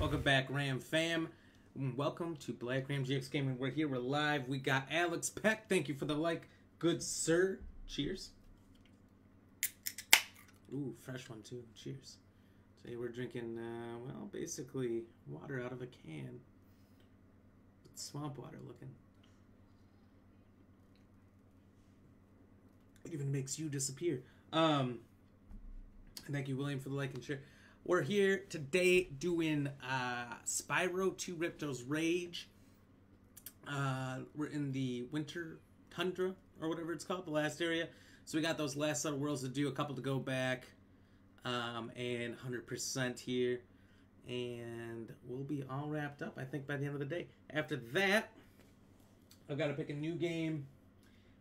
Welcome back, Ram fam. Welcome to Black Ram GX Gaming. We're here, we're live. We got Alex Peck. Thank you for the like. Good sir. Cheers. Ooh, fresh one too. Cheers. Today we're drinking, uh, well, basically water out of a can. It's swamp water looking. It even makes you disappear. Um, thank you, William, for the like and share. We're here today doing uh, Spyro 2 Ripto's Rage. Uh, we're in the winter tundra or whatever it's called, the last area. So we got those last set of worlds to do, a couple to go back, um, and 100% here. And we'll be all wrapped up, I think, by the end of the day. After that, I've got to pick a new game.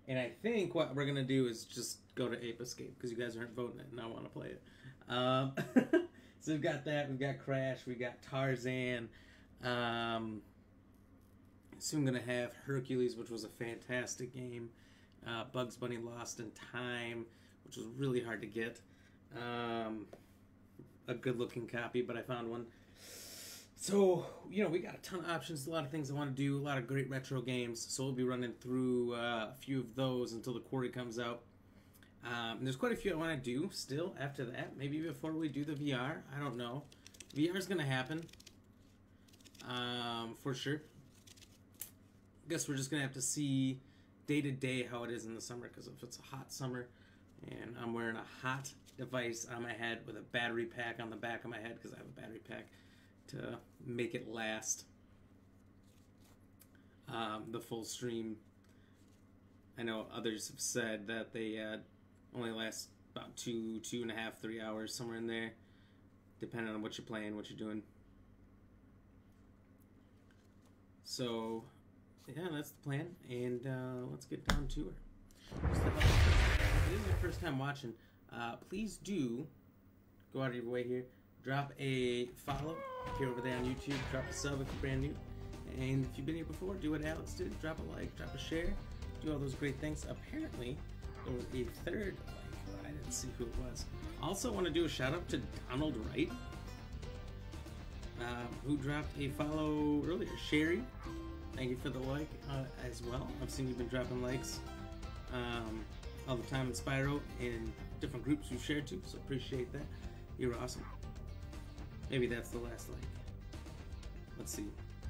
And I think what we're going to do is just go to Ape Escape because you guys aren't voting it and I want to play it. Um, so we've got that. We've got Crash. We've got Tarzan. Um, soon going to have Hercules, which was a fantastic game. Uh, Bugs Bunny Lost in Time, which was really hard to get. Um, a good looking copy, but I found one. So, you know, we got a ton of options, a lot of things I want to do, a lot of great retro games. So we'll be running through uh, a few of those until the quarry comes out. Um, there's quite a few I want to do still after that. Maybe before we do the VR. I don't know. VR is going to happen. Um, for sure. Guess we're just going to have to see day to day how it is in the summer. Because if it's a hot summer and I'm wearing a hot device on my head with a battery pack on the back of my head because I have a battery pack to make it last um, the full stream. I know others have said that they uh, only lasts about two, two and a half, three hours, somewhere in there, depending on what you're playing, what you're doing. So, yeah, that's the plan, and uh, let's get down to her. If this is your first time watching, uh, please do go out of your way here. Drop a follow if you're over there on YouTube. Drop a sub if you're brand new. And if you've been here before, do what Alex did. Drop a like, drop a share, do all those great things. Apparently, was a third like, I didn't see who it was. Also, want to do a shout out to Donald Wright, um, who dropped a follow earlier. Sherry, thank you for the like uh, as well. I've seen you've been dropping likes um, all the time in Spyro in different groups you've shared to, so appreciate that. You're awesome. Maybe that's the last like. Let's see.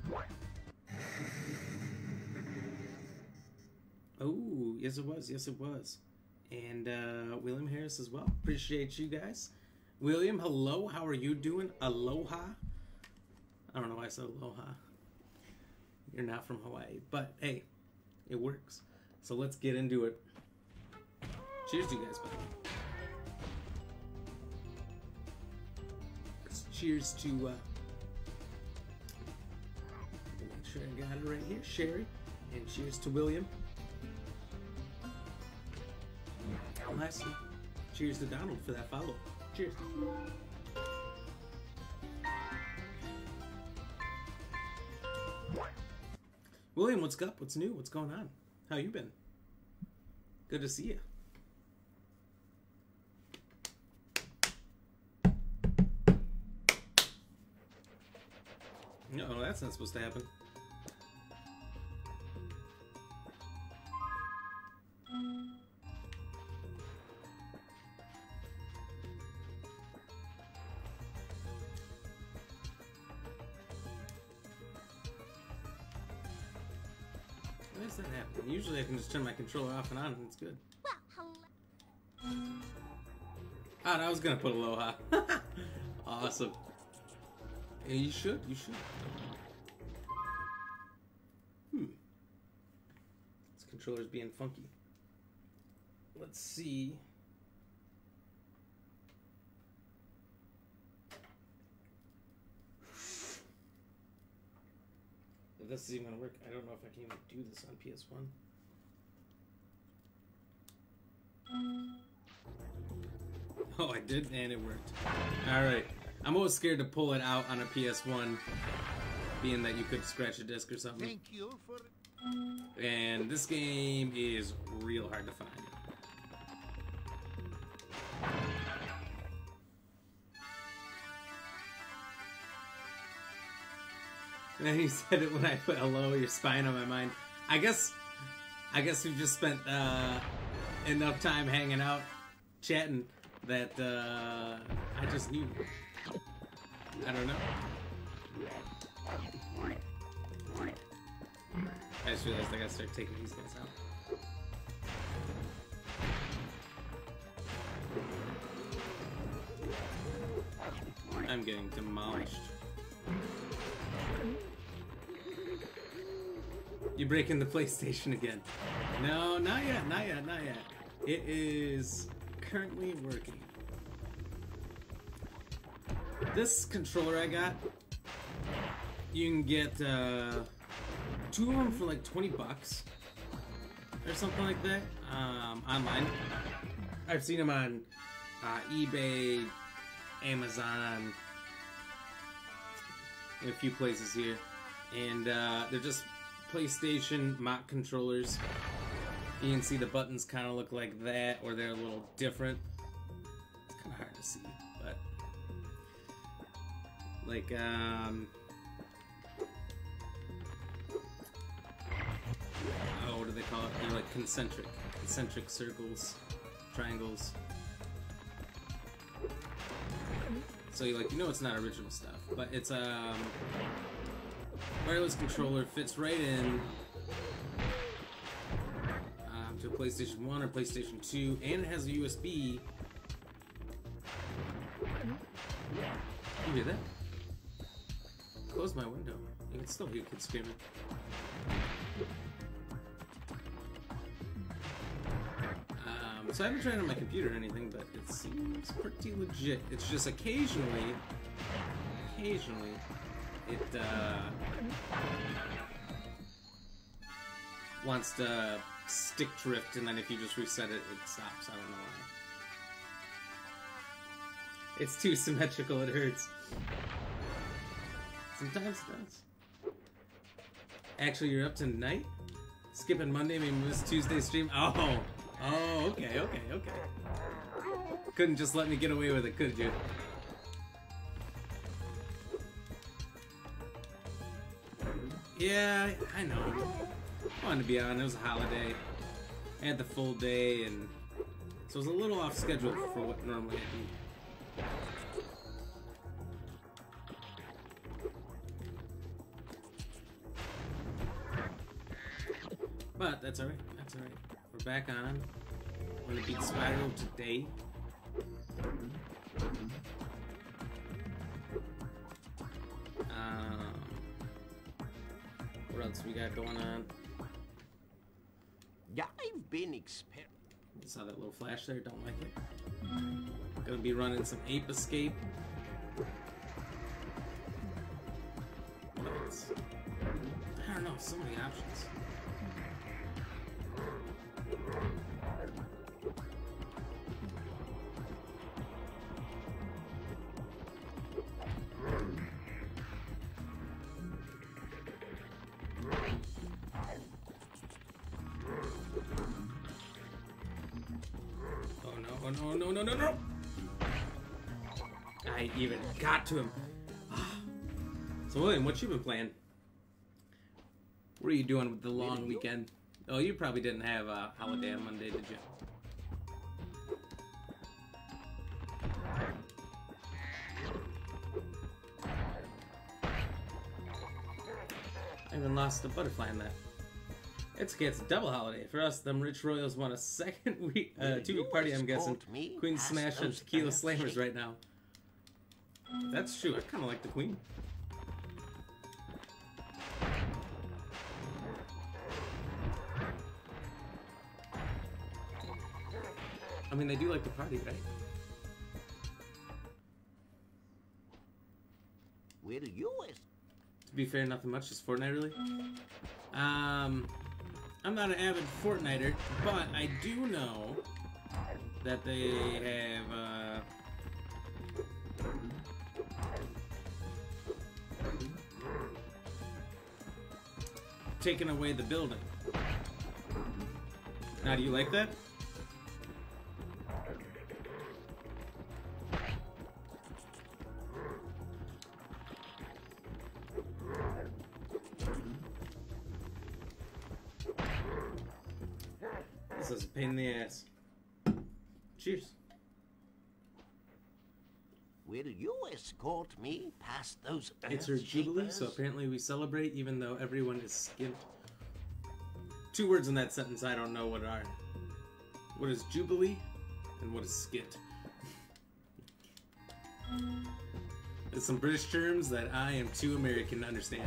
Oh, yes it was. Yes it was. And uh, William Harris as well. Appreciate you guys. William, hello. How are you doing? Aloha. I don't know why I said aloha. You're not from Hawaii, but hey, it works. So let's get into it. Cheers to you guys, way. Cheers to, uh, make sure I got it right here, Sherry. And cheers to William. And lastly, cheers to Donald for that follow. Cheers. William, what's up? What's new? What's going on? How you been? Good to see you. No, that's not supposed to happen. Just turn my controller off and on and it's good. Well, hello. Ah, I was gonna put aloha. awesome. Yeah, you should. You should. Hmm. This controller's being funky. Let's see. If this is even gonna work, I don't know if I can even do this on PS1. Oh, I did, and it worked. Alright. I'm always scared to pull it out on a PS1, being that you could scratch a disc or something. Thank you for. And this game is real hard to find. And then he said it when I put hello, you're spying on my mind. I guess, I guess we've just spent uh, enough time hanging out, chatting, that uh, I just knew. I don't know. I just realized I gotta start taking these guys out. I'm getting demolished. You breaking the PlayStation again? No, not yet, not yet, not yet. It is currently working. This controller I got, you can get uh, two of them for like 20 bucks or something like that um, online. I've seen them on uh, eBay, Amazon, a few places here, and uh, they're just PlayStation mock controllers. You can see the buttons kind of look like that, or they're a little different. It's kind of hard to see, but like um. Oh, what do they call it? They're like concentric, concentric circles, triangles. So you like you know it's not original stuff, but it's um wireless controller fits right in PlayStation One or PlayStation Two, and it has a USB. You hear that? Close my window. You can still hear kids screaming. Um, so I haven't tried it on my computer or anything, but it seems pretty legit. It's just occasionally, occasionally, it uh, wants to stick drift, and then if you just reset it, it stops. I don't know why. It's too symmetrical. It hurts. Sometimes it does. Actually, you're up tonight. Skipping Monday, maybe miss Tuesday stream. Oh, oh, okay, okay, okay. Couldn't just let me get away with it, could you? Yeah, I know. Wanted to be on. It was a holiday. I had the full day, and so it was a little off schedule for what normally do. But that's alright. That's alright. We're back on. We're gonna beat Spyro today. Um, what else we got going on? I've been exper- Saw that little flash there. Don't like it. Gonna be running some Ape Escape. I don't know. So many options. To him. so, William, what you been playing? What are you doing with the long weekend? Oh, you probably didn't have a holiday on Monday, did you? I even lost a butterfly in that. It's okay, it's a double holiday. For us, them rich royals want a second week, uh, two week party, I'm guessing. Queen Smash and Tequila Slammers right now. That's true, I kinda like the Queen. I mean, they do like to party, right? Will you es- To be fair, nothing much. Just Fortnite, really. Um, I'm not an avid Fortniter, but I do know that they have uh, Taking away the building. Now, do you like that? This is a pain in the ass. Cheers. Will you escort me past those It's her jubilee, so apparently we celebrate even though everyone is skint. Two words in that sentence I don't know what are. What is jubilee and what is skint? There's some British terms that I am too American to understand.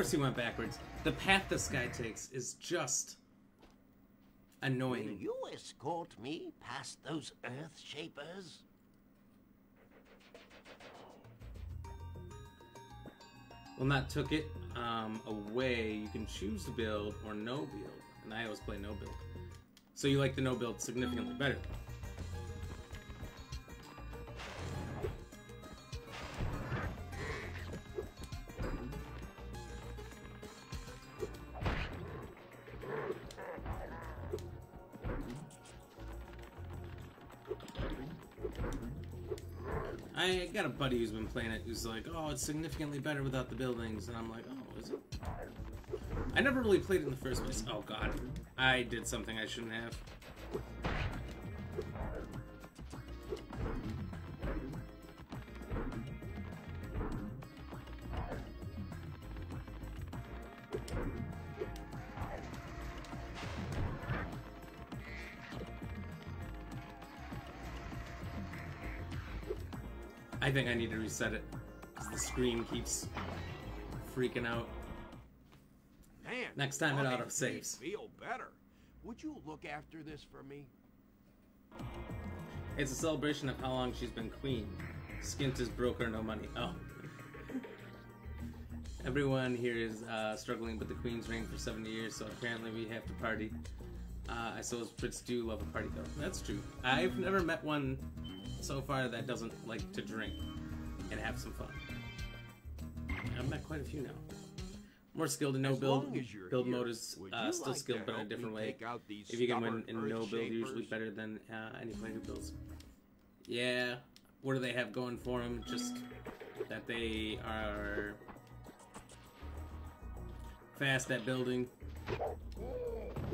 Course he went backwards. The path this guy takes is just annoying. Will you escort me past those earth shapers? Well, not took it um, away. You can choose to build or no build, and I always play no build. So you like the no build significantly better. Buddy who's been playing it who's like, oh, it's significantly better without the buildings. And I'm like, oh, is it? I never really played it in the first place. Oh, God. I did something I shouldn't have. Think I need to reset it because the screen keeps freaking out. Man, Next time it auto saves. Feel better. Would you look after this for me? It's a celebration of how long she's been queen. Skint is broke or no money. Oh. Everyone here is uh, struggling with the queen's reign for 70 years, so apparently we have to party. Uh, I suppose Brits do love a party, though. That's true. I've never met one so far that doesn't like to drink and have some fun. I've met quite a few now. More skilled in no As build. Build here, mode is uh, still like skilled, but in a different way. take out these If you can win in no build, usually better than uh, any player who builds. Yeah, what do they have going for them? Just that they are fast at building,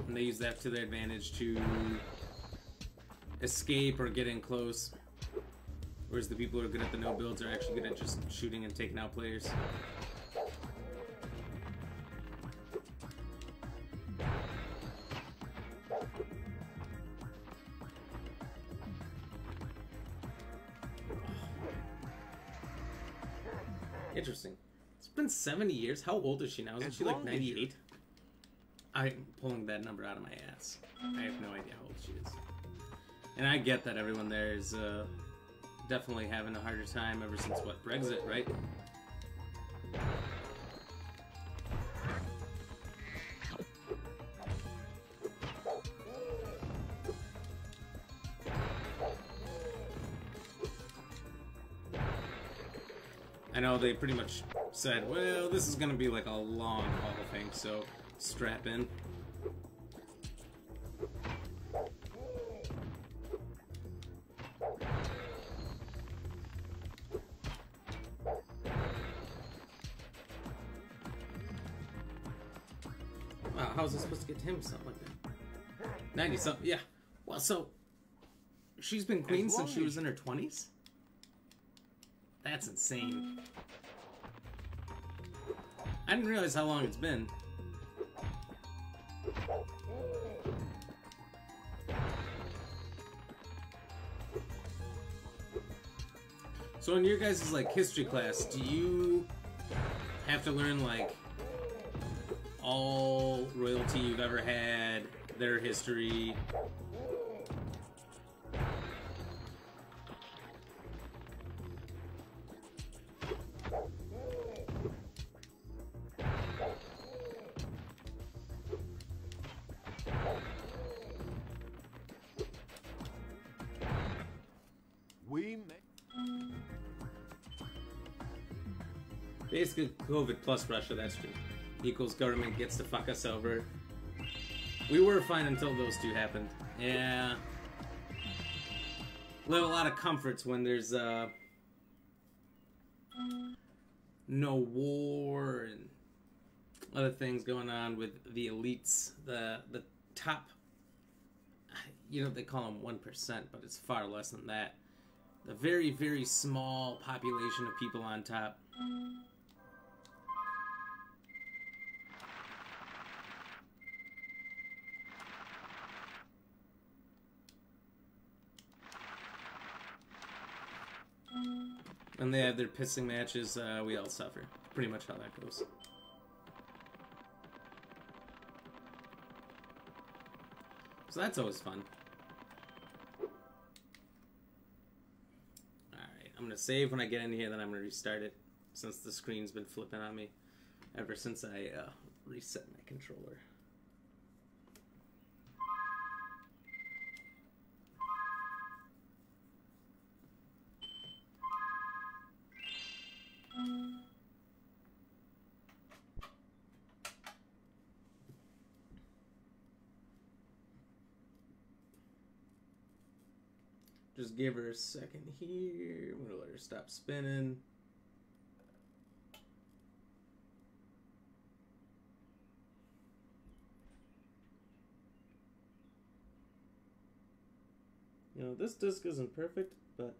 and they use that to their advantage to escape or get in close. Whereas the people who are good at the no builds are actually good at just shooting and taking out players. Interesting. It's been 70 years. How old is she now? Isn't she like long as you're- 98? I'm pulling that number out of my ass. I have no idea how old she is. And I get that everyone there is uh, definitely having a harder time ever since what Brexit, right? I know they pretty much said, well, this is going to be like a long haul thing, so strap in. Him? Something like that. 90 something, yeah. Well, so she's been queen since she was in her 20s? That's insane. I didn't realize how long it's been. So in your guys' like history class, do you have to learn like all royalty you've ever had, their history? Plus Russia, that's true. Equals government gets to fuck us over. We were fine until those two happened. Yeah. Live a lot of comforts when there's, uh. No war and other things going on with the elites. The, the top. You know, they call them 1%, but it's far less than that. The very, very small population of people on top. When they have their pissing matches, uh, we all suffer. Pretty much how that goes. So that's always fun. Alright, I'm gonna save when I get in here, then I'm gonna restart it. Since the screen's been flipping on me ever since I uh, reset my controller. Just give her a second here. I'm gonna let her stop spinning. You know, this disc isn't perfect, but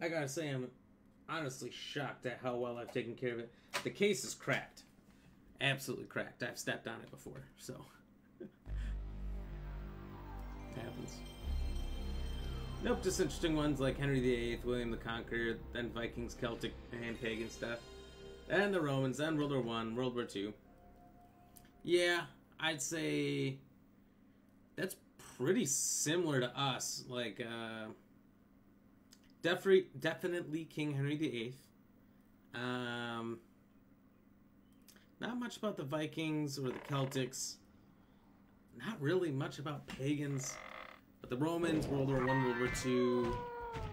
I gotta say, I'm honestly shocked at how well I've taken care of it. The case is cracked. Absolutely cracked. I've stepped on it before, so. it happens. Nope, just interesting ones like Henry VIII, William the Conqueror, then Vikings, Celtic, and pagan stuff. Then the Romans, then World War One, World War Two. Yeah, I'd say that's pretty similar to us. Like, uh, definitely, definitely King Henry VIII. Um, not much about the Vikings or the Celtics. Not really much about pagans, but the Romans, World War One, World War Two.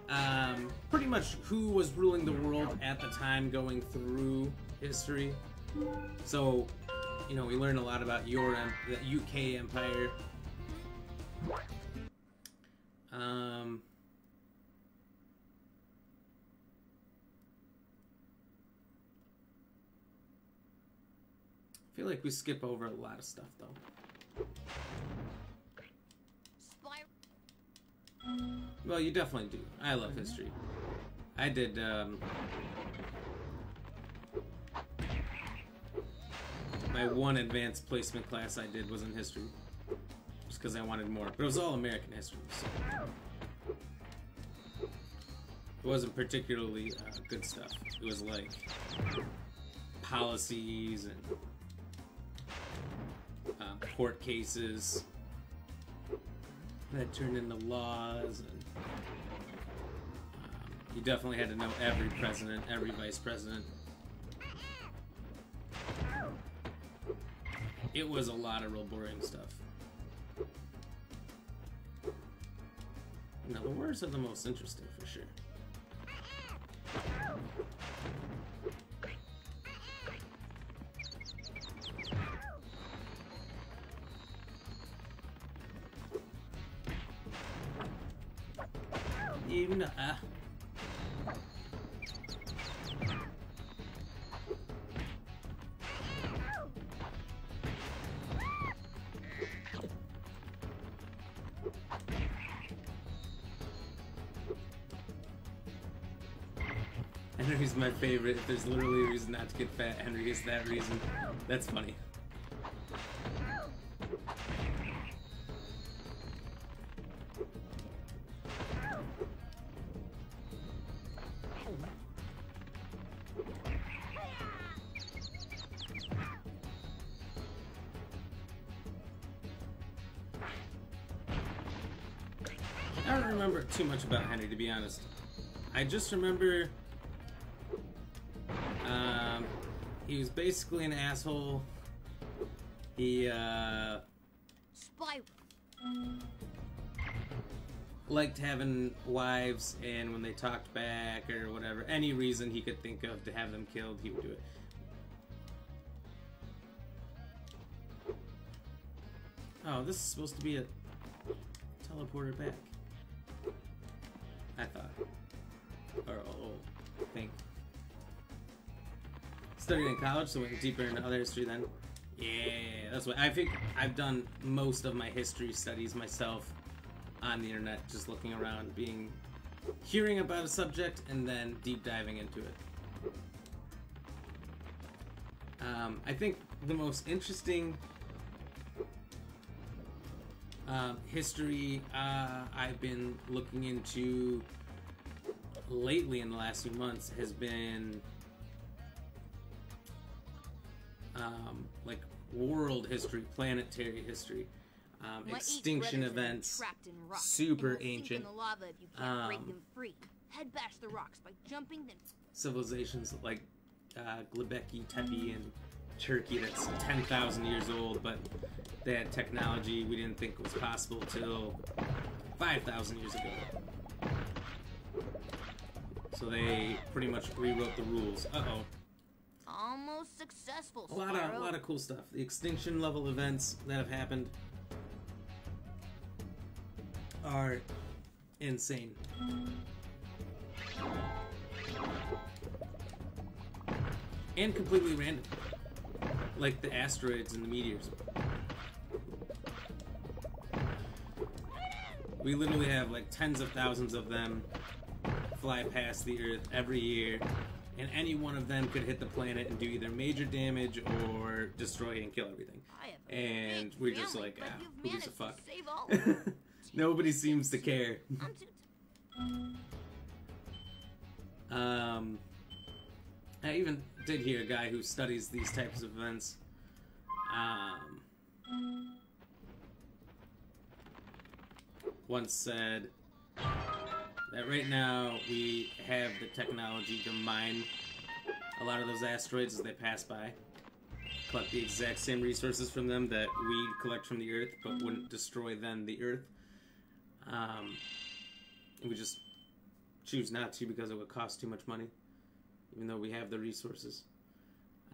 Um, pretty much who was ruling the world at the time, going through history. So, you know, we learn a lot about your the UK Empire. Um, I feel like we skip over a lot of stuff though. Well, you definitely do. I love history. I did. Um, my one advanced placement class I did was in history, just because I wanted more. But it was all American history, so it wasn't particularly uh, good stuff. It was like policies and uh, court cases that turned into laws and um, you definitely had to know every president every vice president. It was a lot of real boring stuff. Now the wars are the most interesting for sure even uh, Henry's my favorite. If there's literally a reason not to get fat, Henry is that reason. That's funny. To be honest. I just remember um, he was basically an asshole. He uh, Spy. liked having wives, and when they talked back or whatever, any reason he could think of to have them killed, he would do it. Oh, this is supposed to be a teleporter back. I thought. Or, oh, I think. Studied in college, so went deeper into other history then. Yeah, that's what I think. I've done most of my history studies myself on the internet, just looking around, being hearing about a subject and then deep diving into it. Um, I think the most interesting um, history uh, I've been looking into lately in the last few months has been um, like world history, planetary history, um, extinction brothers have been events, super and will sink ancient. In the lava if you can't break Um. Head bash the rocks by jumping, then civilizations like uh, Göbekli Tepe and Turkey that's 10,000 years old, but they had technology we didn't think was possible till 5,000 years ago. So they pretty much rewrote the rules. Uh oh. almost successful. A lot of, a lot of cool stuff. The extinction level events that have happened are insane. And completely random. Like the asteroids and the meteors. We literally have like tens of thousands of them fly past the Earth every year, and any one of them could hit the planet and do either major damage or destroy and kill everything. I have a And we're just like, ah, who gives a fuck? to Save all of them. Nobody seems to care. Um, I even did hear a guy who studies these types of events. Um, once said that right now we have the technology to mine a lot of those asteroids as they pass by, collect the exact same resources from them that we collect from the Earth, but wouldn't destroy then the Earth. Um, we just choose not to because it would cost too much money, even though we have the resources.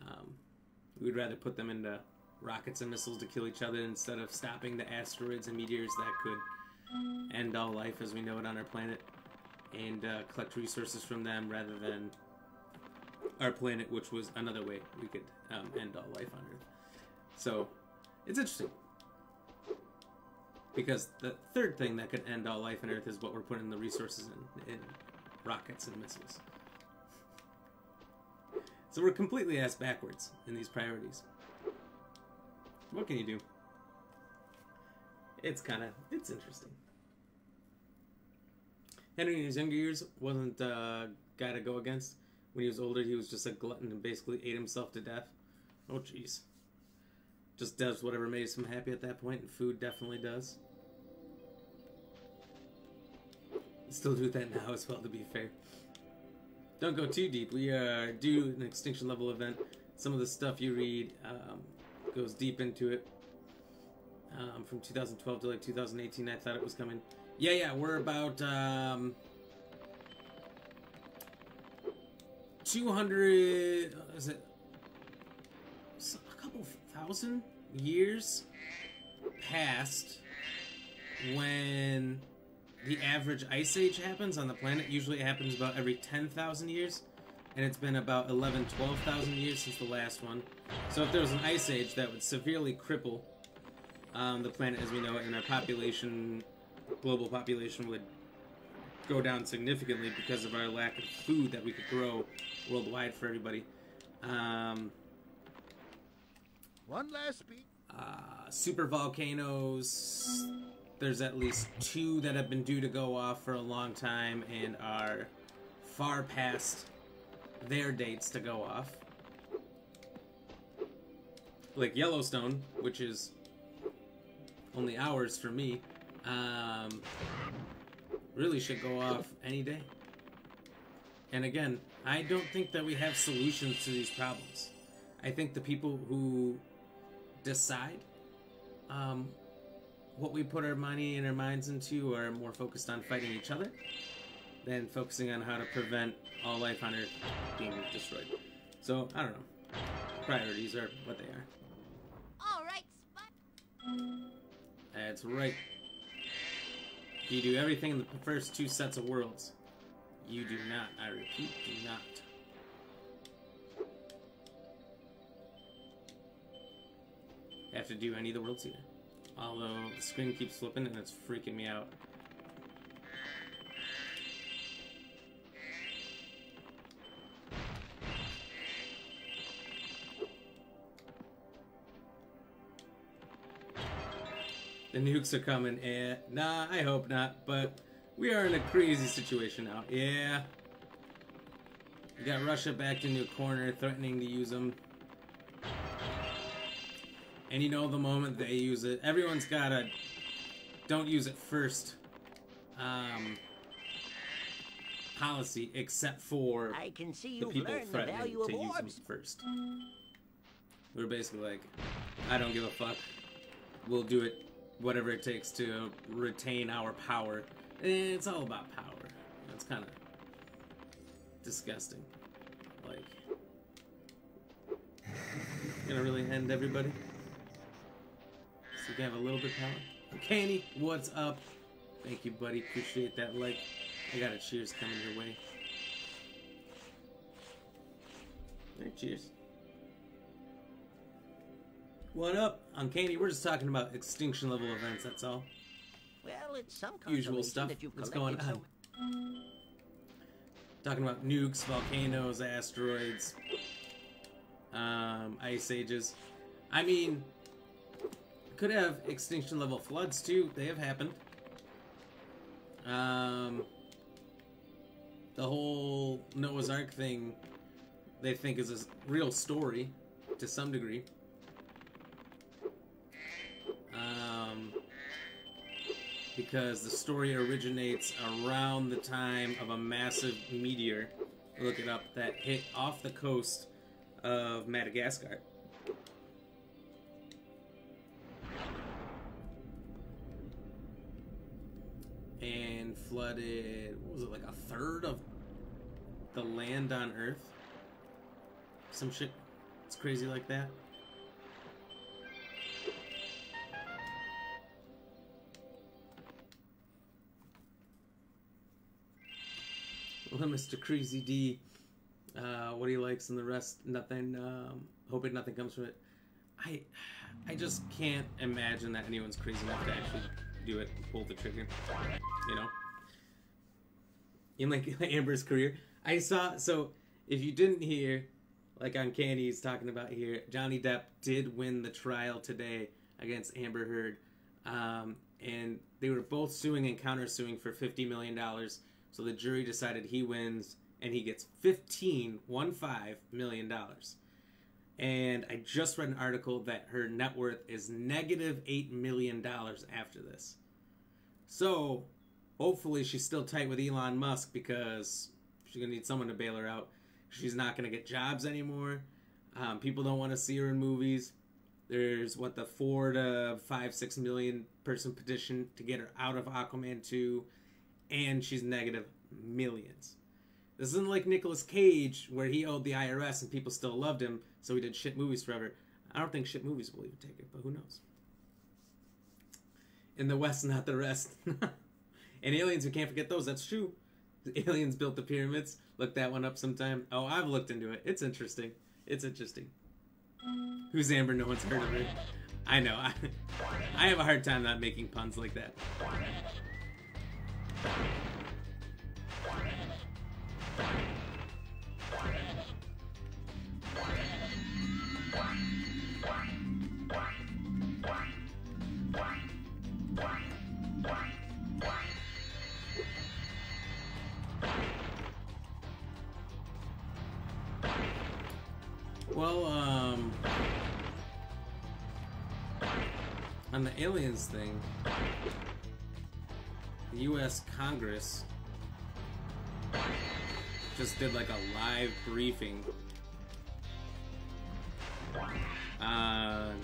Um, we'd rather put them into rockets and missiles to kill each other instead of stopping the asteroids and meteors that could end all life as we know it on our planet and uh, collect resources from them rather than our planet, which was another way we could um, end all life on Earth. So it's interesting. Because the third thing that could end all life on Earth is what we're putting the resources in, in rockets and missiles. So we're completely ass backwards in these priorities. What can you do? It's kind of it's interesting. Henry in his younger years wasn't uh, a guy to go against. When he was older, he was just a glutton and basically ate himself to death. Oh, jeez. Just does whatever makes him happy at that point, and food definitely does. Still do that now as well, to be fair. Don't go too deep. We uh, do an extinction level event. Some of the stuff you read um, goes deep into it. Um, from 2012 to like 2018, I thought it was coming. Yeah, yeah, we're about um, 200. uh, Is it a couple thousand years past when the average ice age happens on the planet. Usually it happens about every 10,000 years. And it's been about 11, 12,000 years since the last one. So if there was an ice age, that would severely cripple um, the planet as we know it, and our population, global population, would go down significantly because of our lack of food that we could grow worldwide for everybody. Um, One last beat. uh, super volcanoes. There's at least two that have been due to go off for a long time and are far past their dates to go off. Like Yellowstone, which is only hours for me, um, really should go off any day. And again, I don't think that we have solutions to these problems. I think the people who decide um, what we put our money and our minds into are more focused on fighting each other than focusing on how to prevent all life on Earth being destroyed. So, I don't know. Priorities are what they are. All right, Spy. That's right. You do everything in the first two sets of worlds. You do not, I repeat, do not. Have to do any of the worlds either. Although the screen keeps flipping and it's freaking me out. The nukes are coming, and nah, I hope not, but we are in a crazy situation now. Yeah. We got Russia backed into a corner, threatening to use them. And you know, the moment they use it, everyone's got a don't use it first um, policy, except for I can see the people learned the threatening to use them first. We're basically like, I don't give a fuck. We'll do it, whatever it takes to retain our power. And it's all about power. It's kind of disgusting. Like, gonna really end everybody. So you can have a little bit of power. Candy, what's up? Thank you, buddy. Appreciate that like. I got a cheers coming your way. Hey, cheers. What up? I'm Candy. we're just talking about extinction level events, that's all. Well, it's some Usual stuff that you've that's going on. some- Talking about nukes, volcanoes, asteroids, um, ice ages. I mean, could have extinction level floods too. They have happened. Um, the whole Noah's Ark thing, they think is a real story to some degree. Um, because the story originates around the time of a massive meteor. Look it up. That hit off the coast of Madagascar. And flooded, what was it, like a third of the land on Earth? Some shit. It's crazy like that. Well, Mr. Crazy D, uh, what he likes and the rest, nothing. Um, hoping nothing comes from it. I, I just can't imagine that anyone's crazy enough to actually do it, pull the trigger. You know, in like Amber's career, I saw. So if you didn't hear, like on Candy's talking about here, Johnny Depp did win the trial today against Amber Heard, um, and they were both suing and countersuing for fifty million dollars. So the jury decided he wins, and he gets fifteen one five million dollars. And I just read an article that her net worth is negative eight million dollars after this. So hopefully she's still tight with Elon Musk because she's gonna need someone to bail her out. She's not gonna get jobs anymore. Um, people don't want to see her in movies. There's what the four to five, six million person petition to get her out of Aquaman 2, and she's negative millions. This isn't like Nicolas Cage, where he owed the IRS and people still loved him, so we did shit movies forever. I don't think shit movies will even take it, but who knows? In the West, not the rest. and aliens, we can't forget those. That's true. Aliens built the pyramids. Look that one up sometime. Oh, I've looked into it. It's interesting. It's interesting. Who's Amber? No one's heard of her. I know. I, I have a hard time not making puns like that. Aliens thing, the U.S. Congress just did like a live briefing on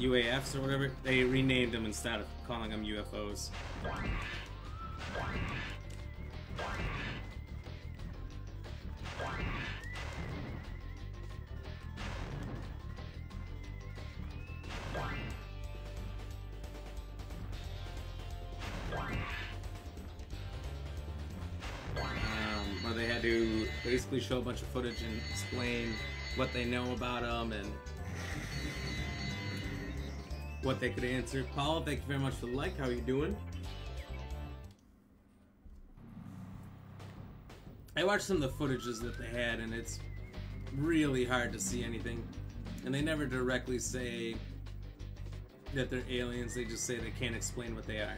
UAPs or whatever. They renamed them instead of calling them UFOs. Bunch of footage and explain what they know about them and what they could answer. Paul, thank you very much for the like. How are you doing? I watched some of the footages that they had, and it's really hard to see anything. And they never directly say that they're aliens, they just say they can't explain what they are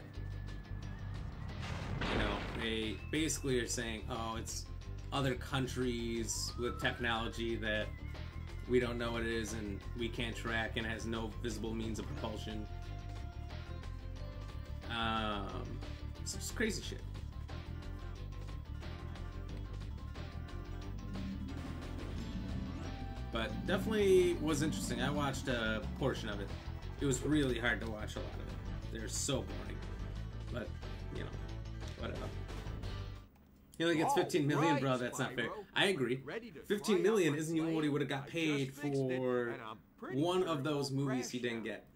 you know, they basically are saying, oh, it's other countries with technology that we don't know what it is and we can't track and has no visible means of propulsion. Um, it's just crazy shit. But definitely was interesting. I watched a portion of it. It was really hard to watch a lot of it. They're so boring. But, you know, whatever. He only gets 15 million, bro. That's not fair. I agree. 15 million isn't even what he would have got paid for one of those movies he didn't get.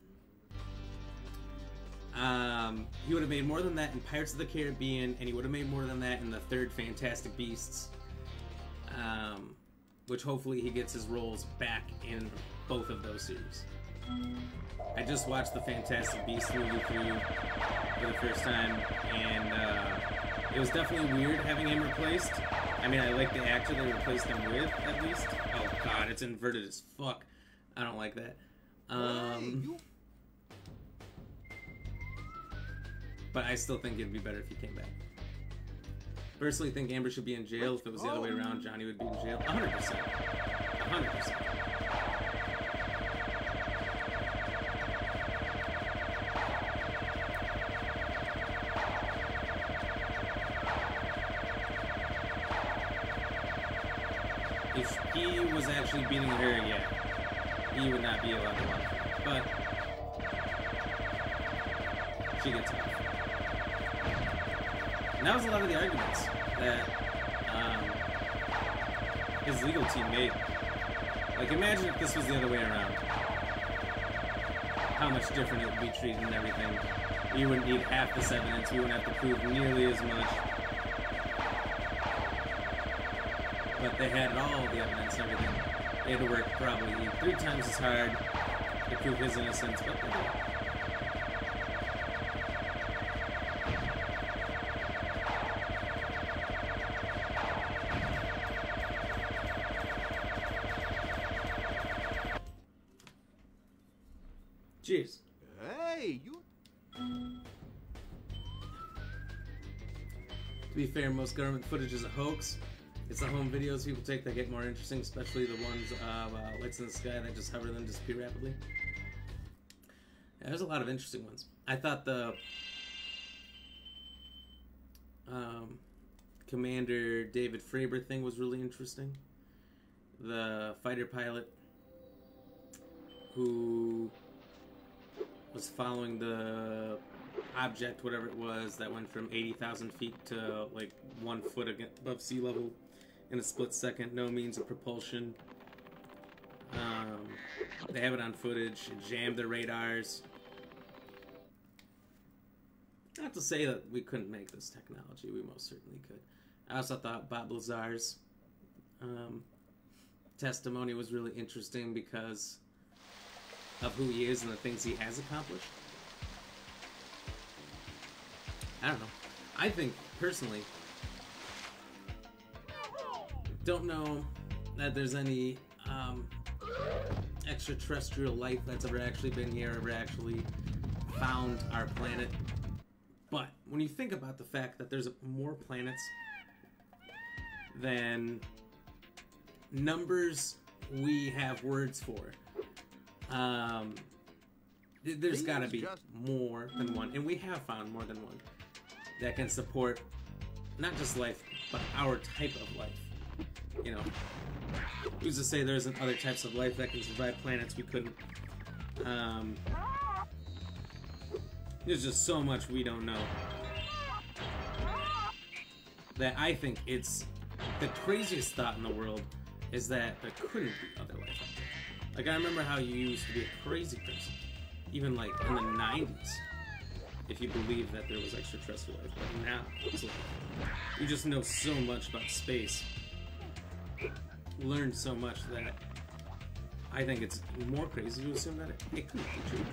Um, he would have made more than that in Pirates of the Caribbean, and he would have made more than that in the third Fantastic Beasts. Um, which hopefully he gets his roles back in both of those series. I just watched the Fantastic Beasts movie through for the first time, and uh, it was definitely weird having him replaced. I mean, I like the actor they replaced him with, at least. Oh god, it's inverted as fuck. I don't like that. Um, but I still think it'd be better if he came back. Personally, think Amber should be in jail. If it was the other way around, Johnny would be in jail. 100%. 100%. Beating her, yeah, he would not be allowed to watch. But she gets off. And that was a lot of the arguments that um, his legal team made. Like, imagine if this was the other way around. How much different it would be treated and everything. You wouldn't need half this evidence. We wouldn't have to prove nearly as much. But they had all the evidence and everything. They had to work probably three times as hard to prove his innocence, but they did. Jeez. Hey, you. To be fair, most government footage is a hoax. It's the home videos people take that get more interesting, especially the ones of uh, lights in the sky that just hover and disappear rapidly. Yeah, there's a lot of interesting ones. I thought the um, Commander David Fravor thing was really interesting. The fighter pilot who was following the object, whatever it was, that went from 80,000 feet to like one foot above sea level in a split second, no means of propulsion. Um, they have it on footage, jammed their radars. Not to say that we couldn't make this technology, we most certainly could. I also thought Bob Lazar's um, testimony was really interesting because of who he is and the things he has accomplished. I don't know. I think personally, don't know that there's any um, extraterrestrial life that's ever actually been here, ever actually found our planet. But when you think about the fact that there's more planets than numbers we have words for, um, th- there's got to be more than one, and we have found more than one that can support not just life, but our type of life. You know, who's to say there isn't other types of life that can survive planets we couldn't? Um, there's just so much we don't know that I think it's the craziest thought in the world is that there couldn't be other life out there. Like I remember how you used to be a crazy person, even like in the '90s, if you believe that there was extraterrestrial life. But now it's like you just know so much about space, learned so much that I think it's more crazy to assume that it, it couldn't be true.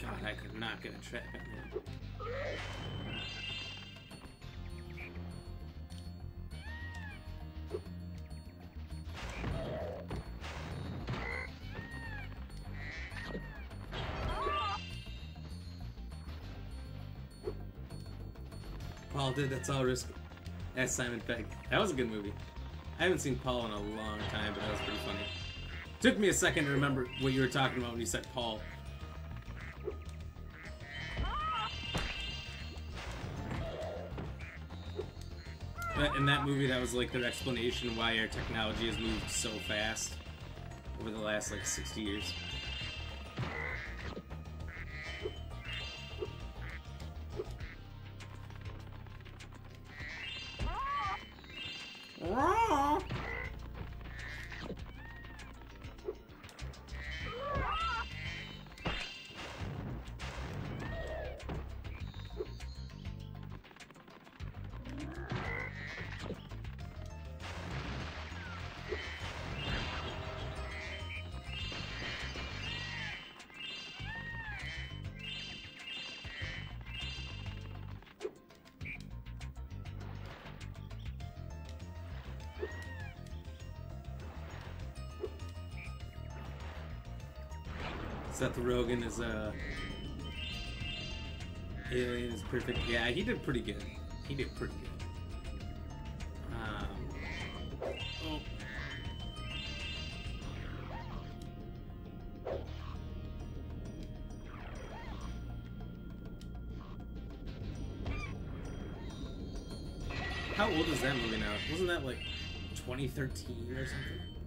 God, I could not get a trap in there. Did That's All Risk as Simon Pegg. That was a good movie. I haven't seen Paul in a long time, but that was pretty funny. Took me a second to remember what you were talking about when you said Paul. But in that movie, that was like their explanation why our technology has moved so fast over the last like 60 years. Seth Rogen is uh Alien is perfect. Yeah, he did pretty good. He did pretty good. Um, oh. How old is that movie now? Wasn't that like 2013 or something?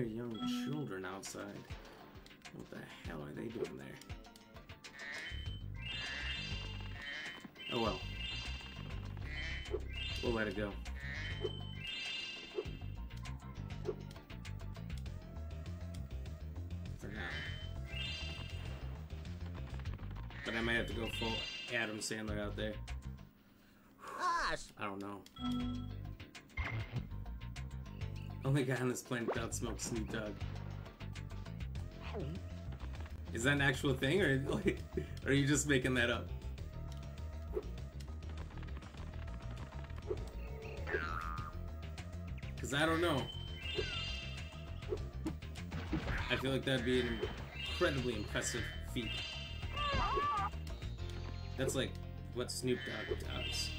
Hear young children outside. What the hell are they doing there? Oh well. We'll let it go. For now. But I might have to go full Adam Sandler out there. I don't know. Oh Only guy on this planet without smoke Snoop Dogg. Is that an actual thing, or like, are you just making that up? Cause I don't know. I feel like that'd be an incredibly impressive feat. That's like what Snoop Dogg does.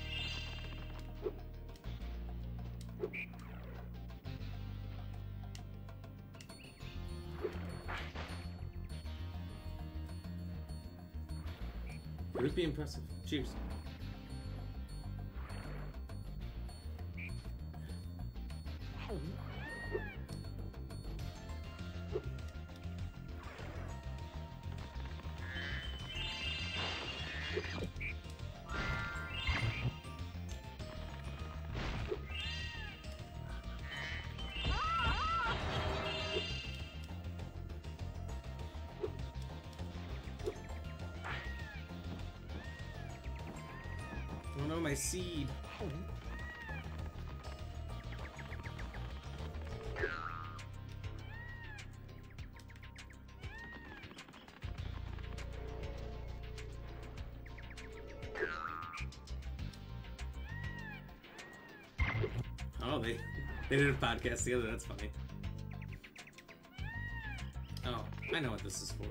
Impressive. Cheers. My seed. Oh, they they did a podcast together. That's funny. Oh, I know what this is for.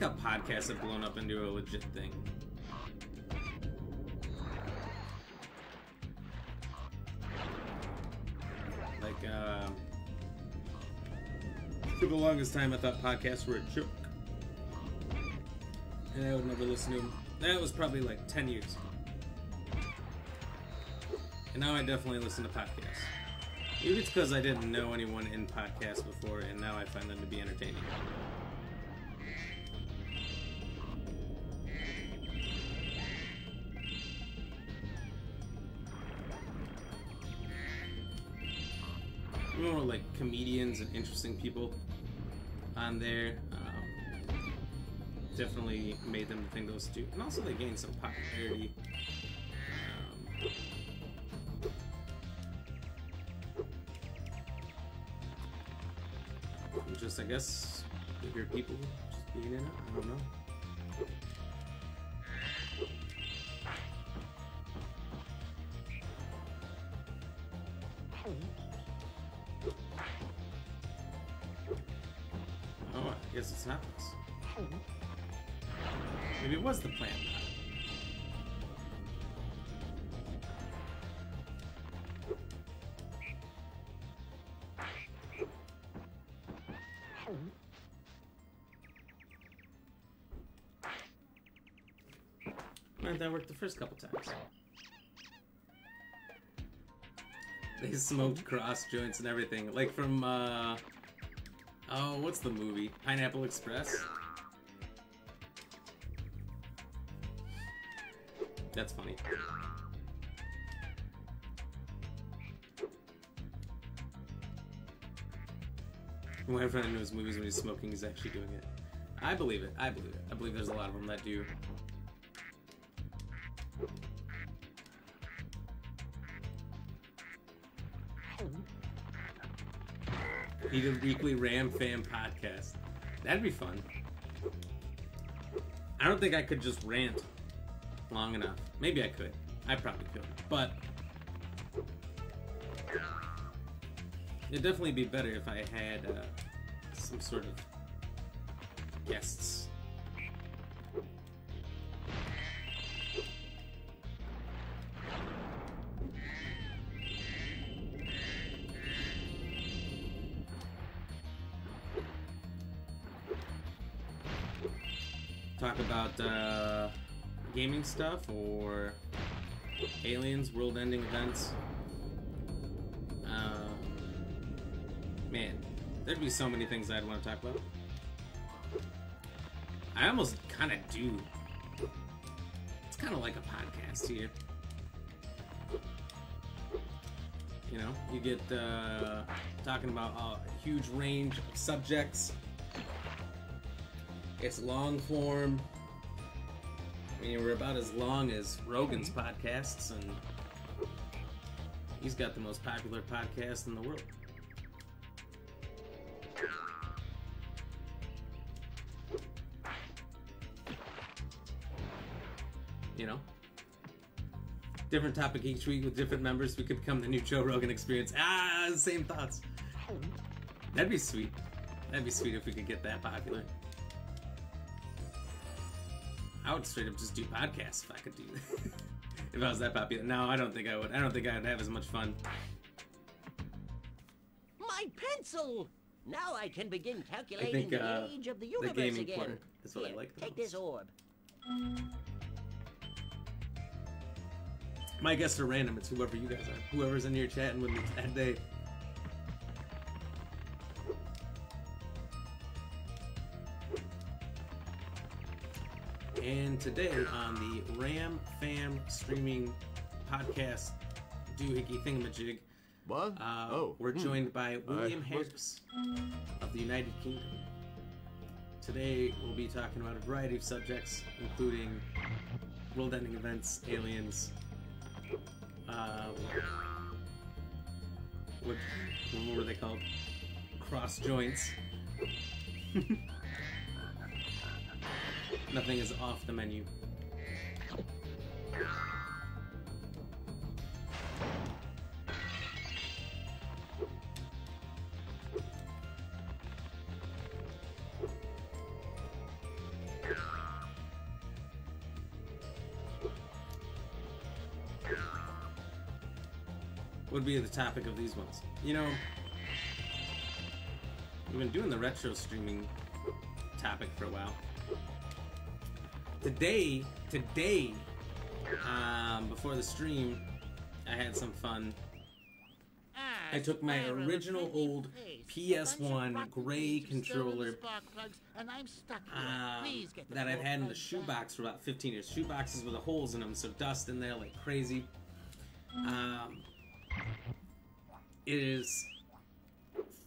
Like how podcasts have blown up into a legit thing. Like, uh, for the longest time, I thought podcasts were a joke. And I would never listen to them. That was probably like 10 years ago. And now I definitely listen to podcasts. Maybe it's because I didn't know anyone in podcasts before, and now I find them to be entertaining. Interesting people on there. Um, definitely made them the thing those do, and also they gained some popularity. Um, just, I guess, bigger people just being in it. I don't know. That worked the first couple times. They smoked cross joints and everything, like from uh, oh, what's the movie? Pineapple Express. That's funny. My friend knows movies when he's smoking, he's actually doing it. I believe it. I believe it. I believe there's a lot of them that do. Need a weekly Ram Fam podcast. That'd be fun. I don't think I could just rant long enough. Maybe I could. I probably could. But it'd definitely be better if I had uh, some sort of guests. Gaming stuff or aliens, world-ending events. Uh, man, there'd be so many things I'd want to talk about. I almost kind of do. It's kind of like a podcast here. You know, you get uh, talking about a huge range of subjects. It's long form. I mean, we're about as long as Rogan's podcasts, and he's got the most popular podcast in the world. You know? Different topic each week with different members. We could become the new Joe Rogan experience. Ah, same thoughts. That'd be sweet. That'd be sweet if we could get that popular. I would straight up just do podcasts if I could do if I was that popular. No, I don't think I would. I don't think I'd have as much fun. My pencil! Now I can begin calculating think, uh, the age of the universe the gaming again. part is what I Here, like the Take most. this orb. My guests are random. It's whoever you guys are. Whoever's in your chatting with me that day. And today on the Ram Fam streaming podcast doohickey thingamajig, What? uh, oh. we're hmm. joined by William must- Harris of the United Kingdom. Today we'll be talking about a variety of subjects, including world-ending events, aliens, uh, what, what were they called? Cross joints. Nothing is off the menu. Would be the topic of these ones. You know, we've been doing the retro streaming topic for a while. Today, today, um, before the stream, I had some fun. I took my original old PS1 gray controller um, that I've had in the shoebox for about 15 years. Shoeboxes with the holes in them, so dust in there like crazy. Um, it is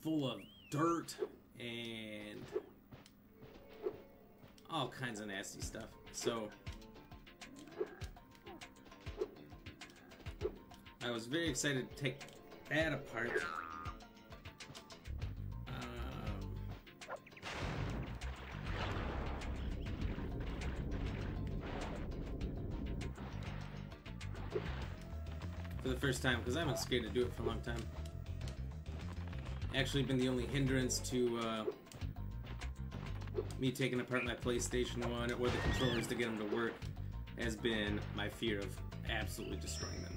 full of dirt and all kinds of nasty stuff. So I was very excited to take that apart. Um, for the first time because I've been scared to do it for a long time. Actually, been the only hindrance to uh, me taking apart my PlayStation One or the controllers to get them to work has been my fear of absolutely destroying them.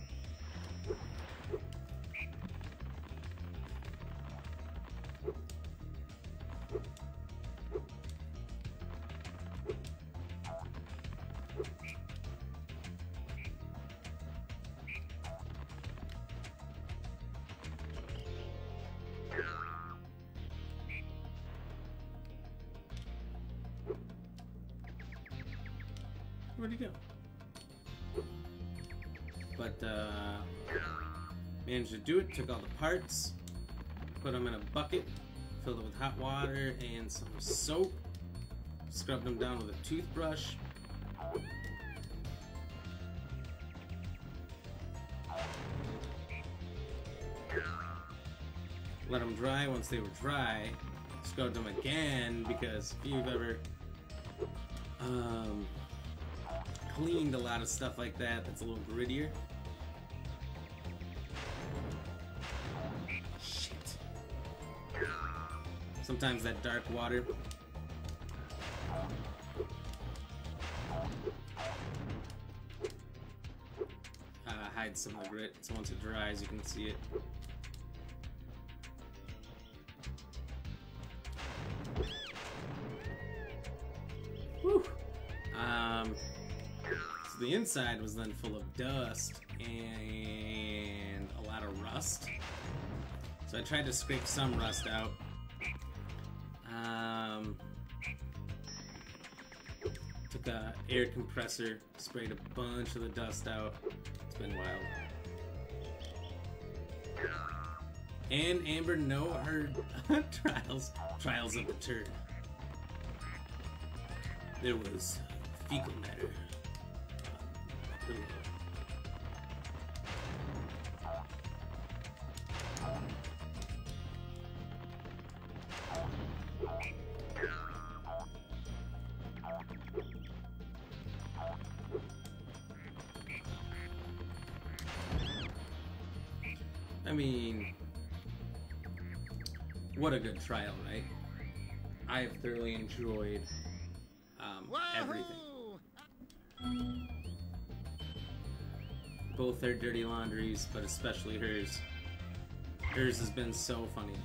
Do it, took all the parts, put them in a bucket, filled it with hot water and some soap, scrubbed them down with a toothbrush. Let them dry once they were dry, scrubbed them again because if you've ever um, cleaned a lot of stuff like that that's a little grittier. Sometimes that dark water. Uh, hides some of the grit, so once it dries, you can see it. Um, so the inside was then full of dust and a lot of rust. So I tried to scrape some rust out. Air compressor, sprayed a bunch of the dust out. It's been wild. And Amber, no, her trials, trials of the turd. There was fecal matter. Trial, right? I have thoroughly enjoyed um, everything. Both their dirty laundries, but especially hers. Hers has been so funny.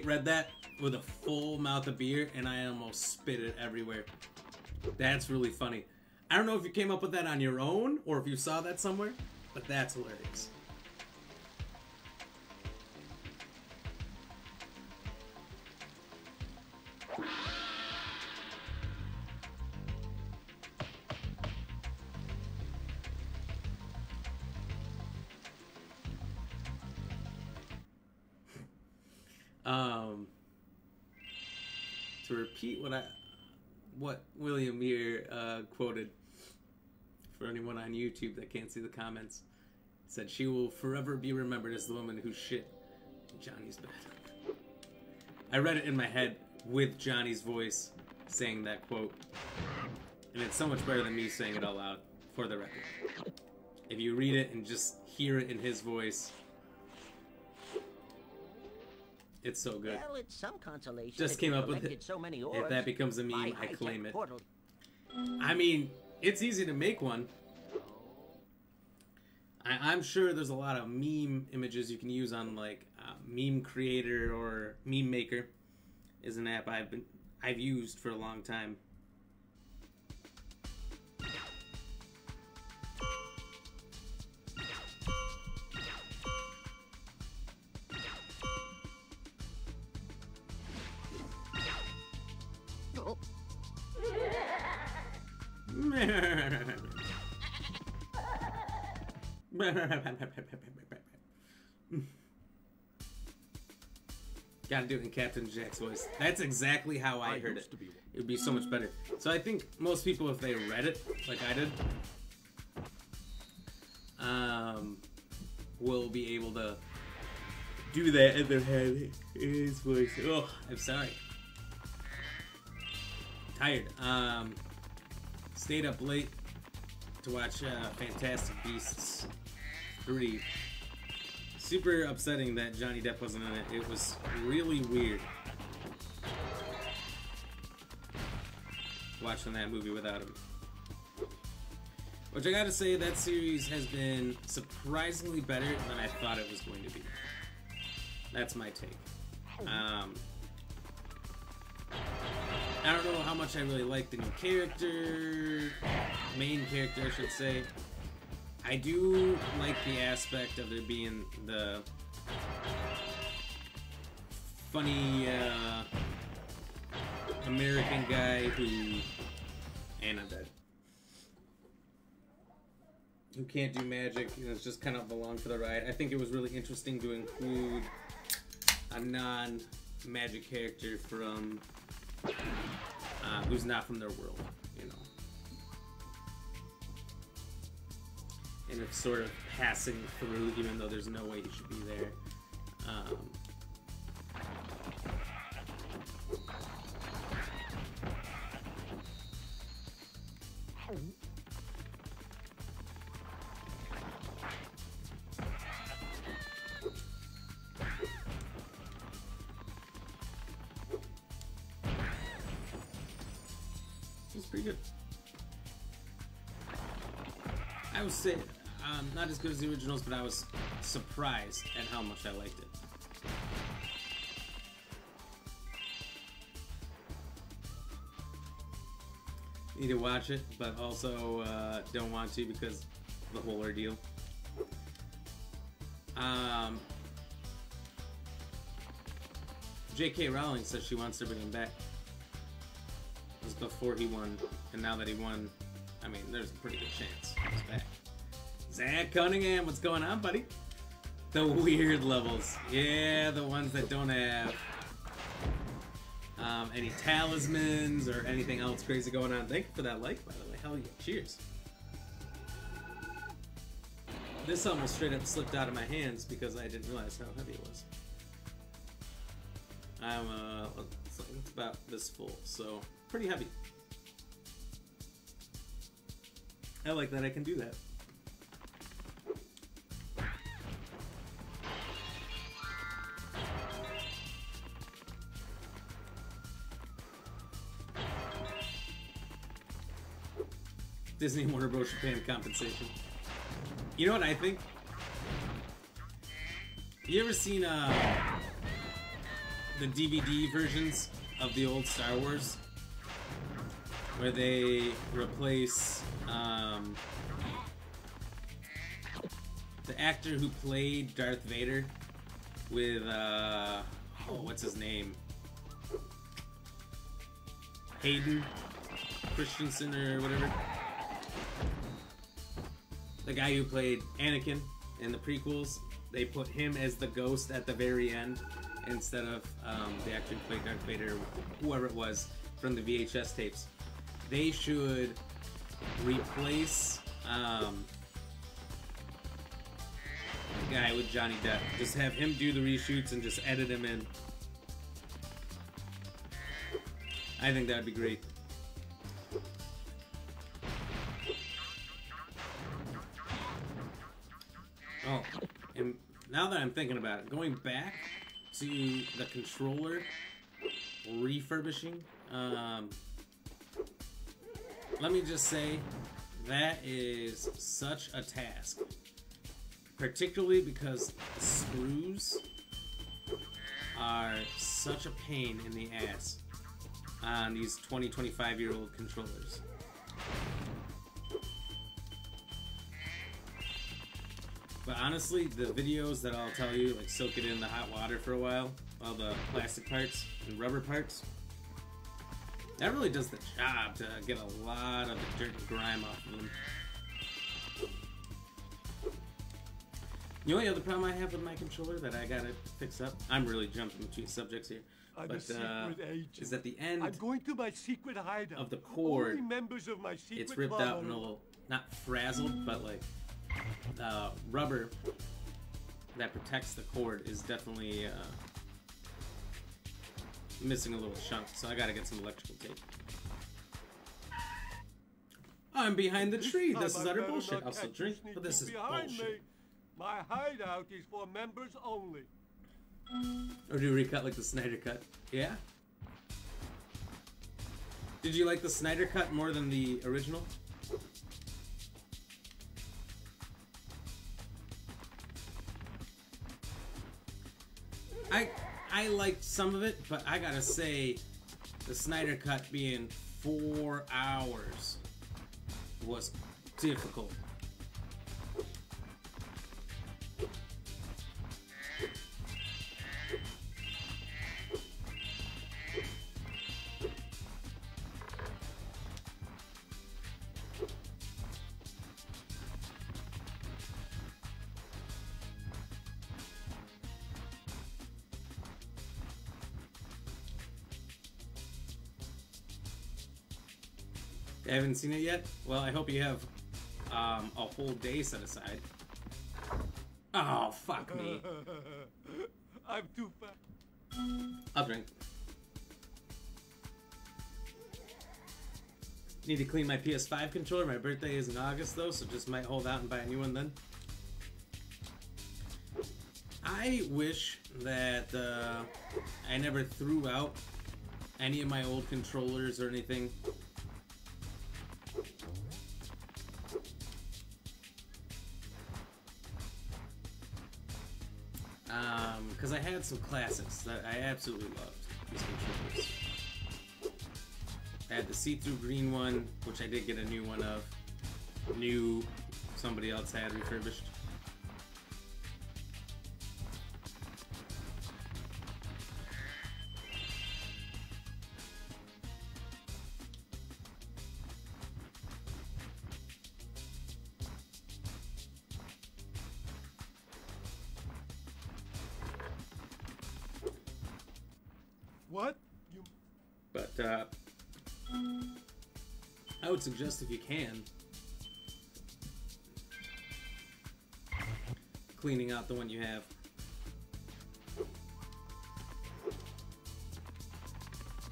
Read that with a full mouth of beer and I almost spit it everywhere. That's really funny. I don't know if you came up with that on your own or if you saw that somewhere, but that's hilarious. Quoted for anyone on YouTube that can't see the comments, said she will forever be remembered as the woman who shit Johnny's bed. I read it in my head with Johnny's voice saying that quote, and it's so much better than me saying it all out loud. For the record, if you read it and just hear it in his voice, it's so good. Well, it's some consolation. Just came up with it. So many If that becomes a meme, I claim it. portal- I mean, it's easy to make one. I, I'm sure there's a lot of meme images you can use on like uh, Meme Creator or Meme Maker. Is an app I've been I've used for a long time. Gotta do it in Captain Jack's voice. That's exactly how I, I heard it. to. It would be so much better. So I think most people, if they read it like I did, um, will be able to do that in their head. His voice. Oh, I'm sorry. Tired. Um, stayed up late to watch uh, Fantastic Beasts 3. Super upsetting that Johnny Depp wasn't in it. It was really weird watching that movie without him. Which I gotta say, that series has been surprisingly better than I thought it was going to be. That's my take. Um, I don't know how much I really like the new character, main character, I should say. I do like the aspect of there being the funny uh, American guy who, and I'm dead, who can't do magic and is just kind of along for the ride. I think it was really interesting to include a non-magic character from uh, who's not from their world, And it's sort of passing through, even though there's no way he should be there. Um, as good as the originals, but I was surprised at how much I liked it. Need to watch it, but also uh, don't want to because the whole ordeal. Um, J.K. Rowling says she wants to bring him back. It was before he won, and now that he won, I mean, there's a pretty good chance he's back. Zach Cunningham, what's going on, buddy? The weird levels. Yeah, the ones that don't have um, any talismans or anything else crazy going on. Thank you for that like, by the way. Hell yeah. Cheers. This almost straight up slipped out of my hands because I didn't realize how heavy it was. I'm, uh, it's, it's about this full, so pretty heavy. I like that I can do that. Disney Warner Bros. him compensation. You know what I think? You ever seen uh the DVD versions of the old Star Wars, where they replace um, the actor who played Darth Vader with uh, oh, what's his name? Hayden Christensen or whatever. The guy who played Anakin in the prequels, they put him as the ghost at the very end instead of um, the actor who played Darth Vader, whoever it was from the VHS tapes. They should replace um, the guy with Johnny Depp. Just have him do the reshoots and just edit him in. I think that would be great. Oh, and now that I'm thinking about it, going back to the controller refurbishing, um, let me just say that is such a task. Particularly because screws are such a pain in the ass on these 20, 25 year old controllers. But honestly, the videos that I'll tell you, like soak it in the hot water for a while, all the plastic parts and rubber parts, that really does the job to get a lot of the dirt and grime off of them. The only other problem I have with my controller that I gotta fix up, I'm really jumping between subjects here, I'm but uh, is at the end I'm going to my secret hideout. of the cord, Only members of my secret it's ripped out and a little, not frazzled, but like the rubber that protects the cord is definitely uh, missing a little chunk, so I gotta get some electrical tape. I'm behind the tree. This is utter bullshit. I'll still drink, but this is bullshit. me. My hideout is for members only. Or do you recut like the Snyder cut? Yeah. Did you like the Snyder cut more than the original? I I liked some of it, but I gotta say, the Snyder cut being four hours was difficult. Haven't seen it yet? Well, I hope you have um, a whole day set aside. Oh, fuck me. I'm too fat. I'll drink. Need to clean my PS5 controller. My birthday is in August, though, so just might hold out and buy a new one then. I wish that uh, I never threw out any of my old controllers or anything. Some classics that I absolutely loved. These controllers. I had the see-through green one, which I did get a new one of. New, somebody else had refurbished. Out the one you have.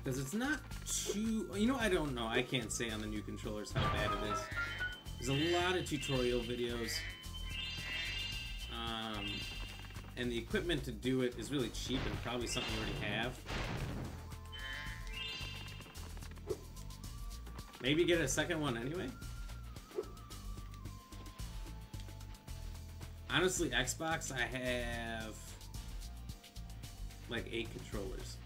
Because it's not too. You know, I don't know. I can't say on the new controllers how bad it is. There's a lot of tutorial videos. Um, and the equipment to do it is really cheap and probably something you already have. Maybe get a second one anyway. Honestly, Xbox, I have like eight controllers.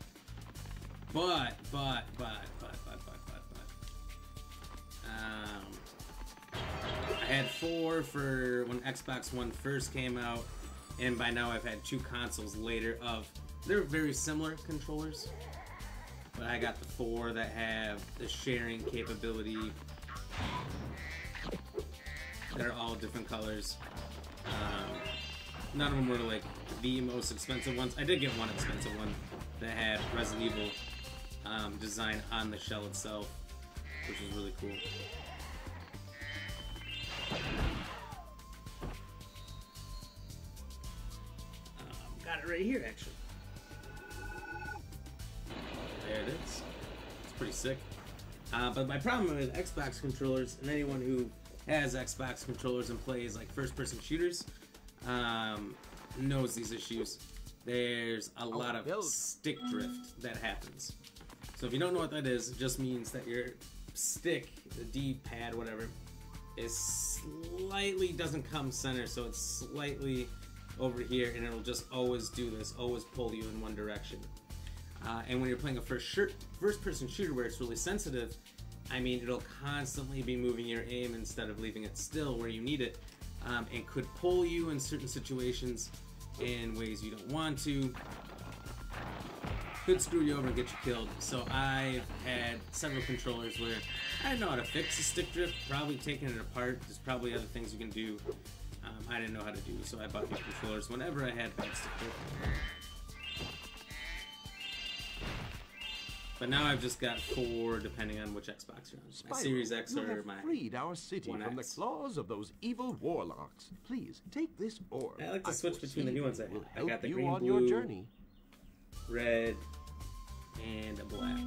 But, but, but, but, but, but, but, but. Um, I had four for when Xbox One first came out, and by now I've had two consoles later of. They're very similar controllers, but I got the four that have the sharing capability. They're all different colors. Um, none of them were like the most expensive ones. I did get one expensive one that had Resident Evil um, design on the shell itself, which was really cool. Um, got it right here, actually. There it is. It's pretty sick. Uh, but my problem with Xbox controllers and anyone who has Xbox controllers and plays like first-person shooters um, knows these issues. There's a lot of stick drift that happens. So if you don't know what that is, it just means that your stick, the D-pad, whatever, is slightly doesn't come center, so it's slightly over here, and it'll just always do this, always pull you in one direction. Uh, and when you're playing a first shirt, first-person shooter where it's really sensitive, I mean, it'll constantly be moving your aim instead of leaving it still where you need it, um, and could pull you in certain situations in ways you don't want to. Could screw you over and get you killed. So I've had several controllers where I didn't know how to fix the stick drift. Probably taking it apart. There's probably other things you can do. Um, I didn't know how to do, so I bought new controllers whenever I had bad stick drift. But now I've just got four, depending on which Xbox you're on. My Spyro, Series X or have my. freed our city One from the claws of those evil warlocks. Please take this orb. I like to switch between the new ones I it will have. I got the green, on blue, your journey. red, and a black.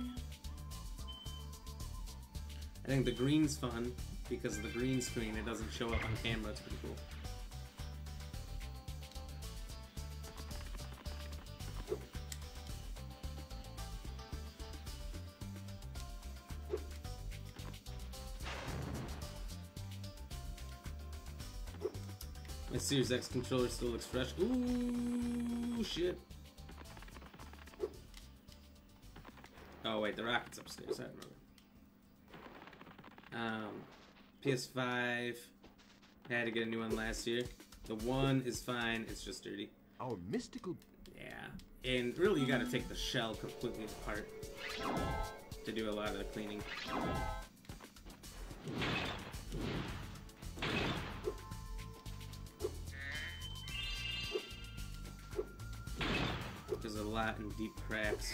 I think the green's fun because of the green screen. It doesn't show up on camera. It's pretty cool. Series X controller still looks fresh. Ooh, shit. Oh wait, the rocket's upstairs. I remember. Um, PS5 had to get a new one last year. The one is fine. It's just dirty. Our mystical Yeah, and really you got to take the shell completely apart to do a lot of the cleaning. A lot in deep cracks.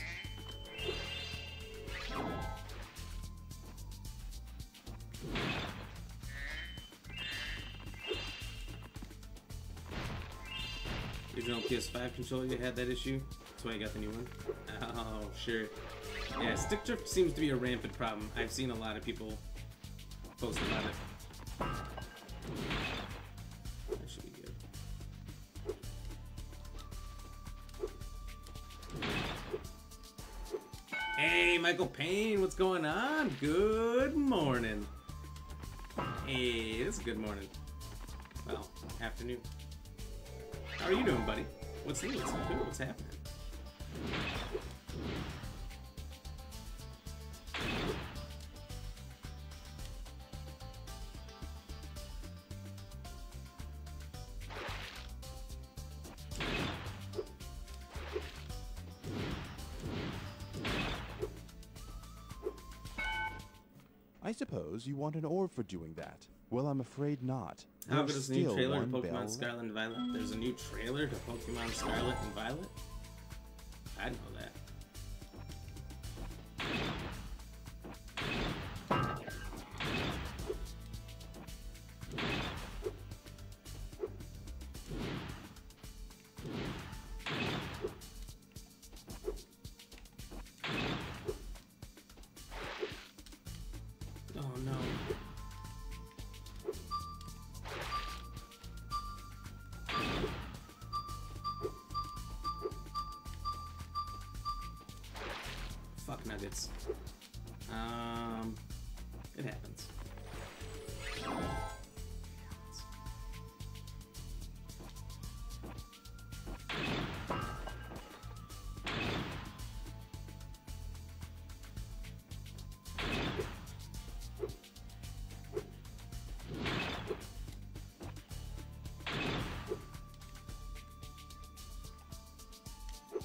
Original PS5 controller, you had that issue. That's why you got the new one. Oh, sure. Yeah, stick drift seems to be a rampant problem. I've seen a lot of people post about it. Hey, Michael Payne, what's going on? Good morning. Hey, it's a good morning. Well, afternoon. How are you doing, buddy? What's new? What's? What's happening? Suppose you want an orb for doing that. Well, I'm afraid not. How There's good is the new trailer to Pokemon bell Scarlet and Violet? There's a new trailer to Pokemon Scarlet and Violet? I know that.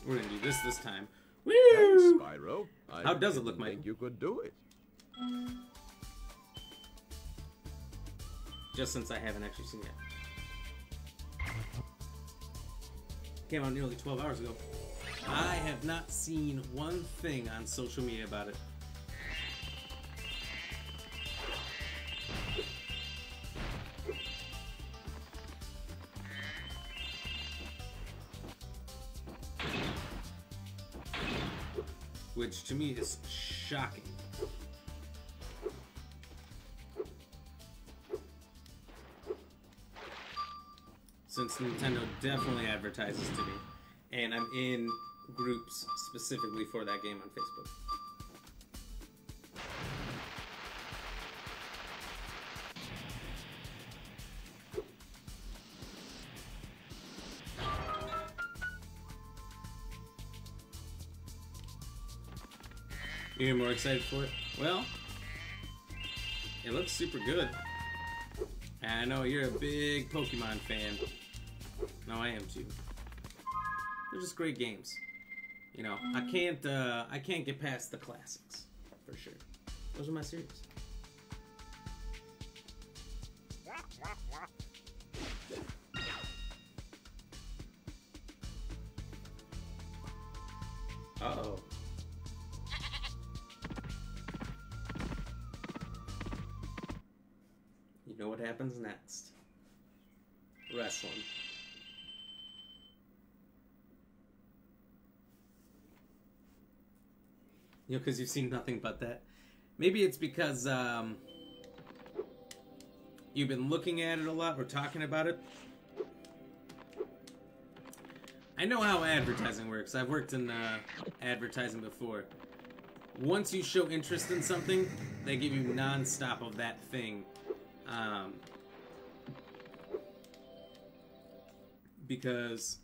We're gonna do this this time. Thanks, Woo! Spyro. I How does it look, Mike? you could do it. Just since I haven't actually seen it. Came out nearly 12 hours ago. I have not seen one thing on social media about it. Me is shocking. since Nintendo definitely advertises to me, and I'm in groups specifically for that game on Facebook. Excited for it? Well, it looks super good. And I know you're a big Pokemon fan. No, I am too. They're just great games. You know, I can't uh I can't get past the classics for sure. Those are my series. You know, because you've seen nothing but that. Maybe it's because um, you've been looking at it a lot or talking about it. I know how advertising works. I've worked in uh, advertising before. Once you show interest in something, they give you non-stop of that thing. Um, because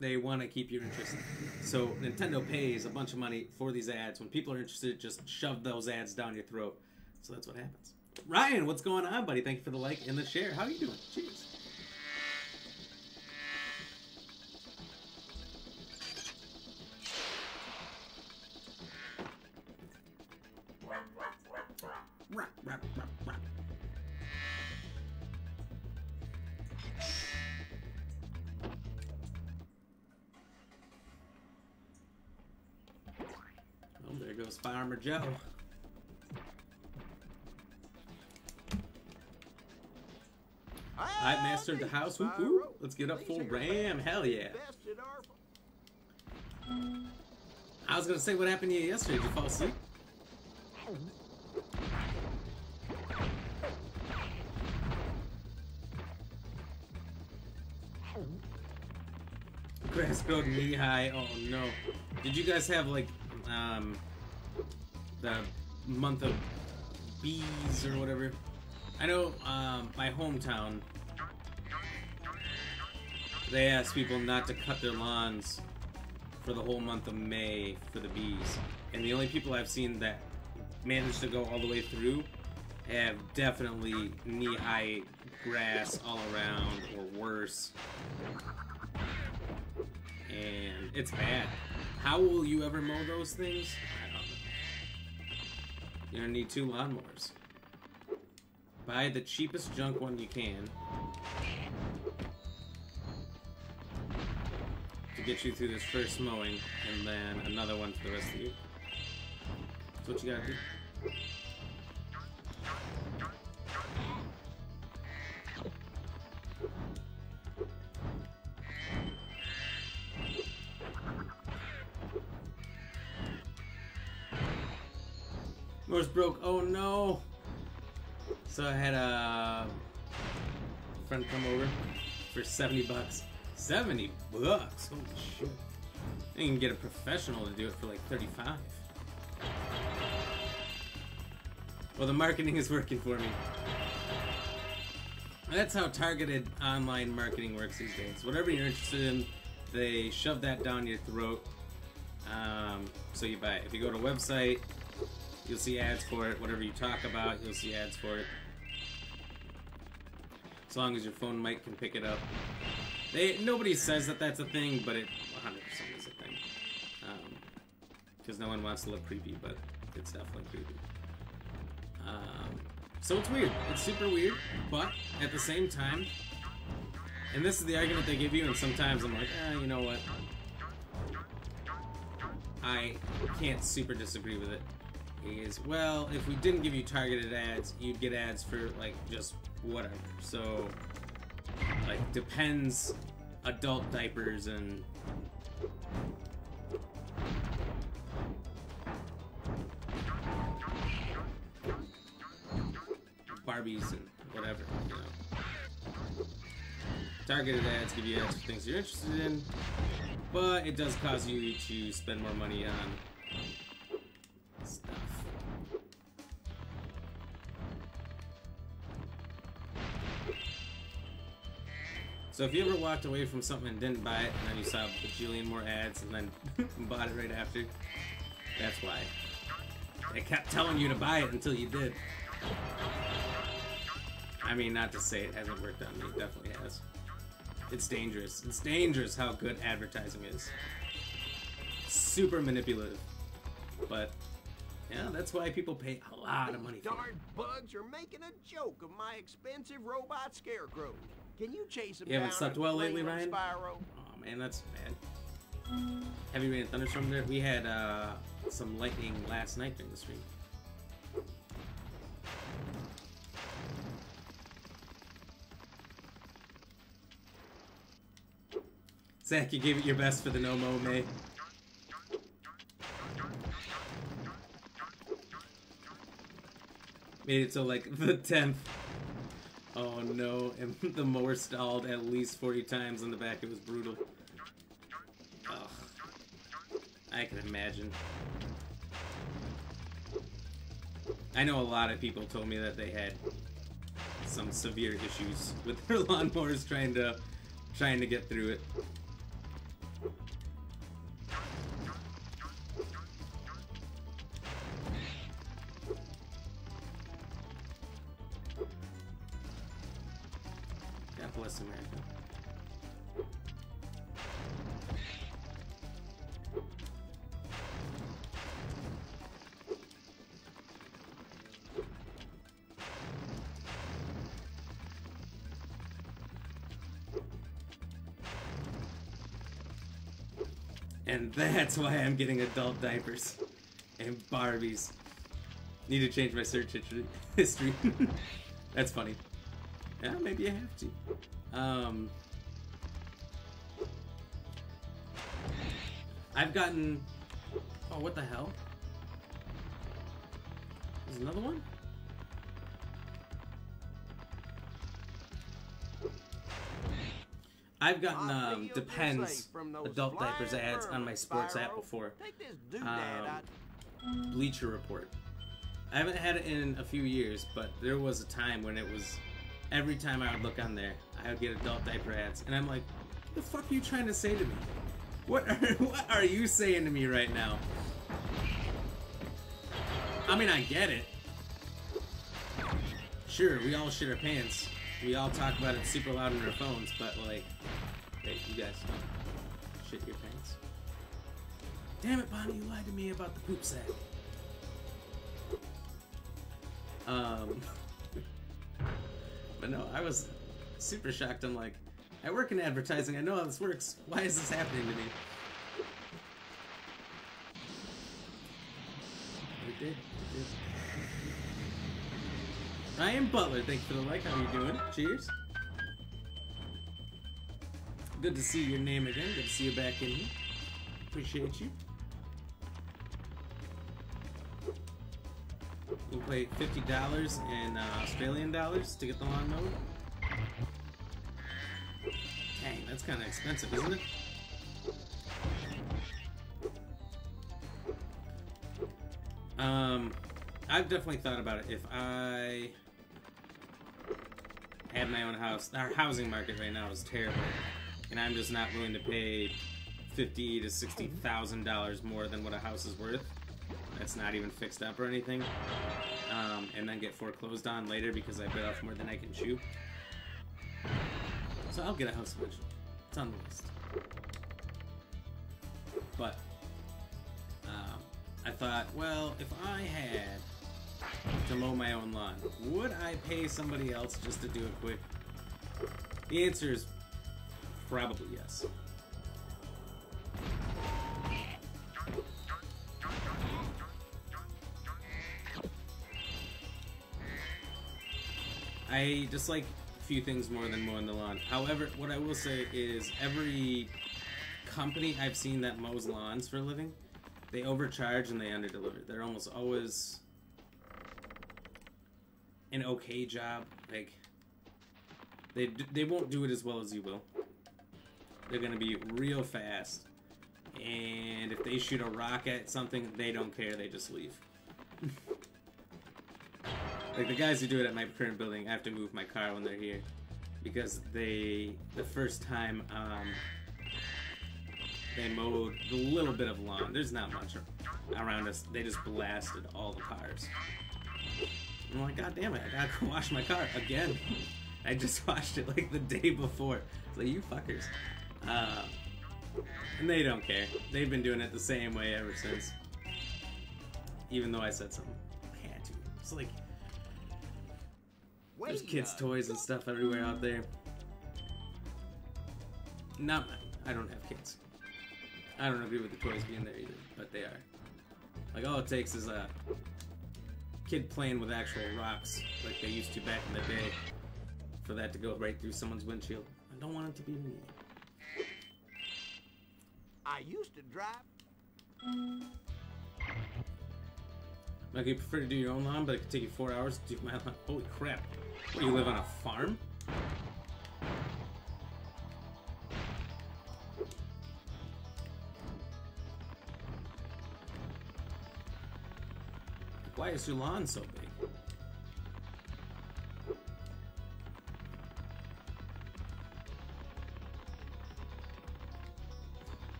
they want to keep your interest. So Nintendo pays a bunch of money for these ads. When people are interested, just shove those ads down your throat. So that's what happens. Ryan, what's going on, buddy? Thank you for the like and the share. How are you doing? Jeez. I mastered the house. Let's get up full ram. Hell yeah. I was gonna say what happened to you yesterday. Did you fall asleep? Grass growed knee high. Oh no. Did you guys have like um the month of bees or whatever? I know um my hometown they asked people not to cut their lawns for the whole month of May for the bees. And the only people I've seen that managed to go all the way through have definitely knee-high grass all around or worse. And it's bad. How will you ever mow those things? You're gonna need two lawnmowers. Buy the cheapest junk one you can. To get you through this first mowing, and then another one for the rest of you. That's what you gotta do. Broke. Oh no. So I had a friend come over for 70 bucks. 70 bucks? Holy shit. I can get a professional to do it for like 35. Well, the marketing is working for me. That's how targeted online marketing works these days. Whatever you're interested in, they shove that down your throat. Um, so you buy it. If you go to a website, you'll see ads for it. Whatever you talk about, you'll see ads for it. As long as your phone mic can pick it up. They nobody says that that's a thing, but it 100% is a thing. because no one wants to look creepy, but it's definitely creepy. Um, so it's weird. It's super weird, but at the same time, and this is the argument they give you, and sometimes I'm like, eh, you know what? I can't super disagree with it. Is well, if we didn't give you targeted ads, you'd get ads for like just whatever. So, like, depends adult diapers and Barbies and whatever. You know. Targeted ads give you ads for things you're interested in, but it does cause you to spend more money on stuff. So if you ever walked away from something and didn't buy it, and then you saw a bajillion more ads and then bought it right after, that's why. It kept telling you to buy it until you did. I mean, not to say it hasn't worked on me, it definitely has. It's dangerous. It's dangerous how good advertising is. Super manipulative. But, yeah, that's why people pay a lot of money. Darn bugs are making a joke of my expensive robot scarecrows. Can you chase them You haven't slept well lately, Ryan? Spyro? Oh man, that's bad. Heavy rain and thunderstorm there. We had uh, some lightning last night during the stream. Zach, you gave it your best for the No Mow May. Made it till like the tenth. Oh no, and the mower stalled at least 40 times in the back. It was brutal. Ugh. I can imagine. I know a lot of people told me that they had some severe issues with their lawnmowers trying to trying to get through it. That's why I'm getting adult diapers and Barbies. Need to change my search history- that's funny. Yeah, maybe I have to. Um, I've gotten. Oh, what the hell? There's another one? I've gotten um, depends from adult diapers ads on my sports app before. Um. Bleacher Report. I haven't had it in a few years, but there was a time when it was every time I would look on there, I would get adult diaper ads, and I'm like, "What the fuck are you trying to say to me? What are what are you saying to me right now?" I mean, I get it. Sure, we all shit our pants. We all talk about it super loud on our phones, but like, hey, you guys shit your pants. Damn it, Bonnie, you lied to me about the poop sack. Um, but no, I was super shocked. I'm like, I work in advertising. I know how this works. Why is this happening to me? It did. It did. Ryan Butler, thank you for the like. How are you doing? Cheers. Good to see your name again. Good to see you back in here. Appreciate you. Can pay fifty dollars in uh, Australian dollars to get the lawn mowed. Dang, that's kind of expensive, isn't it? Um, I've definitely thought about it. If I had my own house, our housing market right now is terrible, and I'm just not willing to pay fifty to sixty thousand dollars more than what a house is worth. That's not even fixed up or anything, um, and then get foreclosed on later because I bit off more than I can chew. So I'll get a house eventually. It's on the list. But um, I thought, well, if I had to mow my own lawn, would I pay somebody else just to do it quick? The answer is probably yes. I dislike a few things more than mowing the lawn. However, what I will say is every company I've seen that mows lawns for a living, they overcharge and they underdeliver. They're almost always an okay job. Like they they won't do it as well as you will. They're gonna be real fast, and if they shoot a rock at something, they don't care. They just leave. like the guys who do it at my current building, I have to move my car when they're here because they the first time um, they mowed the little bit of lawn. There's not much around us. They just blasted all the cars. I'm like, God damn it! I gotta wash my car again. I just washed it like the day before. It's like you fuckers. Uh, and they don't care. They've been doing it the same way ever since. Even though I said something, I had to. It's like there's kids' uh, toys and stuff everywhere out there. Not mine. I don't have kids. I don't agree with the toys being there either, but they are. Like all it takes is a kid playing with actual rocks, like they used to back in the day, for that to go right through someone's windshield. I don't want it to be me. I used to drive. Like you prefer to do your own lawn, but it could take you four hours to do my lawn. Holy crap! What, you live on a farm? Why is your lawn so big?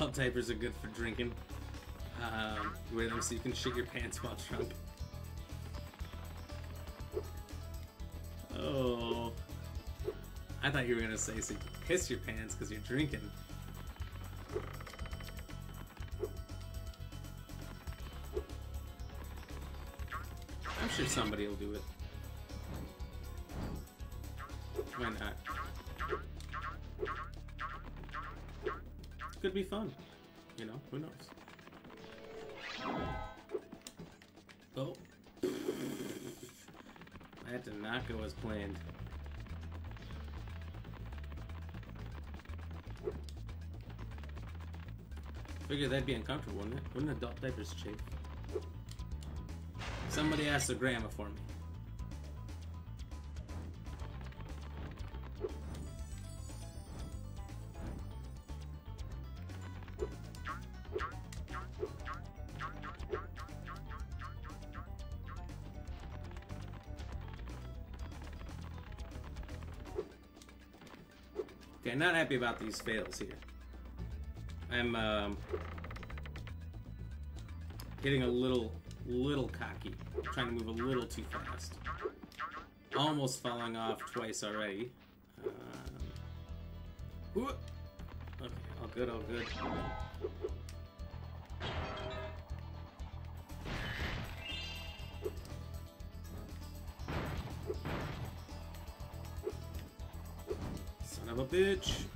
Adult diapers are good for drinking. Um, wear them so you can shit your pants while drunk. Oh. I thought you were gonna say so you can piss your pants because you're drinking. I'm sure somebody will do it. Why not? Could be fun. You know, who knows? Oh. That did not go as planned. Figured that'd be uncomfortable, wouldn't it? Wouldn't adult diapers chafe? Somebody asked the grandma for me. Not happy about these fails here. I'm um, getting a little, little cocky, trying to move a little too fast. Almost falling off twice already. Um, okay, all good, all good. Bitch.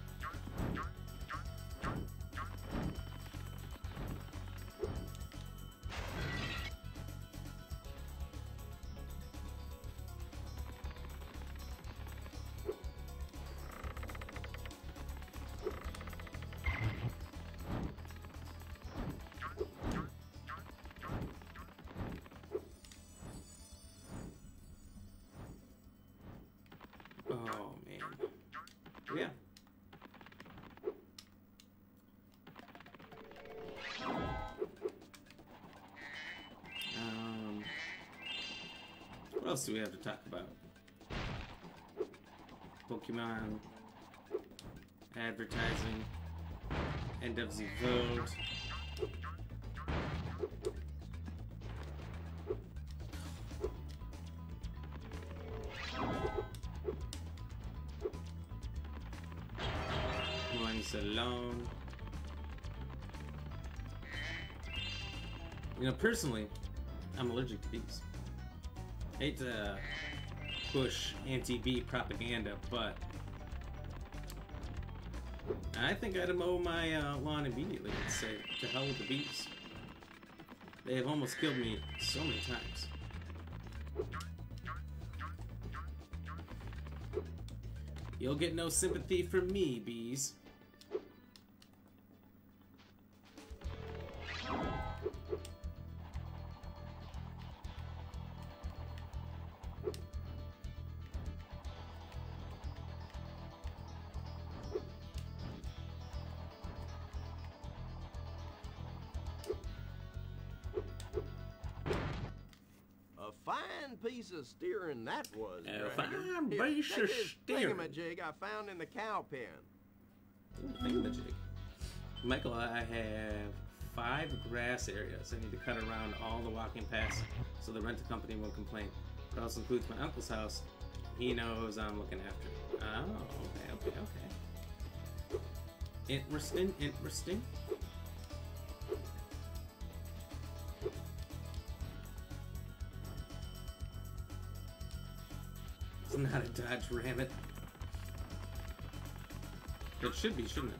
What else do we have to talk about? Pokemon advertising, end of the vote. One's alone. You know, personally, I'm allergic to bees. Hate to push anti-bee propaganda, but I think I'd mow my uh, lawn immediately and say, to hell with the bees. They have almost killed me so many times. You'll get no sympathy from me, bees. Piece of steering that was. A Dragon. fine Here, piece take of this steering. thingamajig I found in the cow pen. Thingamajig. Michael, I have five grass areas I need to cut around all the walking paths so the rental company won't complain. It also includes my uncle's house. He knows I'm looking after it. Oh, okay, okay, okay. Interesting, interesting. It's not a Dodge Ram it. It should be, shouldn't it?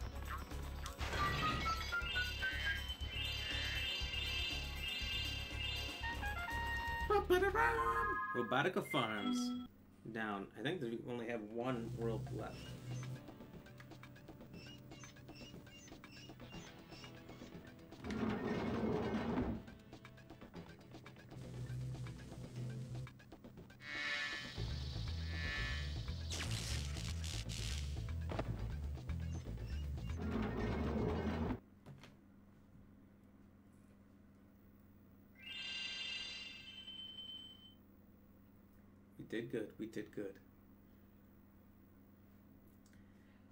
Robotica Farms. Down. I think we only have one world left. Good. We did good.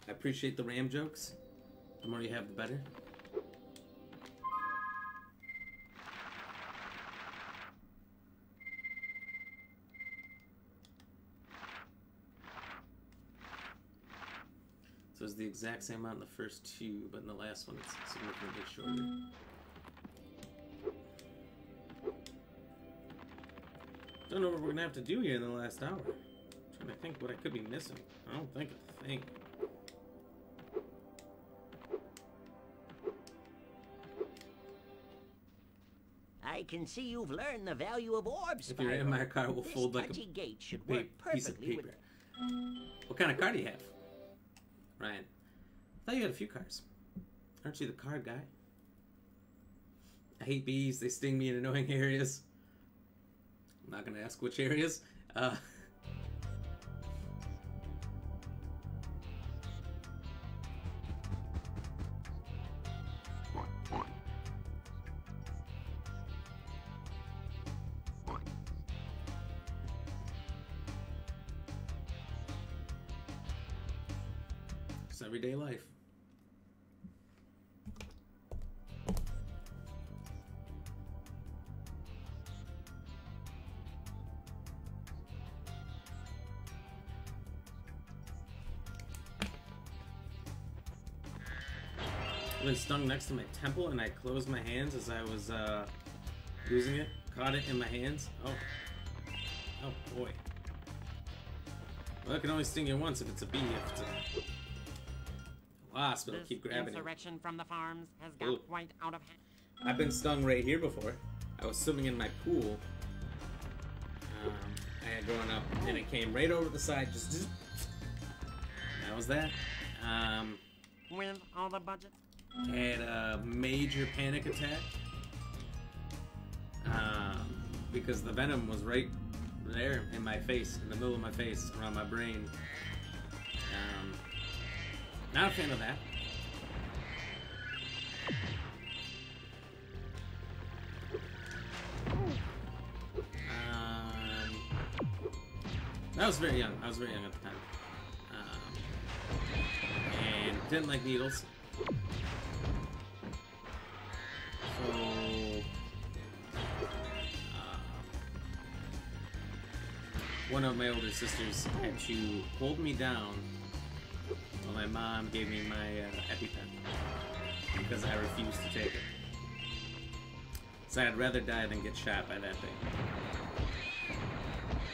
I appreciate the Ram jokes. The more you have, the better. So it's the exact same amount in the first two, but in the last one it's significantly shorter. I don't know what we're gonna have to do here in the last hour. trying to think what I could be missing. I don't think a thing. I can see you've learned the value of orbs. If you're in my car, will fold like a gate should work piece of perfectly paper. What kind of car do you have, Ryan? I thought you had a few cars. Aren't you the car guy? I hate bees. They sting me in annoying areas. I'm not gonna ask which areas. Uh, stung next to my temple and I closed my hands as I was uh, using it. Caught it in my hands. Oh. Oh boy. Well, it can only sting you once if it's a bee. If it's a wasp, it'll keep grabbing insurrection from the farms has got Ooh. quite out of hand. I've been stung right here before. I was swimming in my pool. Um, I had growing up, and it came right over the side. Just, just that was that. Um, With all the budget, had a major panic attack um, because the venom was right there in my face, in the middle of my face, around my brain. Um, not a fan of that. Um, I was very young. I was very young at the time. Um, and didn't like needles. One of my older sisters had to hold me down while my mom gave me my uh, EpiPen because I refused to take it. So I'd rather die than get shot by that thing.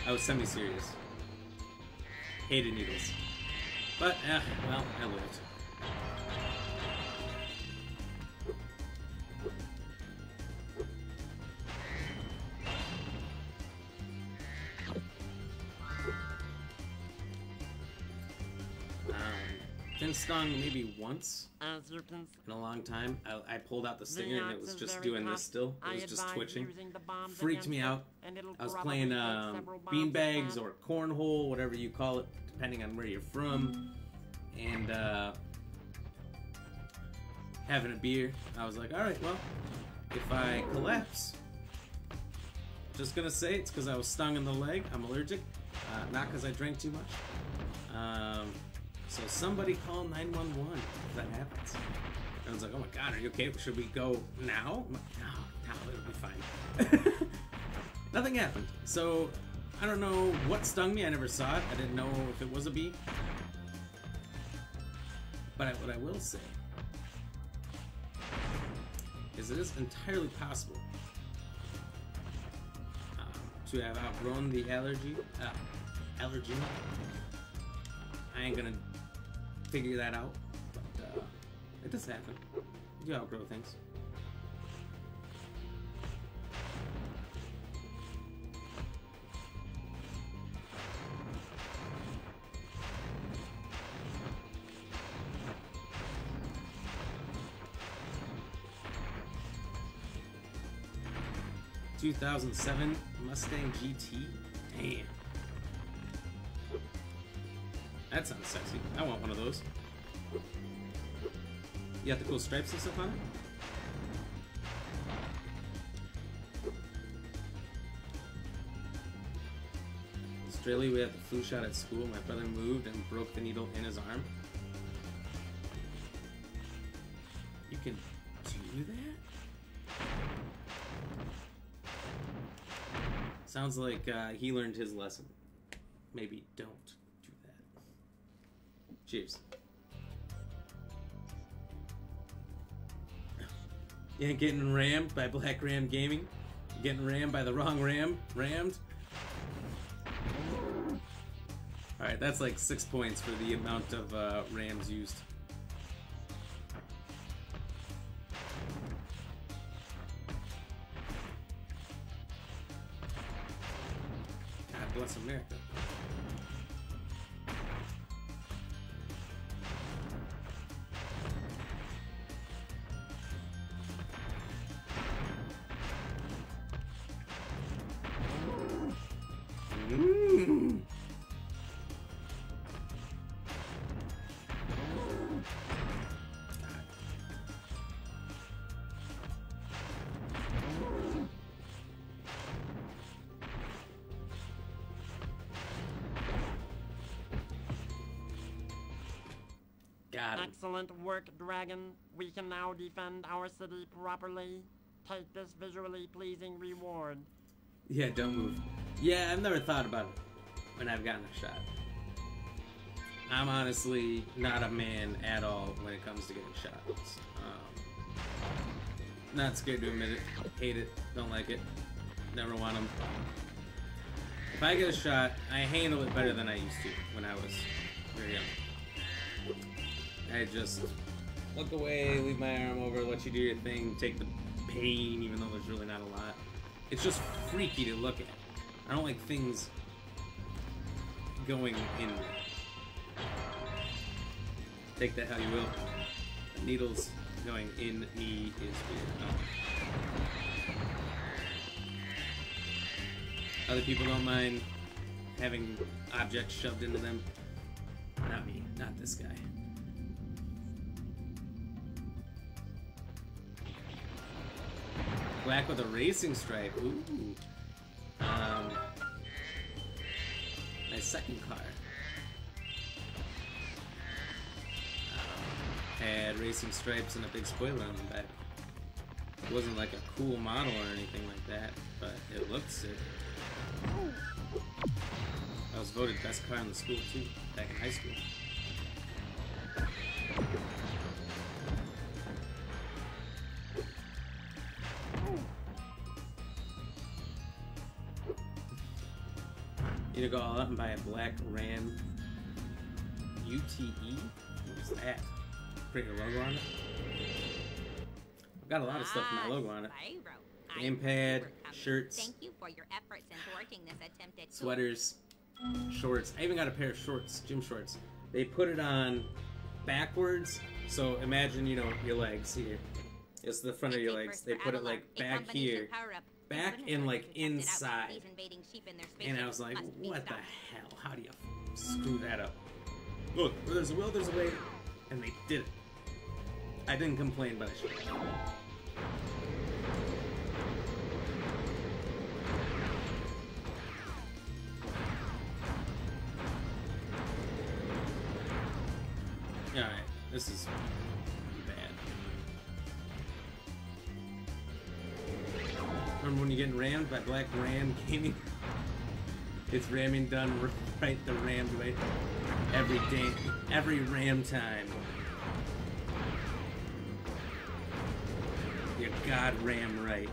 I was semi-serious. Hated needles. But, eh, well, I lived. Stung maybe once As you can see, in a long time. I, I pulled out the stinger and it was just doing this still. It was just twitching. using the bombs Freaked me out. I was playing um, several bombs bean bags or cornhole, whatever you call it, depending on where you're from. And uh, having a beer, I was like, all right, well, if I collapse, just gonna say it's because I was stung in the leg. I'm allergic, uh, not because I drank too much. Um, so somebody call 911 if that happens. I was like, oh my god, are you okay? Should we go now? I'm like, no, no, it'll be fine. Nothing happened. So I don't know what stung me. I never saw it. I didn't know if it was a bee. But I, what I will say is it is entirely possible um, to have outgrown the allergy. Uh, allergy. I ain't gonna figure that out, but uh, it does happen. You outgrow things. Two thousand seven Mustang GT. Damn. That sounds sexy. I want one of those. You got the cool stripes and stuff on it? Australia, we had the flu shot at school. My brother moved and broke the needle in his arm. You can do that? Sounds like uh, he learned his lesson. Maybe don't. Cheers. Ain't getting rammed by Black Ram Gaming. Getting rammed by the wrong Ram. Rammed. Alright, that's like six points for the amount of uh, Rams used. Excellent work, Dragon. We can now defend our city properly. Take this visually pleasing reward. Yeah, don't move. Yeah, I've never thought about it when I've gotten a shot. I'm honestly not a man at all when it comes to getting shots. Um, not scared to admit it. Hate it. Don't like it. Never want them. If I get a shot, I handle it better than I used to when I was very young. I just look away, leave my arm over, let you do your thing, take the pain, even though there's really not a lot. It's just freaky to look at. I don't like things going in. there. Take that how you will. Needles going in me is weird. Other people don't mind having objects shoved into them. Not me. Not this guy. Black with a racing stripe. Ooh. Um, my second car. Um, had racing stripes and a big spoiler on the back. It wasn't like a cool model or anything like that, but it looked sick. I was voted best car in the school too, back in high school. You to go all out and buy a black Ram UTE? What's that? Print your logo on it? I've got a lot of stuff with my logo on it. I Gamepad, knew you were coming. shirts. Thank you for your efforts in thwarting this attempt at Sweaters, shorts. I even got a pair of shorts, gym shorts. They put it on backwards. So imagine, you know, your legs here. It's the front of your legs. They put it like back here. Back and, like, inside. And I was like, what the hell? How do you screw that up? Look, where there's a will, there's a way. And they did it. I didn't complain, but I should. Alright, this is Remember when you're getting rammed by Black Ram Gaming? It's ramming done right the rammed way. Every day, every ram time. You god ram right.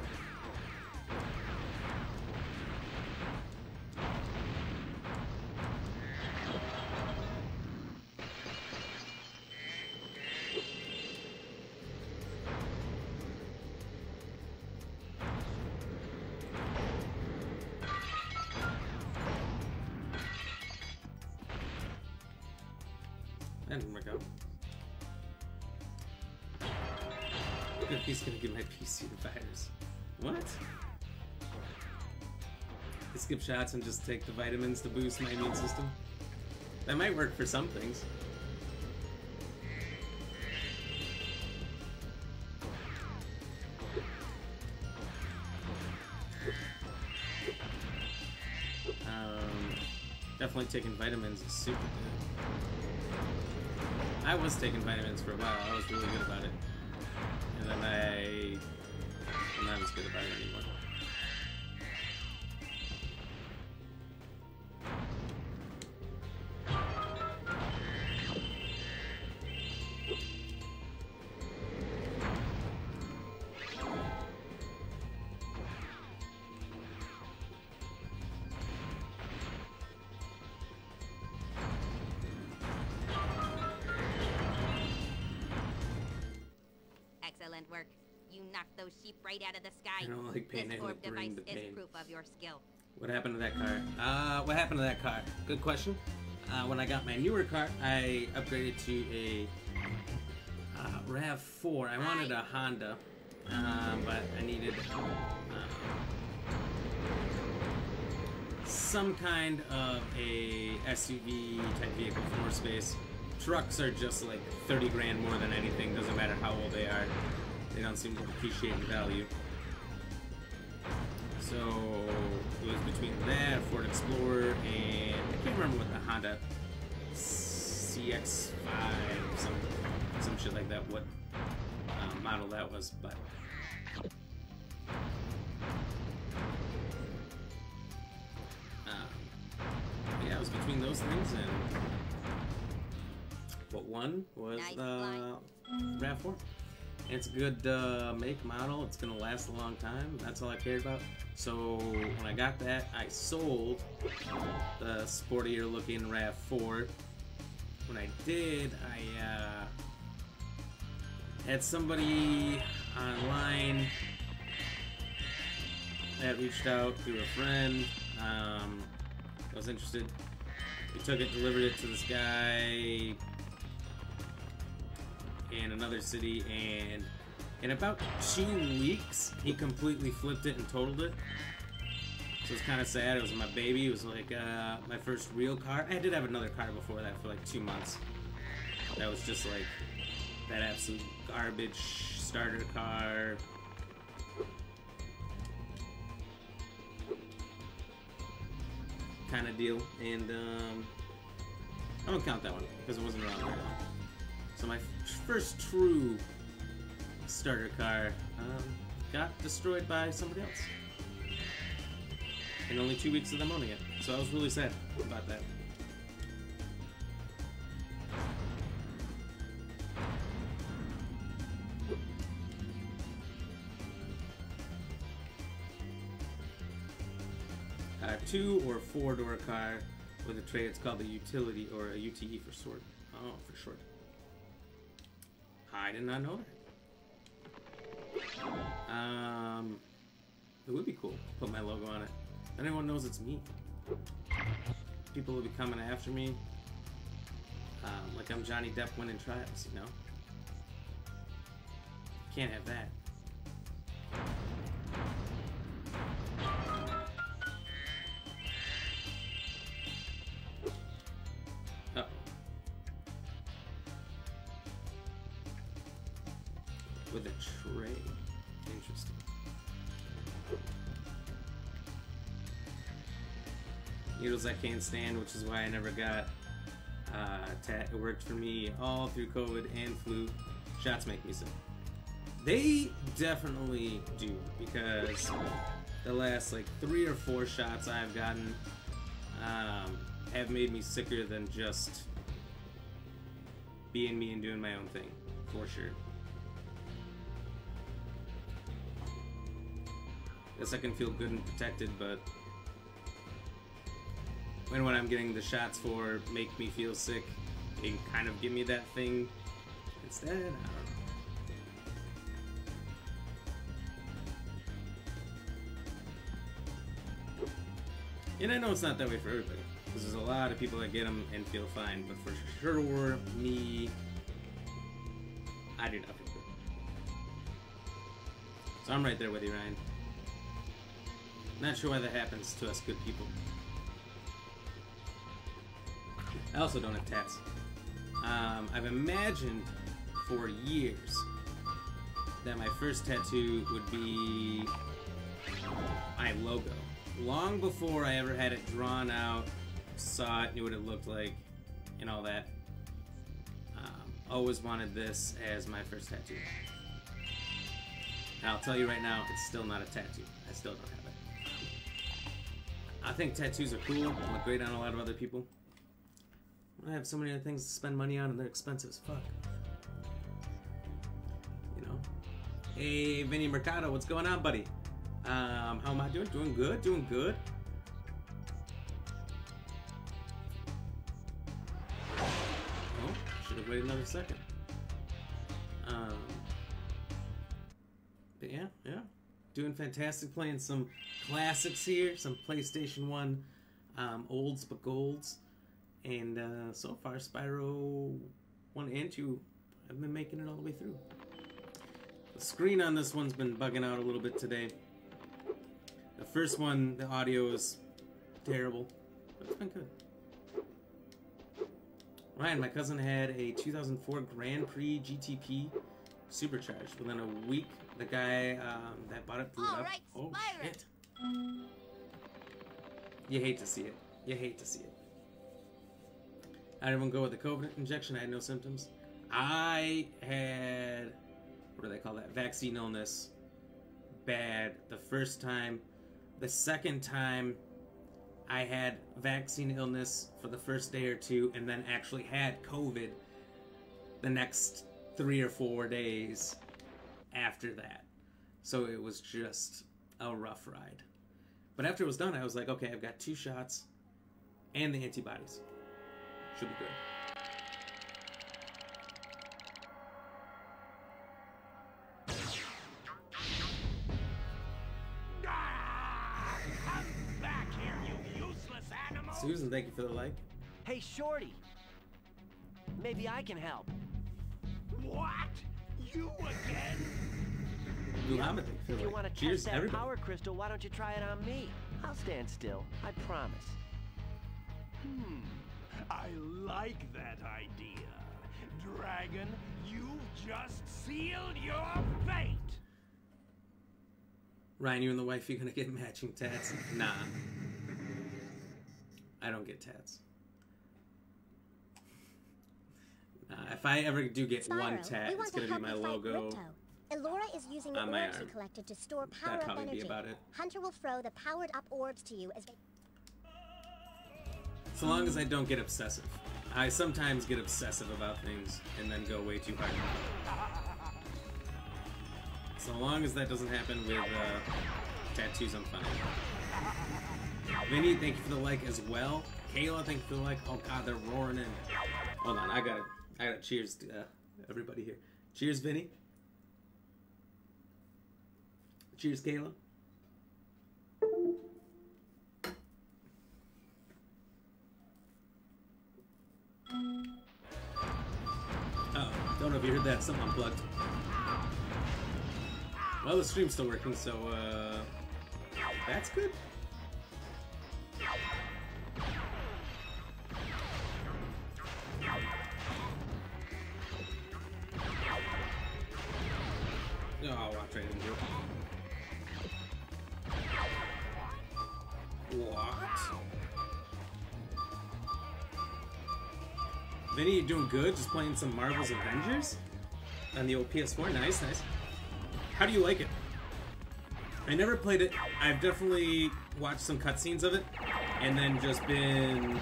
Shots and just take the vitamins to boost my immune system? That might work for some things. Um, definitely taking vitamins is super good. I was taking vitamins for a while. I was really good about it. And then I... I'm not as good about it anymore. Right out of the sky. I don't like pain, This orb device the is pain. proof of your skill. What happened to that car? Uh, what happened to that car? Good question. Uh, when I got my newer car, I upgraded to a uh, RAV4. I wanted a Honda, um, but I needed uh, some kind of a SUV type vehicle for more space. Trucks are just like 30 grand more than anything, doesn't matter how old they are. They don't seem to appreciate in value. So it was between that, Ford Explorer, and I can't remember what the Honda CX5, some some shit like that. What uh, model that was, but um, yeah, it was between those things, and what one was the Rav4. It's a good uh, make model. It's gonna last a long time. That's all I cared about. So when I got that, I sold the sportier looking Rav4. When I did, I uh, had somebody online that reached out through a friend. Um, I was interested. We took it, delivered it to this guy in another city, and in about two weeks, he completely flipped it and totaled it. So it's kind of sad. It was my baby. It was like uh, my first real car. I did have another car before that for like two months. That was just like that absolute garbage starter car. Kind of deal, and um, I don't count that one because it wasn't around long. So my first true starter car um, got destroyed by somebody else. In only two weeks of them owning it. So I was really sad about that. I two or four door car with a tray. It's called a utility or a UTE for short. Oh, for short. I did not know that. Um, it would be cool. to Put my logo on it. Anyone knows it's me. People will be coming after me. Um, like I'm Johnny Depp winning trials, you know? Can't have that. I can't stand, which is why I never got uh, tat. It worked for me all through COVID and flu. Shots make me sick. They definitely do because the last like three or four shots I've gotten um, have made me sicker than just being me and doing my own thing, for sure. Guess I can feel good and protected, but when what I'm getting the shots for make me feel sick and kind of give me that thing instead, I don't know. And I know it's not that way for everybody, because there's a lot of people that get them and feel fine, but for sure, me, I do not feel good. So I'm right there with you, Ryan. Not sure why that happens to us good people. I also don't have tats. Um, I've imagined for years that my first tattoo would be my logo. Long before I ever had it drawn out, saw it, knew what it looked like, and all that. Um, always wanted this as my first tattoo. And I'll tell you right now, it's still not a tattoo. I still don't have it. I think tattoos are cool look great on a lot of other people. I have so many other things to spend money on and they're expensive as fuck. You know? Hey, Vinny Mercado, what's going on, buddy? Um, how am I doing? Doing good, doing good. Oh, should have waited another second. Um, but yeah, yeah. Doing fantastic playing some classics here, some PlayStation 1 um, olds but golds. And uh, so far, Spyro 1 and 2 have been making it all the way through. The screen on this one's been bugging out a little bit today. The first one, the audio is terrible, but it's been good. Ryan, my cousin had a 2004 Grand Prix GTP supercharged. Within a week, the guy um, that bought it blew it All up. right, oh shit! You hate to see it. You hate to see it. I didn't even go with the COVID injection. I had no symptoms. I had what do they call that? Vaccine illness. Bad the first time. The second time, I had vaccine illness for the first day or two, and then actually had COVID the next three or four days after that. So it was just a rough ride. But after it was done, I was like, okay, I've got two shots and the antibodies. Should be good. Come back here, you useless animal! Susan, thank you for the like. Hey, Shorty. Maybe I can help. What? You again? Muhammad, thank you for If you like. want to Cheers, test that everybody. power crystal, why don't you try it on me? I'll stand still. I promise. Hmm. I like that idea. Dragon, you've just sealed your fate! Ryan, you and the wife, you gonna get matching tats? Nah. I don't get tats. Nah, if I ever do get one tat, it's gonna to be my you fight logo. Ripto. Elora is using the on my orbs you arm. collected to store That'd power up probably be energy. about it. Hunter will throw the powered up orbs to you as they So long as I don't get obsessive. I sometimes get obsessive about things and then go way too hard. So long as that doesn't happen with uh, tattoos, I'm fine. Vinny, thank you for the like as well. Kayla, thank you for the like. Oh god, they're roaring in. Hold on, I gotta, I gotta cheers to uh, everybody here. Cheers, Vinny. Cheers, Kayla. Oh, don't know if you heard that. Something unplugged. Well, the stream's still working, so uh, that's good. Oh, watch right into it. What? Vinny, you doing good? Just playing some Marvel's Avengers on the old PS4. Nice, nice. How do you like it? I never played it. I've definitely watched some cutscenes of it, and then just been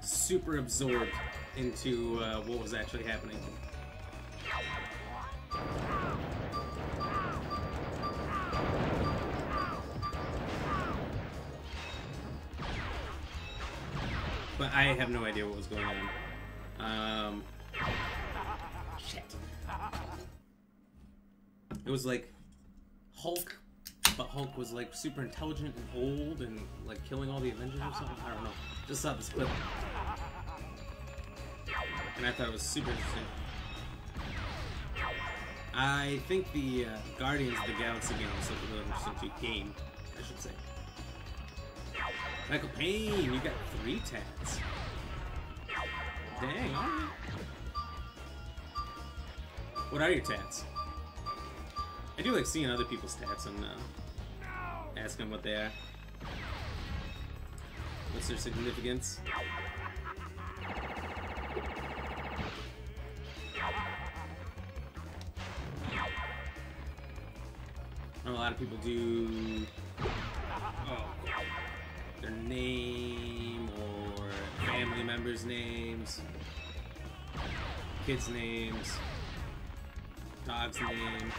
super absorbed into uh, what was actually happening. But I have no idea what was going on. Um, shit. It was like Hulk, but Hulk was like super intelligent and old and like killing all the Avengers or something. I don't know. Just saw this clip. And I thought it was super interesting. I think the uh, Guardians of the Galaxy game was like a really interesting game, I should say. Michael Payne, you got three tats. Dang. What are your tats? I do like seeing other people's tats and uh, asking them what they are. What's their significance? A lot of people do oh, their name family members' names, kids' names, dog's name.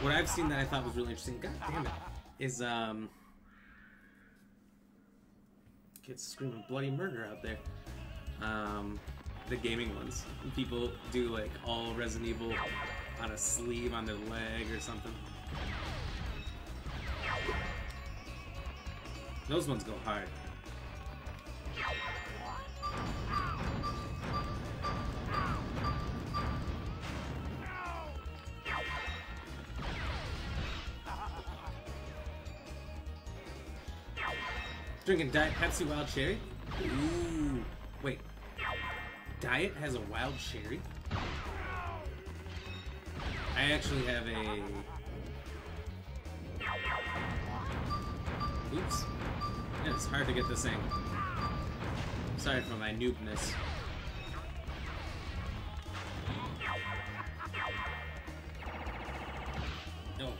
What I've seen that I thought was really interesting, god damn it, is um kids screaming bloody murder out there. Um the gaming ones. People do like all Resident Evil on a sleeve on their leg or something. Those ones go hard. Drinking Diet Pepsi Wild Cherry? Ooh. Diet has a wild cherry? I actually have a... Oops. It's hard to get this thing. Sorry for my noobness. Oh.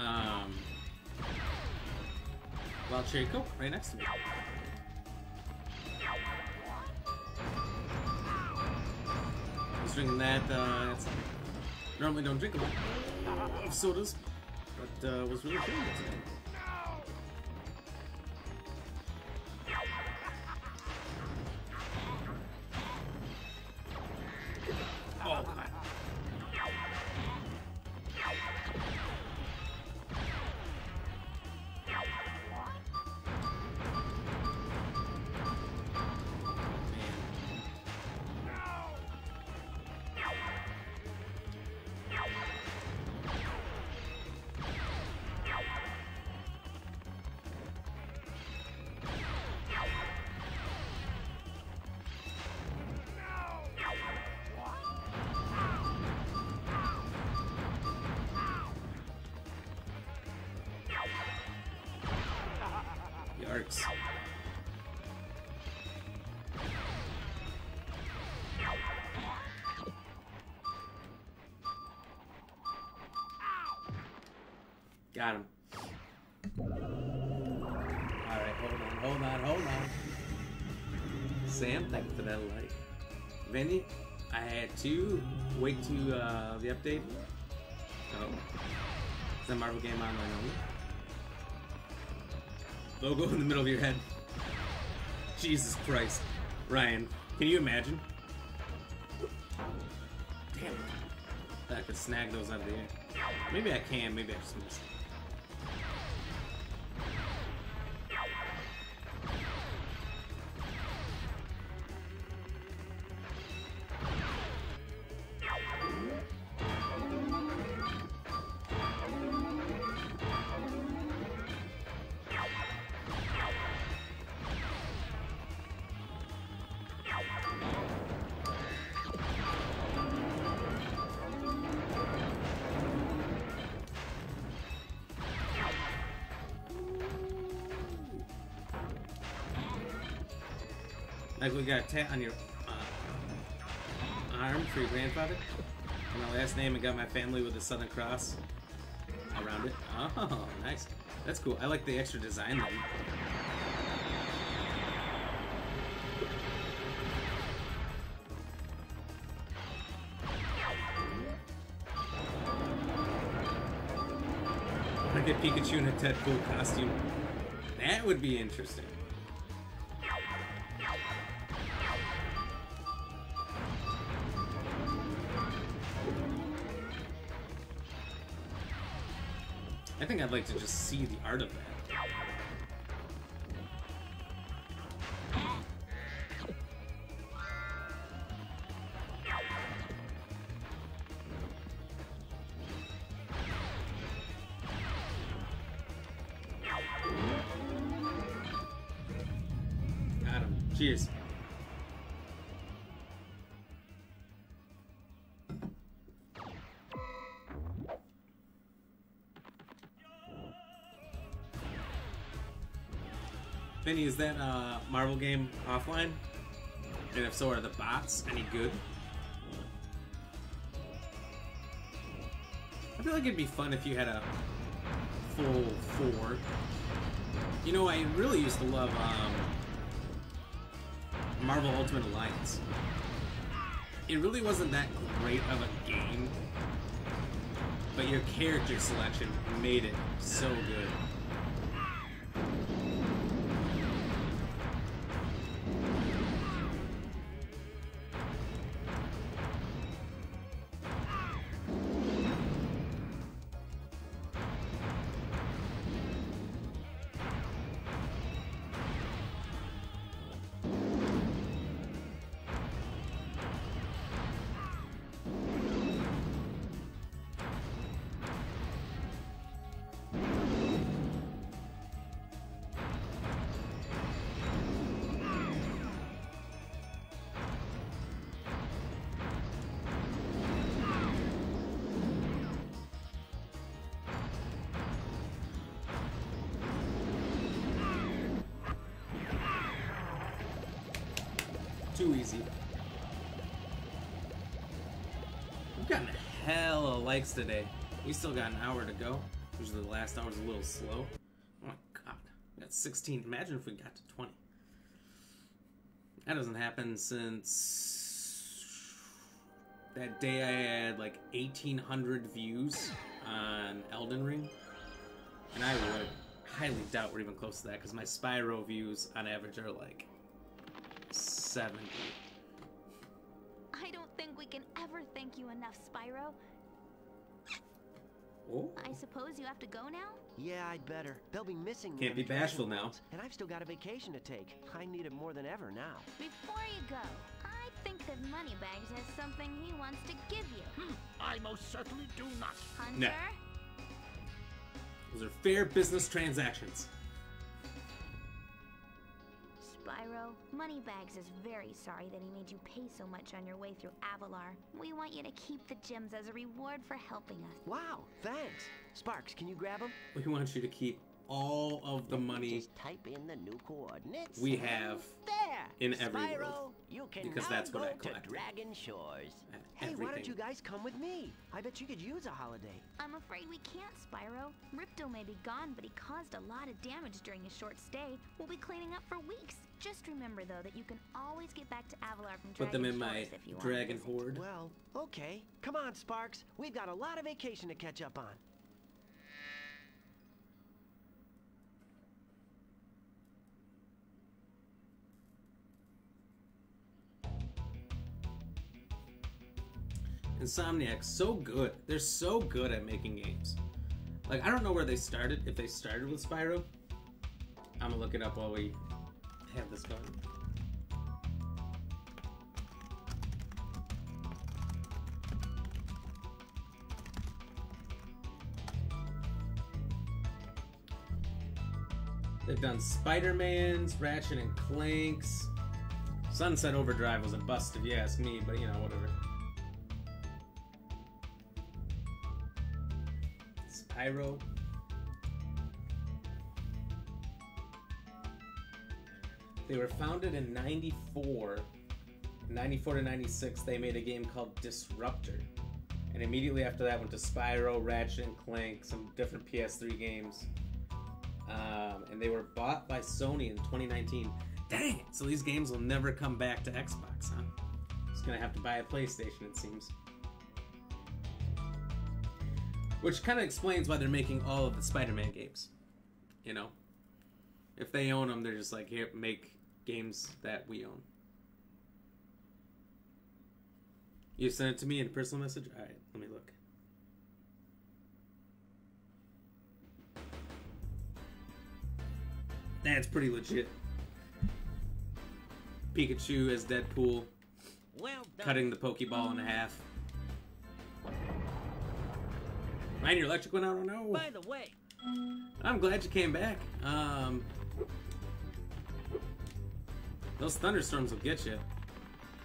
Um... Wild Cherry Coke right next to me. Normally don't drink a lot of sodas, but uh, was really feeling it today. Update. Oh. Is that Marvel Game Online only? Logo in the middle of your head. Jesus Christ. Ryan, can you imagine? Damn it. I could snag those out of the air. Maybe I can, maybe I just missed. Tat on your uh, arm for your grandfather. And my last name, and got my family with a Southern Cross around it. Oh, nice. That's cool. I like the extra design then. I get Pikachu in a Deadpool costume. That would be interesting. I'd like to just see the art of that. Benny, is that uh, Marvel game offline? And if so, are the bots any good? I feel like it'd be fun if you had a full four. You know, I really used to love um, Marvel Ultimate Alliance. It really wasn't that great of a game, but your character selection made it so good. Likes today. We still got an hour to go. Usually the last hour's a little slow. Oh my god. We got 16. Imagine if we got to 20. That doesn't happen since that day I had like 1,800 views on Elden Ring. And I would highly doubt we're even close to that because my Spyro views on average are like 70. Go now? Yeah, I'd better. They'll be missing. Can't be bashful now. And I've still got a vacation to take. I need it more than ever now. Before you go, I think that Moneybags has something he wants to give you. Hmm, I most certainly do not. Hunter? No. those are fair business transactions. Spyro, Moneybags is very sorry that he made you pay so much on your way through Avalar. We want you to keep the gems as a reward for helping us. Wow, thanks. Sparks, can you grab them? We want you to keep all of the money Just type in the new coordinates. we have There. in every Spyro, world. you can Because that's what I to collect. Dragon Shores. I have Hey, why don't you guys come with me? I bet you could use a holiday. I'm afraid we can't, Spyro. Ripto may be gone, but he caused a lot of damage during his short stay. We'll be cleaning up for weeks. Just remember, though, that you can always get back to Avalar from Dragon Put them in Shores my if you dragon visit. hoard. Well, okay. Come on, Sparks. We've got a lot of vacation to catch up on. Insomniac's so good. They're so good at making games. Like I don't know where they started. If they started with Spyro, I'm gonna look it up while we have this going. They've done Spider-Man's, Ratchet and Clanks. Sunset Overdrive was a bust if you ask me, but you know, whatever. Spyro. They were founded in 94. 94 to 96, they made a game called Disruptor. And immediately after that, went to Spyro, Ratchet and Clank, some different PS3 games. Um, and they were bought by Sony in 2019. Dang it! So these games will never come back to Xbox, huh? Just gonna have to buy a PlayStation, it seems. Which kind of explains why they're making all of the Spider-Man games. You know, if they own them, they're just like, here, make games that we own. You sent it to me in a personal message. All right, let me look. That's pretty legit. Pikachu as Deadpool, Well cutting the Pokeball in half. Man, your electric went out. Oh no! By the way, I'm glad you came back. Um, those thunderstorms will get you.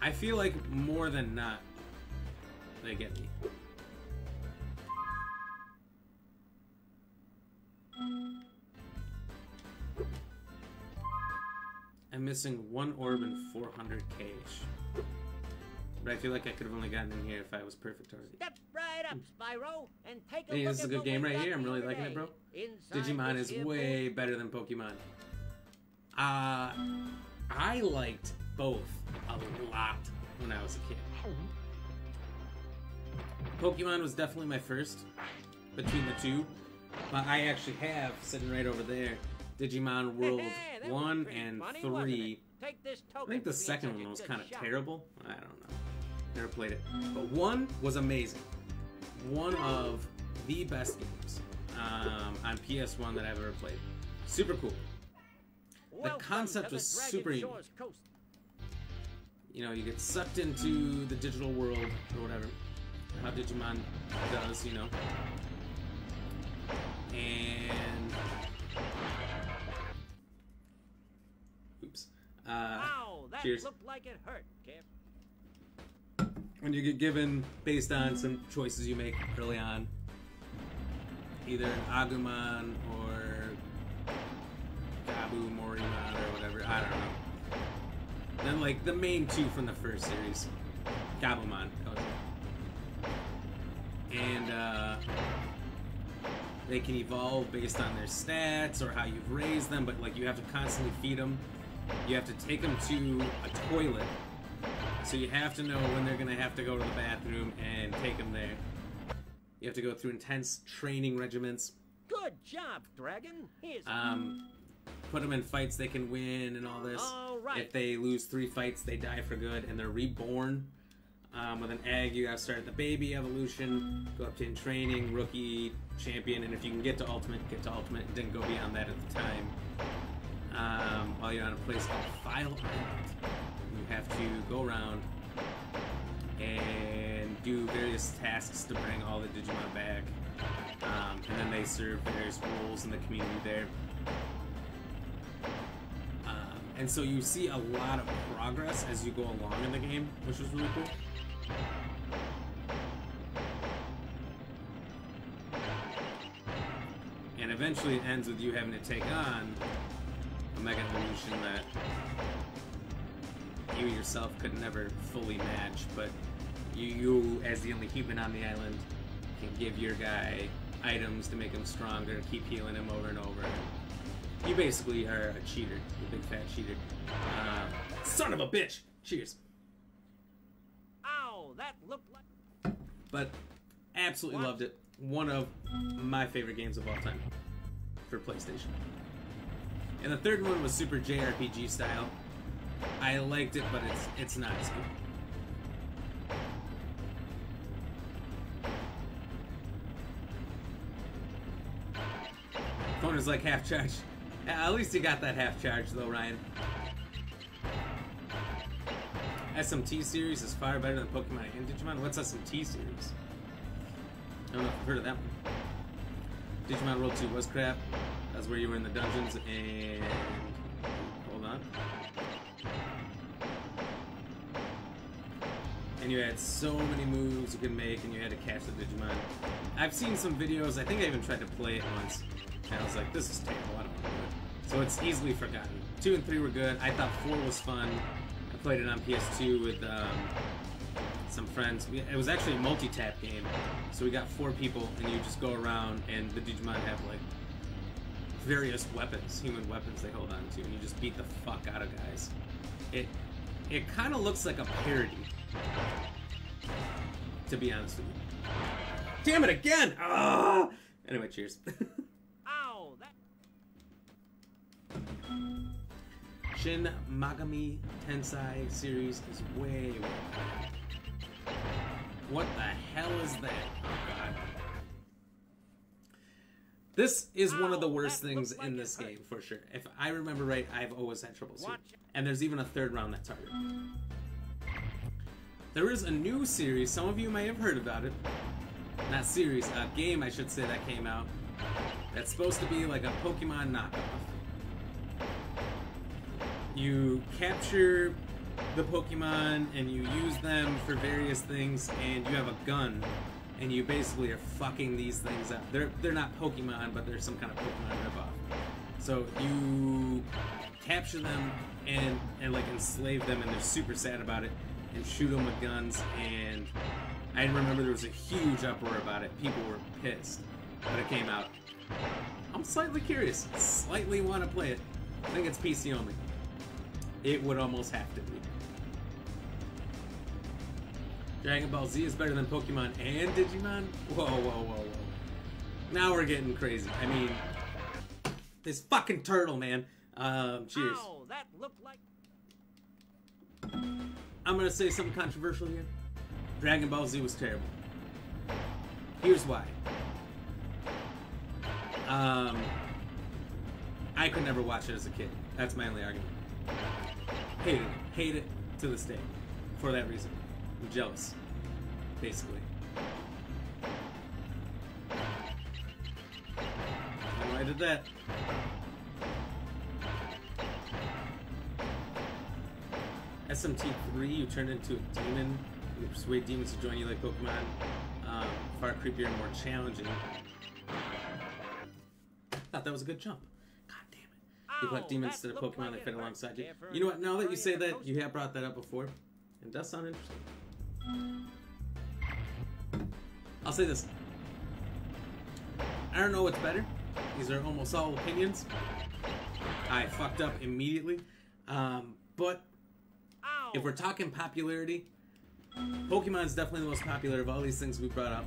I feel like more than not, they get me. I'm missing one orb and 400 cash. But I feel like I could have only gotten in here if I was perfect already. step right up, Spyro, and take a Hey, look this is a good game right here. I'm really liking it, bro. Inside Digimon is here way better than Pokemon. Uh, I liked both a lot when I was a kid. Pokemon was definitely my first between the two, but I actually have sitting right over there Digimon World Hey, that 1 and funny, 3. Take this I think the second one was kind of terrible. I don't know. Never played it. But 1 was amazing. One of the best games um, on PS1 that I've ever played. Super cool. The concept was super unique. You know, you get sucked into the digital world or whatever. How Digimon does, you know. And oops. Uh, Wow, that cheers. looked like it hurt, Kip. When you get given based on some choices you make early on, either Agumon or Gabu Morimon or whatever. I don't know. Then like the main two from the first series, Gabumon. that was it. And uh, they can evolve based on their stats or how you've raised them, but like you have to constantly feed them. You have to take them to a toilet so you have to know when they're gonna have to go to the bathroom and take them there. You have to go through intense training regiments. Good job, Dragon. Here's Um, put them in fights they can win and all this. All right. If they lose three fights, they die for good and they're reborn. Um, with an egg, you gotta start at the baby evolution, go up to in training, rookie, champion, and if you can get to ultimate, get to ultimate. It didn't go beyond that at the time. Um, while you're on a place called File Island, have to go around and do various tasks to bring all the Digimon back. Um, and then they serve various roles in the community there. Um, and so you see a lot of progress as you go along in the game, which was really cool. And eventually it ends with you having to take on a Mega Evolution that you yourself could never fully match, but you, you as the only human on the island, can give your guy items to make him stronger, keep healing him over and over. You basically are a cheater, a big fat cheater. Uh, son of a bitch! Cheers. Ow, that looked like. But absolutely loved it. One of my favorite games of all time for PlayStation. And the third one was super JRPG style. I liked it, but it's it's not as good. Phone is like half charge. At least you got that half charge though, Ryan. SMT series is far better than Pokemon and Digimon. What's SMT series? I don't know if you've heard of that one. Digimon World 2 was crap. That's where you were in the dungeons and... Hold on. And you had so many moves you could make and you had to catch the Digimon. I've seen some videos, I think I even tried to play it once. And I was like, this is terrible, I don't want to do it. So it's easily forgotten. 2 and 3 were good. I thought 4 was fun. I played it on PS2 with um, some friends. It was actually a multi-tap game. So we got four people, and you just go around, and the Digimon have like various weapons, human weapons they hold on to, and you just beat the fuck out of guys. It it kind of looks like a parody, to be honest with you. Damn it again! Ah! Anyway, cheers. Ow, that. Shin Megami Tensei series is way, way. What the hell is that? Oh god. This is one of the worst things in this game, for sure. If I remember right, I've always had trouble seeing. And there's even a third round that's harder. There is a new series, some of you may have heard about it. Not series, a game I should say that came out. That's supposed to be like a Pokemon knockoff. You capture the Pokemon and you use them for various things, and you have a gun, and you basically are fucking these things up. They're they're not Pokemon, but they're some kind of Pokemon ripoff. So you capture them and and like enslave them, and they're super sad about it, and shoot them with guns. And I remember there was a huge uproar about it. People were pissed when it came out. I'm slightly curious, slightly want to play it. I think it's PC only. It would almost have to be. Dragon Ball Z is better than Pokemon and Digimon? Whoa, whoa, whoa, whoa. Now we're getting crazy. I mean, this fucking turtle, man. Um, cheers. Ow, that looked like. I'm gonna say something controversial here. Dragon Ball Z was terrible. Here's why. Um, I could never watch it as a kid. That's my only argument. Hated it. Hate it to this day. For that reason. I'm jealous. Basically. I did that. SMT3, you turn into a demon. You persuade demons to join you like Pokemon. Um, far creepier and more challenging. Thought that was a good jump. God damn it. You collect demons instead of Pokemon like that fit alongside you. You know what? Now that you say that, you have brought that up before. It does sound interesting. I'll say this. I don't know what's better. These are almost all opinions. I fucked up immediately. Um, but Ow. if we're talking popularity, Pokemon's definitely the most popular of all these things we brought up.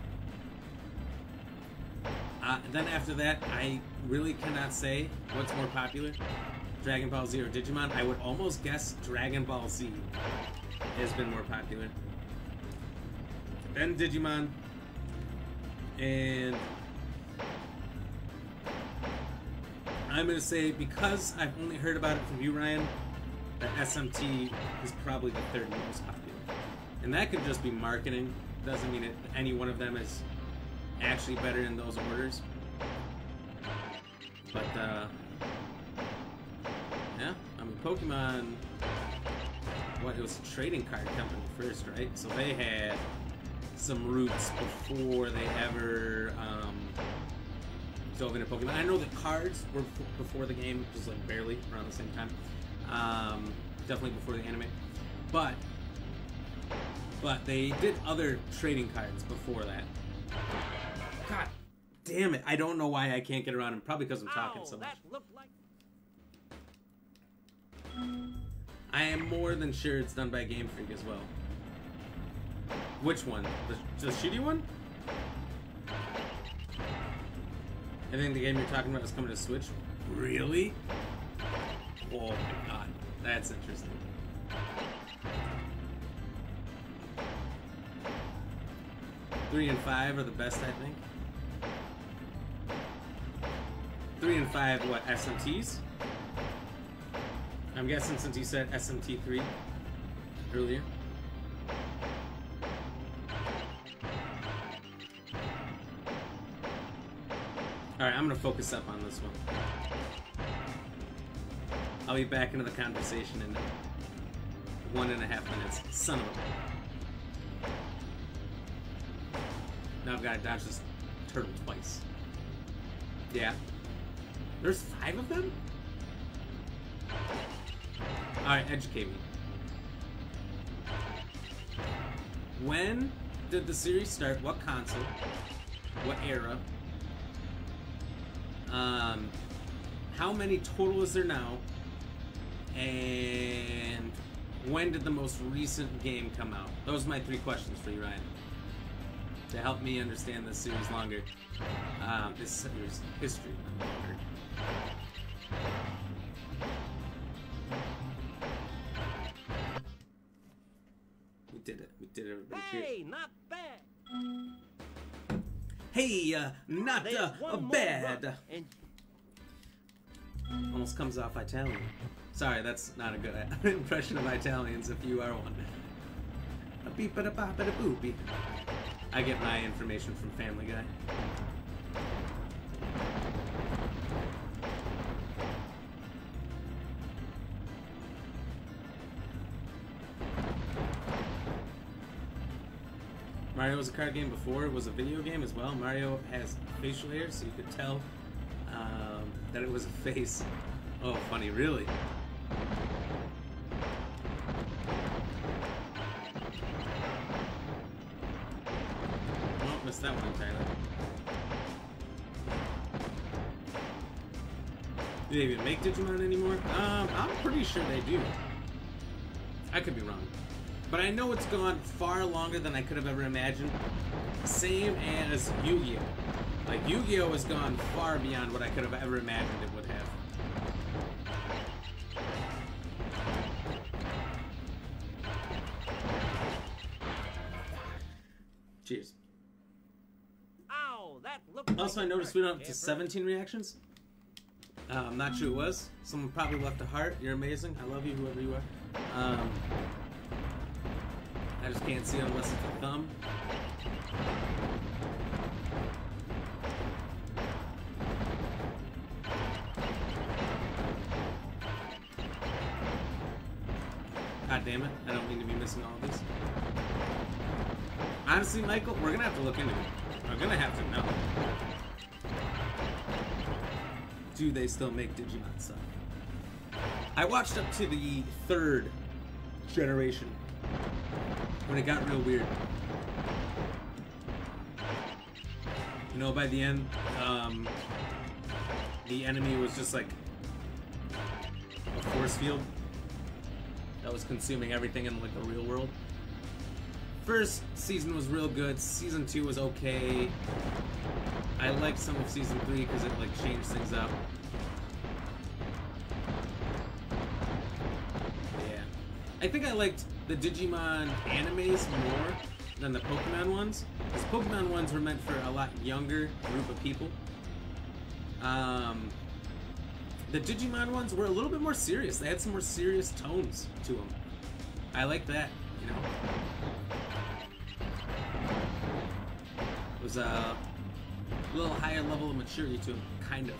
Uh, then after that, I really cannot say what's more popular, Dragon Ball Z or Digimon. I would almost guess Dragon Ball Z has been more popular. Then Digimon, and I'm gonna say because I've only heard about it from you, Ryan, that SMT is probably the third most popular, and that could just be marketing. Doesn't mean it, any one of them is actually better in those orders. But uh, yeah, I mean Pokemon. What it was a trading card company first, right? So they had some roots before they ever um, dove into Pokemon. I know that cards were before the game, just like barely around the same time. Um, definitely before the anime. but but they did other trading cards before that. God damn it! I don't know why I can't get around him. Probably because I'm talking Ow, so much. like I am more than sure it's done by Game Freak as well. Which one? The, the shitty one? I think the game you're talking about is coming to Switch. Really? Oh my god, that's interesting. Three and five are the best, I think. Three and five, what, SMTs? I'm guessing since you said SMT3 earlier. Alright, I'm gonna focus up on this one. I'll be back into the conversation in one and a half minutes. Son of a. Now I've got to dodge this turtle twice. Yeah. There's five of them? Alright, educate me. When did the series start? What console? What era? Um, how many total is there now? And when did the most recent game come out? Those are my three questions for you, Ryan. To help me understand this series longer. Um, this series history longer. We did it. We did it. Hey, not bad. Hey, uh, not uh, uh, bad. Almost comes off Italian. Sorry, that's not a good impression of Italians if you are one. A beep a bop a boopy. I get my information from Family Guy. Mario was a card game before it was a video game as well. Mario has facial hair, so you could tell um, that it was a face. Oh, funny, really? Oh, missed that one entirely. Do they even make Digimon anymore? Um, I'm pretty sure they do. I could be wrong. But I know it's gone far longer than I could have ever imagined. Same as Yu-Gi-Oh! Like, Yu-Gi-Oh! has gone far beyond what I could have ever imagined it would have. Cheers. ow, that looked Also, I like noticed we don't have to 17 reactions. Uh, I'm not sure it was. Someone probably left a heart. You're amazing. I love you, whoever you are. Um, I just can't see it unless it's a thumb. God damn it. I don't mean to be missing all of these. Honestly, Michael, we're gonna have to look into it. We're gonna have to know. Do they still make Digimon stuff? I watched up to the third generation when it got real weird. You know, by the end, um, the enemy was just like a force field that was consuming everything in like the real world. First season was real good. Season two was okay. I liked some of season three because it like changed things up. I think I liked the Digimon animes more than the Pokemon ones. Because Pokemon ones were meant for a lot younger group of people. Um, the Digimon ones were a little bit more serious. They had some more serious tones to them. I like that, you know. It was a little higher level of maturity to them, kind of.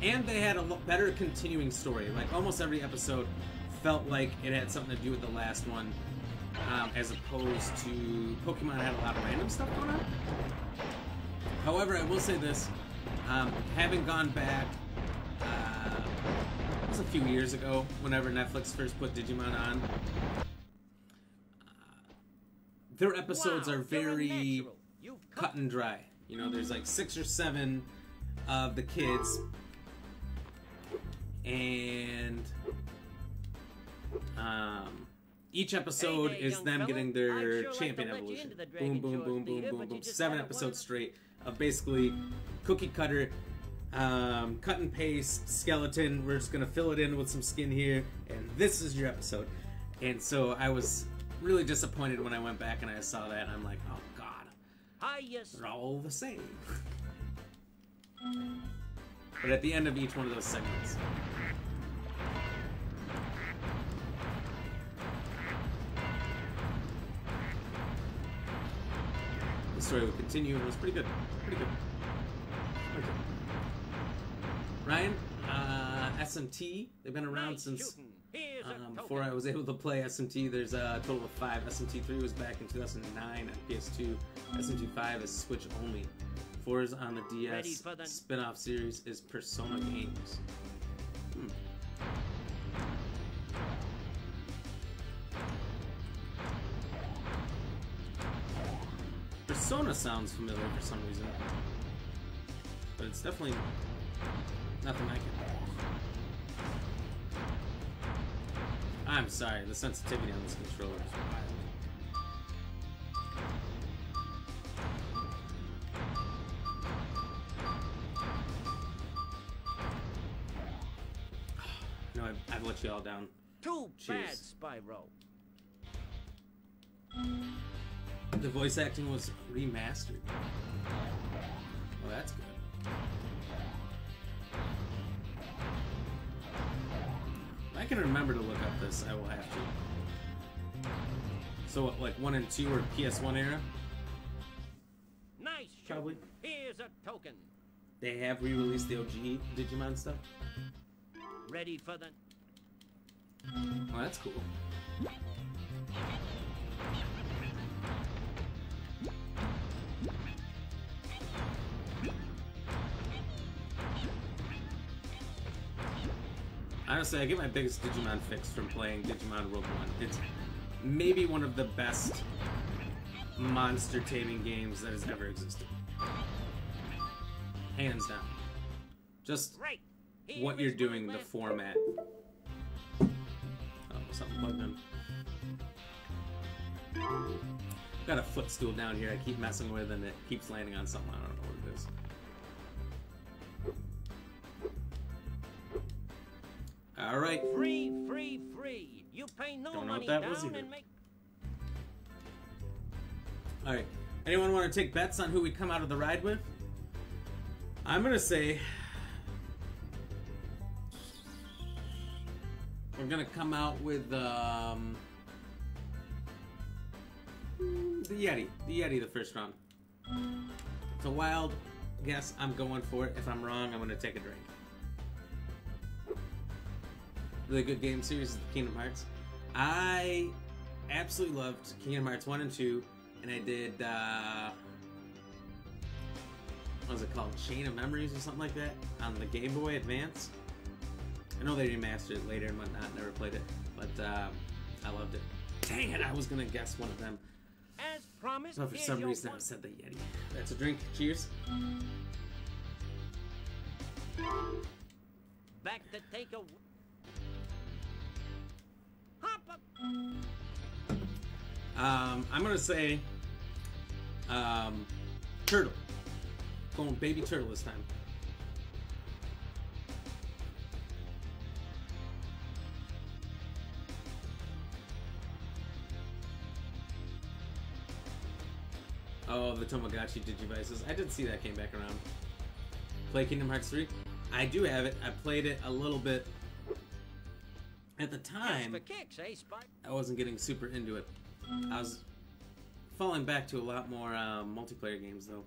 And they had a better continuing story. Like almost every episode felt like it had something to do with the last one, um, as opposed to Pokemon had a lot of random stuff going on. However, I will say this: um, having gone back, uh, it was a few years ago, whenever Netflix first put Digimon on. their episodes Wow, are very cut and dry. You know, there's like six or seven of the kids, and um, each episode Hey there, is young them fella. getting their sure champion you evolution. the Boom, boom, boom, boom, Theater, boom, boom. Seven episodes straight of basically cookie cutter. Um, cut and paste skeleton. We're just gonna fill it in with some skin here, and this is your episode. And so I was really disappointed when I went back and I saw that. And I'm like, oh god, Highest. they're all the same. but at the end of each one of those segments, the story would continue, and it was pretty good. Pretty good. Pretty good. Ryan, uh, SMT, they've been around Nice since shooting. Here's a um, before I was able to play SMT, there's a total of five. SMT3 was back in 2009 on PS2. SMT5 is Switch only. Four is on the DS. the- Spin-off series is Persona Games. Persona sounds familiar for some reason, but it's definitely nothing I can. I'm sorry, the sensitivity on this controller is wild. No, I've, I've let you all down. Too bad, Spyro. The voice acting was remastered. Well, that's good. If I can remember to look up this, I will have to. So, what, like 1 and 2 or PS1 era? Nice. Probably. Here's a token. They have re released the OG Digimon stuff? Ready for the. Well, that's cool. Honestly, I get my biggest Digimon fix from playing Digimon World 1. It's maybe one of the best monster taming games that has ever existed. Hands down. Just Right. what you're doing, the format. Oh, something plugged in. Got a footstool down here I keep messing with and it keeps landing on something. I don't know Alright. Free, free, free. You pay no Don't know money what that down was either. make. Alright. Anyone want to take bets on who we come out of the ride with? I'm gonna say we're gonna come out with um the Yeti. The Yeti the first round. It's a wild guess. I'm going for it. If I'm wrong, I'm gonna take a drink. Really good game series is Kingdom Hearts. I absolutely loved Kingdom Hearts 1 and 2, and I did uh what was it called? Chain of Memories or something like that on the Game Boy Advance. I know they remastered it later and whatnot, never played it, but uh, I loved it. Dang it, I was gonna guess one of them. As promised. But for some reason I said the Yeti. That's a drink. Cheers. Back to take a. Um, I'm gonna say um, turtle. Going baby turtle this time. Oh, the Tamagotchi Digivices. I did see that came back around. Play Kingdom Hearts 3? I do have it. I played it a little bit. At the time, kicks, eh, I wasn't getting super into it. I was falling back to a lot more um, multiplayer games, though.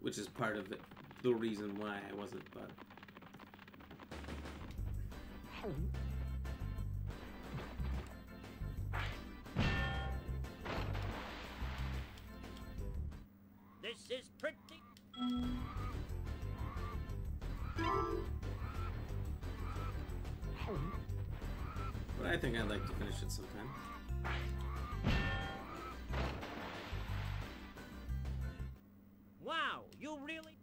Which is part of it, the reason why I wasn't, but. This is pretty. But I think I'd like to finish it sometime. Wow, you really...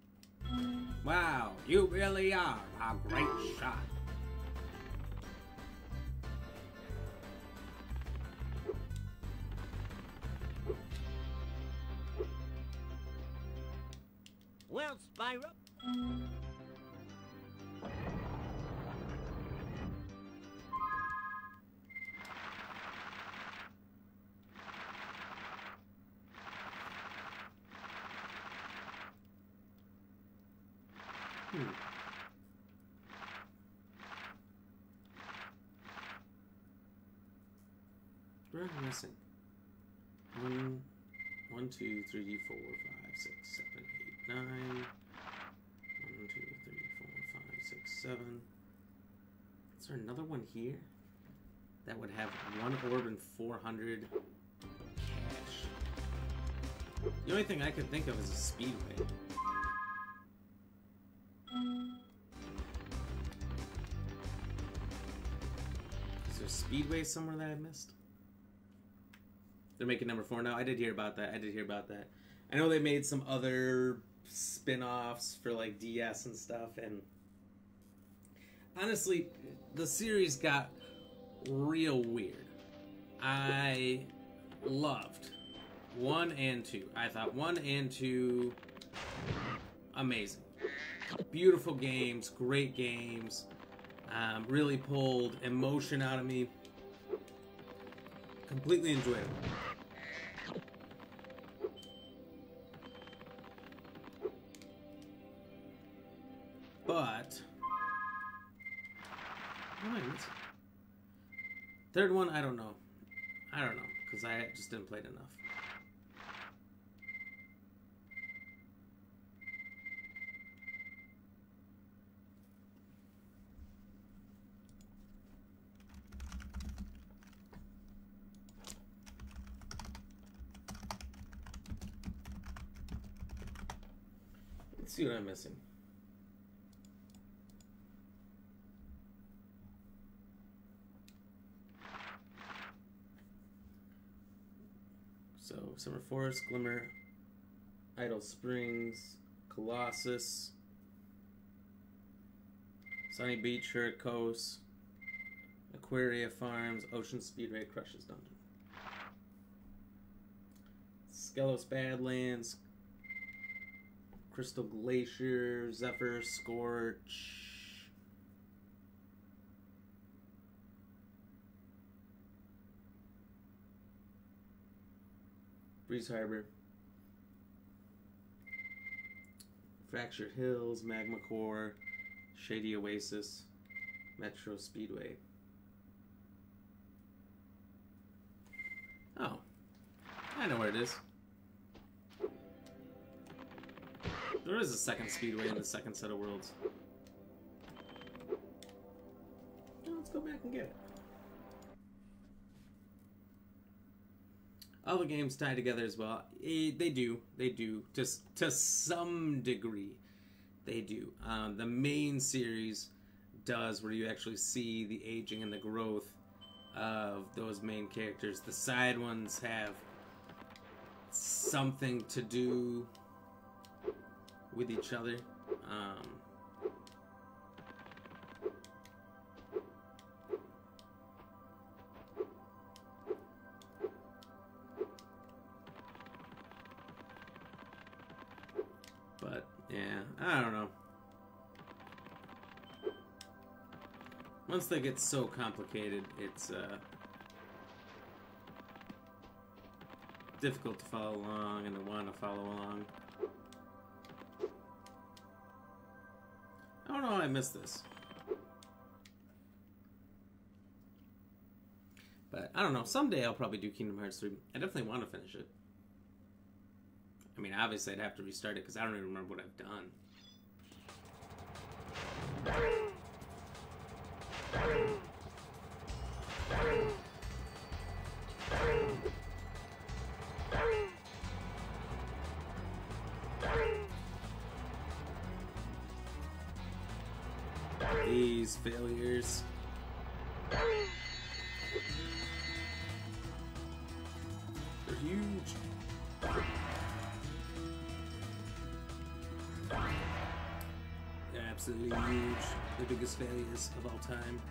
Wow, you really are a great shot. Well, Spyro... 1, 2, 3, 4, 5, 6, 7, 8, 9. 1, 2, 3, 4, 5, 6, 7. Is there another one here? That would have one orb and 400 cash. The only thing I could think of is a speedway. Is there a speedway somewhere that I missed? They're making number four now. I did hear about that. I did hear about that. I know they made some other spin-offs for like DS and stuff and honestly the series got real weird. I loved one and two. I thought one and two amazing. Beautiful games, great games. Um, really pulled emotion out of me. Completely enjoyed Third one, I don't know. I don't know because I just didn't play it enough. Let's see what I'm missing. So, Summer Forest, Glimmer, Idol Springs, Colossus, Sunny Beach, Hurricos, Aquaria Farms, Ocean Speedway, Crush's Dungeon. Skelos Badlands, Crystal Glacier, Zephyr, Scorch. Breeze Harbor. Fractured Hills, Magma Cove, Shady Oasis, Metro Speedway. Oh. I know where it is. There is a second speedway in the second set of worlds. Let's go back and get it. The games tie together as well. Eh, they do. They do. Just to some degree, they do. Um, the main series does, where you actually see the aging and the growth of those main characters. The side ones have something to do with each other. Um, I don't know. Once they get so complicated, it's uh, difficult to follow along and to want to follow along. I don't know how I missed this. But I don't know. Someday I'll probably do Kingdom Hearts 3. I definitely want to finish it. I mean, obviously I'd have to restart it because I don't even remember what I've done. These failures. Absolutely huge. The biggest failures of all time.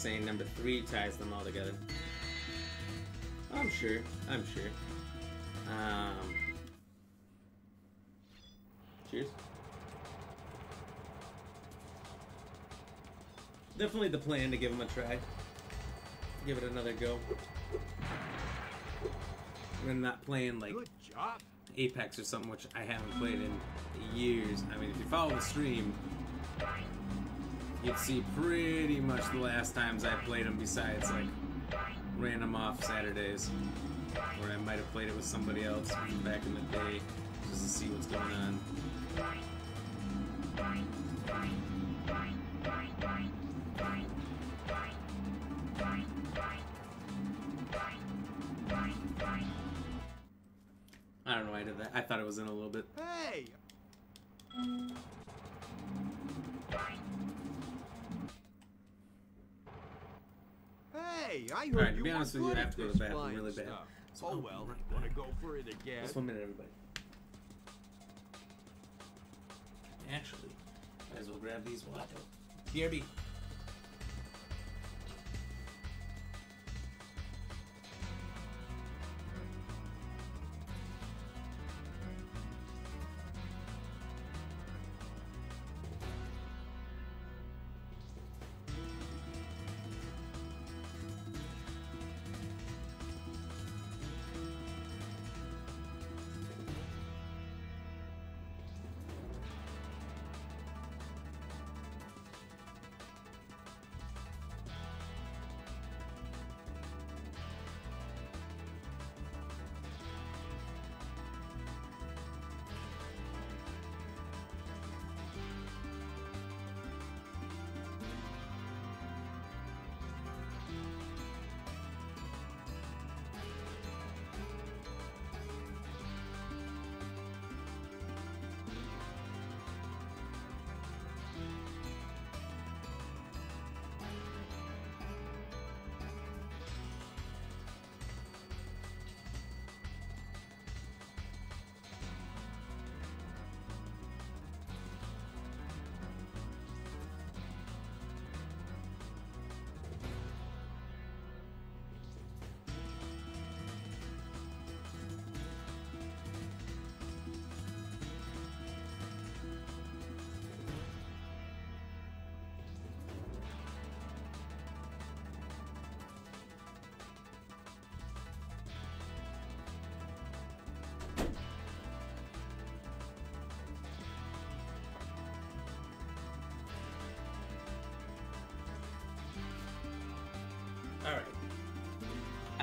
Saying number three ties them all together. I'm sure. I'm sure. Um, cheers. Definitely the plan to give them a try. Give it another go. And not playing like Apex or something, which I haven't played in years. I mean, if you follow the stream, you'd see pretty much the last times I played them, besides like random off Saturdays, where I might have played it with somebody else back in the day, just to see what's going on. Honest with you, I have to go to this the bathroom really bad. So oh I'll well, oh, right wanna go for it again? Just one minute, everybody. Actually, might as well grab these while I go. BRB.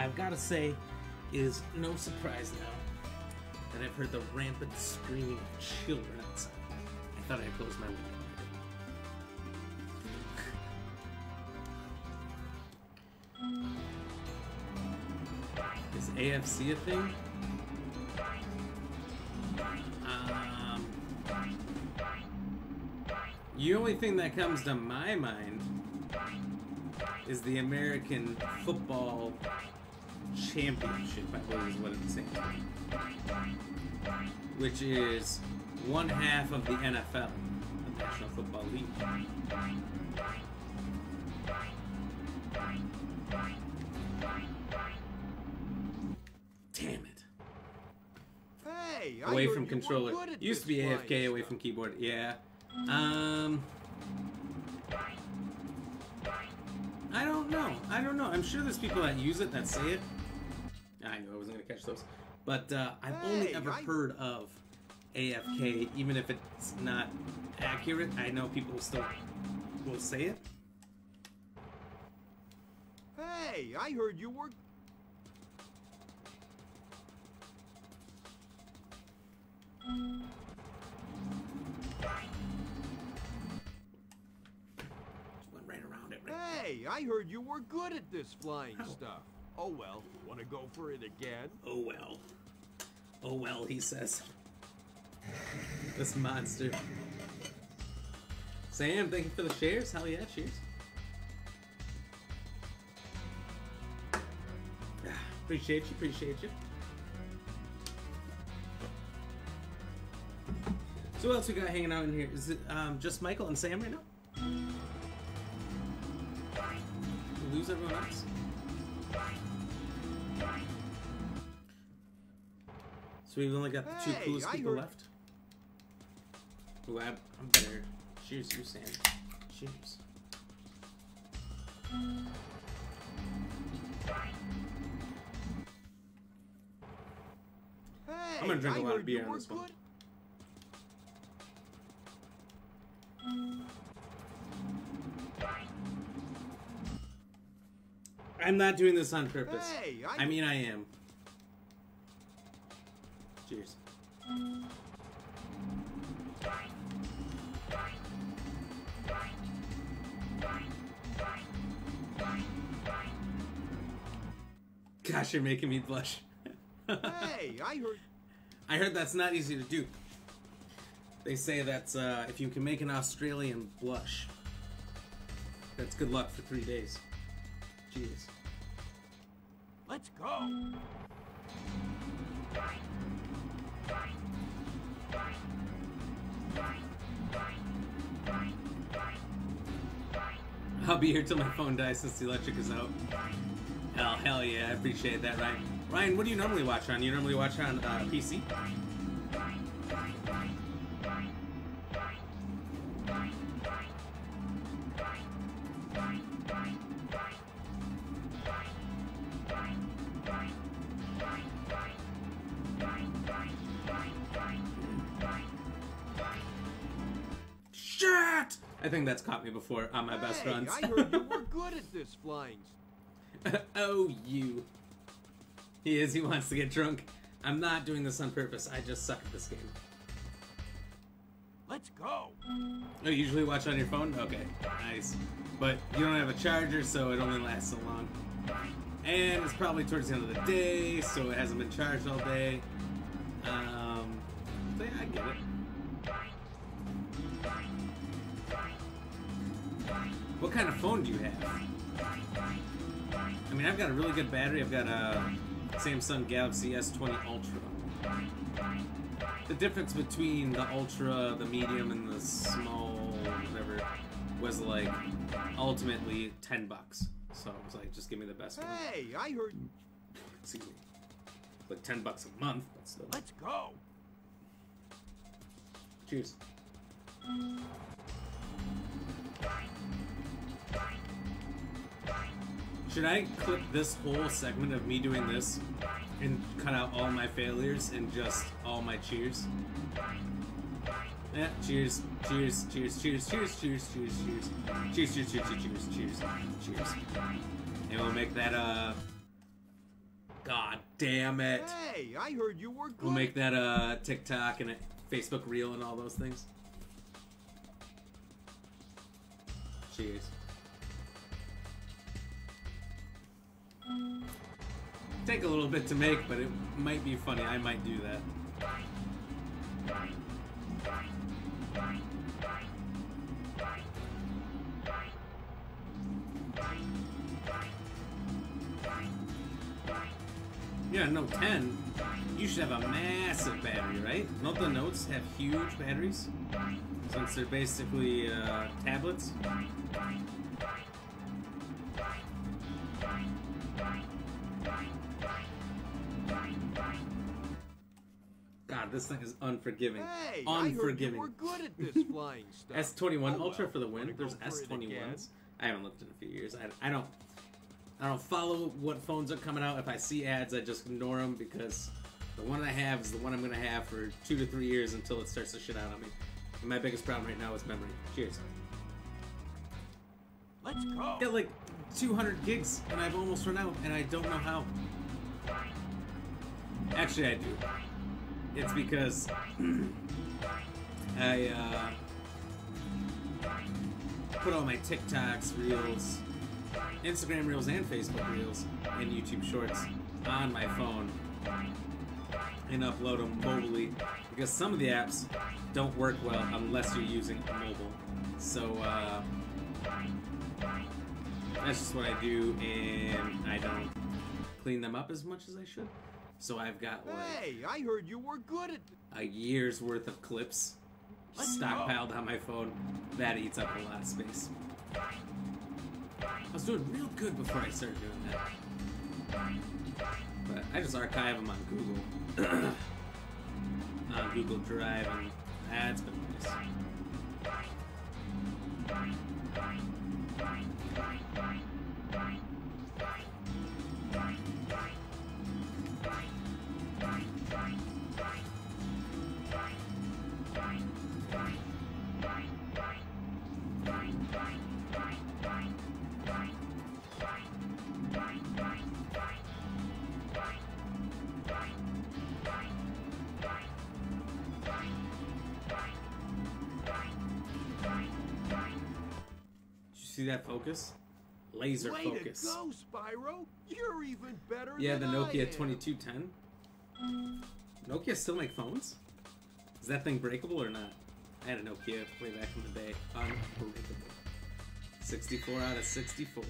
I've got to say, it is no surprise now that I've heard the rampant screaming of children outside. I thought I'd close my window. Is AFC a thing? Um, the only thing that comes to my mind is the American Football Championship, I believe is what it's saying. Which is one half of the NFL, the National Football League. Damn it. Hey, Away from controller. Used to be AFK, away from keyboard. Yeah. Um. I don't know. I don't know. I'm sure there's people that use it that say it. I knew I wasn't gonna catch catch those. But uh, I've only ever I- heard of AFK, even if it's not accurate. I know people still will say it. Hey, I heard you were. Just went right around it. Right? Hey, I heard you were good at this flying How? stuff. Oh well, wanna go for it again? Oh well. Oh well, he says. this monster. Sam, thank you for the shares. Hell yeah, cheers. Appreciate you, appreciate you. So what else we got hanging out in here? Is it um, just Michael and Sam right now? Lose everyone else? So we've only got the two Hey, coolest I people heard- left. Ooh, I'm, I'm better. Cheers, you, Sam. Cheers. Hey, I'm gonna drink a I lot of beer on this one. I'm not doing this on purpose. Hey, I- I mean, I am. Cheers. Gosh, you're making me blush. Hey, I heard. I heard that's not easy to do. They say that's uh, if you can make an Australian blush, that's good luck for three days. Jeez. Let's go. I'll be here till my phone dies since the electric is out. Hell, hell yeah, I appreciate that, Ryan. Ryan, what do you normally watch on? You normally watch on uh, PC? I think that's caught me before on my best hey, runs. I heard you were good at this flying. oh, you. He is. He wants to get drunk. I'm not doing this on purpose. I just suck at this game. Let's go. Oh, you usually watch on your phone? Okay, nice. But you don't have a charger, so it only lasts so long. And it's probably towards the end of the day, so it hasn't been charged all day. Um, but yeah, I get it. What kind of phone do you have? I mean, I've got a really good battery. I've got a Samsung Galaxy S20 Ultra. The difference between the Ultra, the medium, and the small, whatever, was like ultimately 10 bucks. So I was like, just give me the best one. Hey, I heard. Excuse me. Like 10 bucks a month, but still. Let's go. Cheers. Should I clip this whole segment of me doing this and cut out all my failures and just all my cheers? Yeah, cheers, cheers, cheers, cheers, cheers, cheers, cheers, cheers, cheers, cheers, cheers, cheers, cheers, cheers, cheers. And we'll make that uh God damn it. Hey, I heard you were good. We'll make that a TikTok and a Facebook reel and all those things. Cheers. Take a little bit to make, but it might be funny. I might do that. Yeah, no, 10, you should have a massive battery, right? Don't the Notes have huge batteries? Since they're basically uh, tablets? God, this thing is unforgiving. Hey, I heard you unforgiving. good at this flying stuff. S21 Oh, Ultra well, for the win. There's go for it again? S21s. I haven't looked in a few years. I, I don't. I don't follow what phones are coming out. If I see ads, I just ignore them because the one I have is the one I'm gonna have for two to three years until it starts to shit out on me. And my biggest problem right now is memory. Cheers. Let's go. Got like 200 gigs, and I've almost run out, and I don't know how. Actually, I do. It's because I uh, put all my TikToks, Reels, Instagram Reels, and Facebook Reels, and YouTube Shorts on my phone and upload them mobilely because some of the apps don't work well unless you're using a mobile. So uh, that's just what I do, and I don't clean them up as much as I should. So I've got like Hey, I heard you were good at. a year's worth of clips Let's go. stockpiled on my phone. That eats up a lot of space. I was doing real good before I started doing that. But I just archive them on Google. on Google Drive, and that's been nice. Did see that focus? Laser Way focus. to go, Spyro. You're even better Yeah, the Nokia 2210. Nokia still make phones? Is that thing breakable or not? I had a Nokia way back in the day. Unbreakable. 64 out of 64.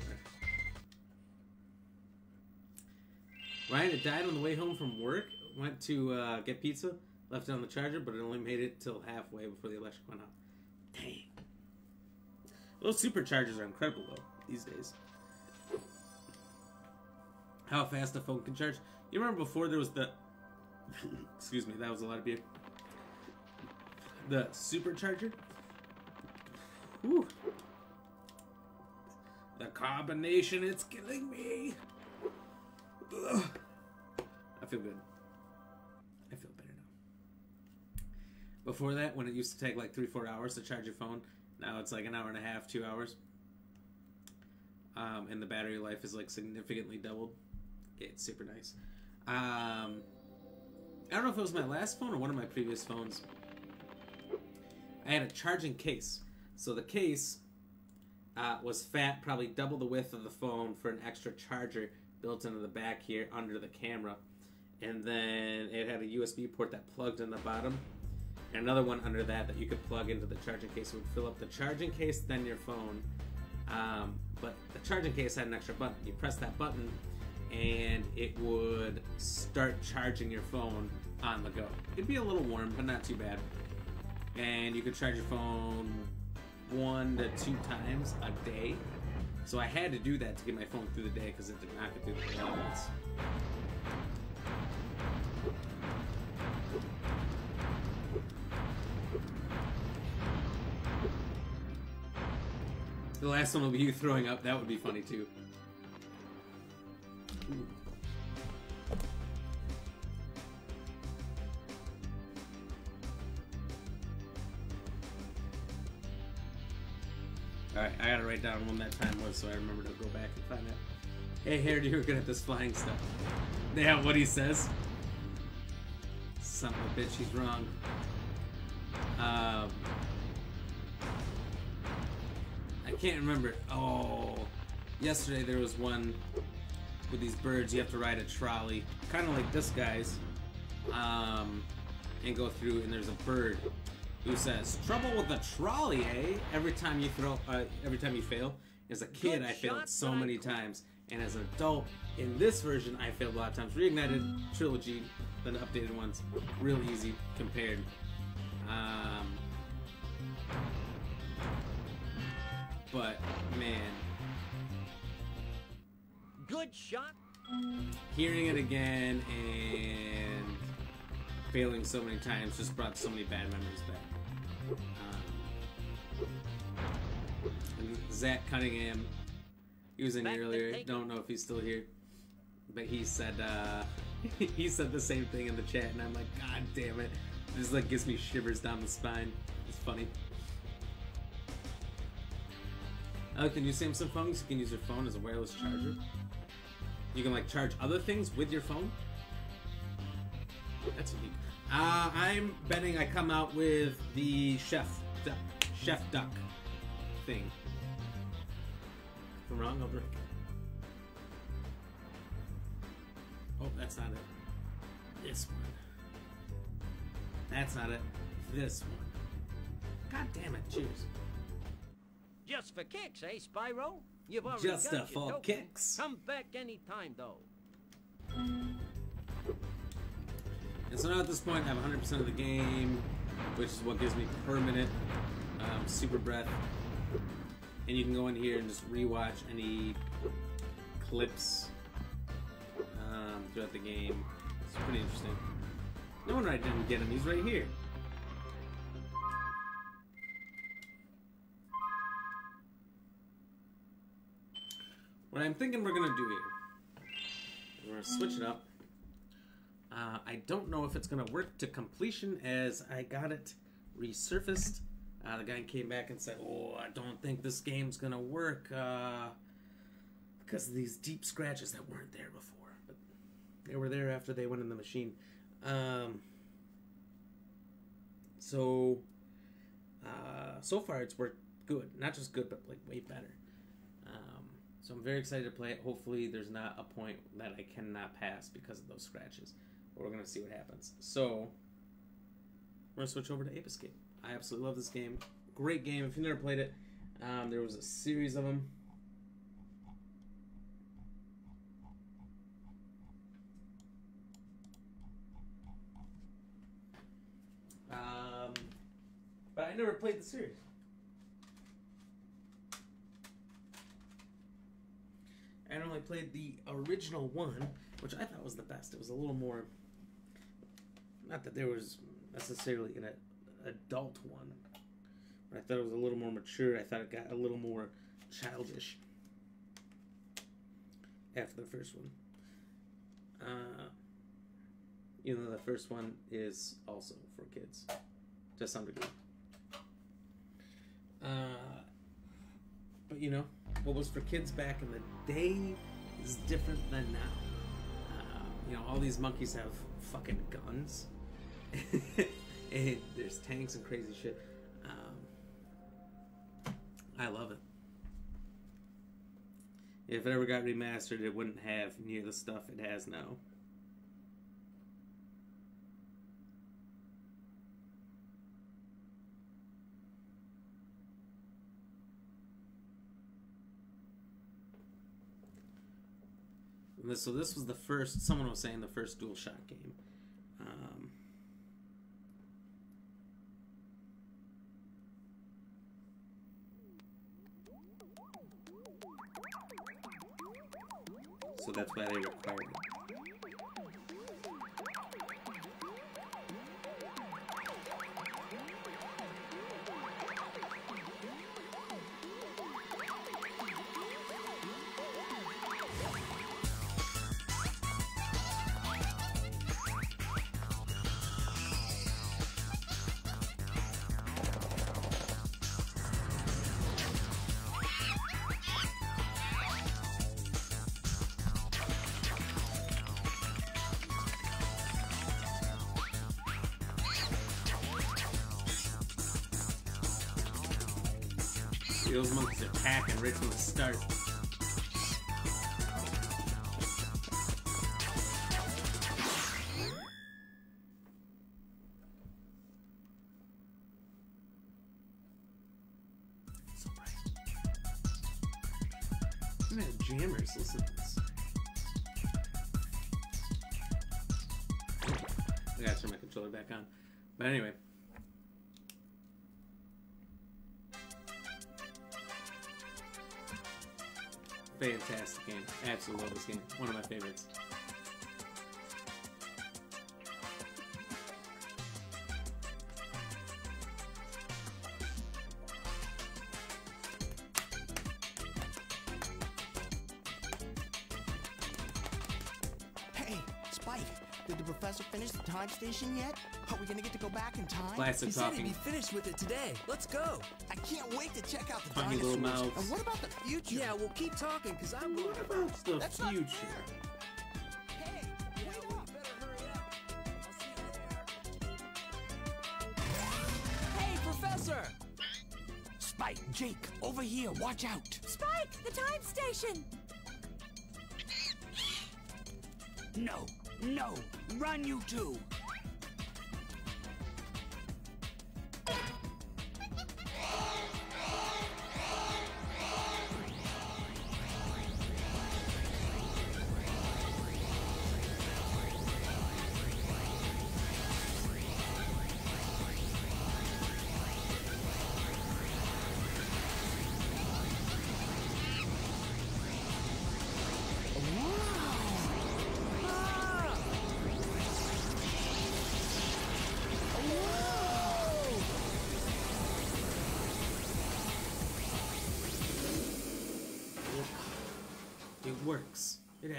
Ryan, it died on the way home from work. Went to uh, get pizza, left it on the charger, but it only made it till halfway before the electric went out. Dang. Those superchargers are incredible though these days. How fast a phone can charge. You remember before there was the excuse me, that was a lot of beer. The supercharger? Whew. The combination, it's killing me. Ugh. I feel good. I feel better now. Before that, when it used to take like three, four hours to charge your phone, now it's like an hour and a half, two hours. Um, and the battery life is like significantly doubled. It's super nice. Um, I don't know if it was my last phone or one of my previous phones. I had a charging case. So the case uh, was fat, probably double the width of the phone for an extra charger built into the back here under the camera. And then it had a USB port that plugged in the bottom. And another one under that that you could plug into the charging case. It would fill up the charging case, then your phone. Um, but the charging case had an extra button. You press that button, and it would start charging your phone on the go. It'd be a little warm, but not too bad. And you could charge your phone one to two times a day. So I had to do that to get my phone through the day because it did not get through the elements. The last one will be you throwing up. That would be funny too. Alright, I gotta write down when that time was so I remember to go back and find out. Hey, Harold, you were good at this flying stuff. Yeah, what he says. Son of a bitch, he's wrong. Um, I can't remember. Oh, yesterday there was one with these birds. You have to ride a trolley, kind of like this guy's, um, and go through. And there's a bird who says, "Trouble with the trolley, eh?" Every time you throw, uh, every time you fail. As a kid, Good I failed so many times, and as an adult, in this version, I failed a lot of times. Reignited trilogy, the updated ones, real easy compared. Um, but man, Good shot. hearing it again and failing so many times just brought so many bad memories back. Um, and Zach Cunningham He was in here earlier. Don't know if he's still here, but he said uh, he said the same thing in the chat, and I'm like, God damn it! This like gives me shivers down the spine. It's funny. Oh, can you Samsung phones? You can use your phone as a wireless charger. You can like charge other things with your phone. That's unique. Uh, I'm betting I come out with the chef, duck, chef duck thing. If I'm wrong, I'll drink. Oh, that's not it. This one. That's not it. This one. God damn it! Cheers. Just for kicks, eh, Spyro? You've already Just got uh, your for token. kicks. Come back anytime, though. And so now at this point, I have 100% of the game, which is what gives me permanent um, super breath. And you can go in here and just rewatch any clips um, throughout the game. It's pretty interesting. No wonder I didn't get him. He's right here. What I'm thinking we're gonna do here, we're gonna switch it up. Uh, I don't know if it's gonna work to completion as I got it resurfaced. Uh, the guy came back and said, "Oh, I don't think this game's gonna work uh, because of these deep scratches that weren't there before, but they were there after they went in the machine." Um, so, uh, so far it's worked good. Not just good, but like way better. So I'm very excited to play it. Hopefully, there's not a point that I cannot pass because of those scratches. But we're gonna see what happens. So we're gonna switch over to Ape Escape. I absolutely love this game. Great game. If you've never played it, um, there was a series of them. Um, but I never played the series. I only played the original one, which I thought was the best. It was a little more. Not that there was necessarily an adult one, but I thought it was a little more mature. I thought it got a little more childish after the first one. Uh, even though the first one is also for kids to some degree. Uh, but you know, what was for kids back in the day is different than now. Uh, you know, all these monkeys have fucking guns. and there's tanks and crazy shit. Um, I love it. If it ever got remastered, it wouldn't have near the stuff it has now. This- So this was the first. Someone was saying the first DualShock game. Um, so that's why they required it. See, those monkeys are packing from the start. One of my favorites. Did the professor finish the time station yet? Are we gonna get to go back in time? Classic he said talking. he'd be finished with it today. Let's go. I can't wait to check out the Funny little dinosaurs. mouths. And what about the future? Yeah, we'll keep talking because I'm going What about the That's not future? Hey, wait up. Better hurry up. I'll see you later. Hey, professor! Spike, Jake, over here. Watch out. Spike, the time station! No, no. Run, you two.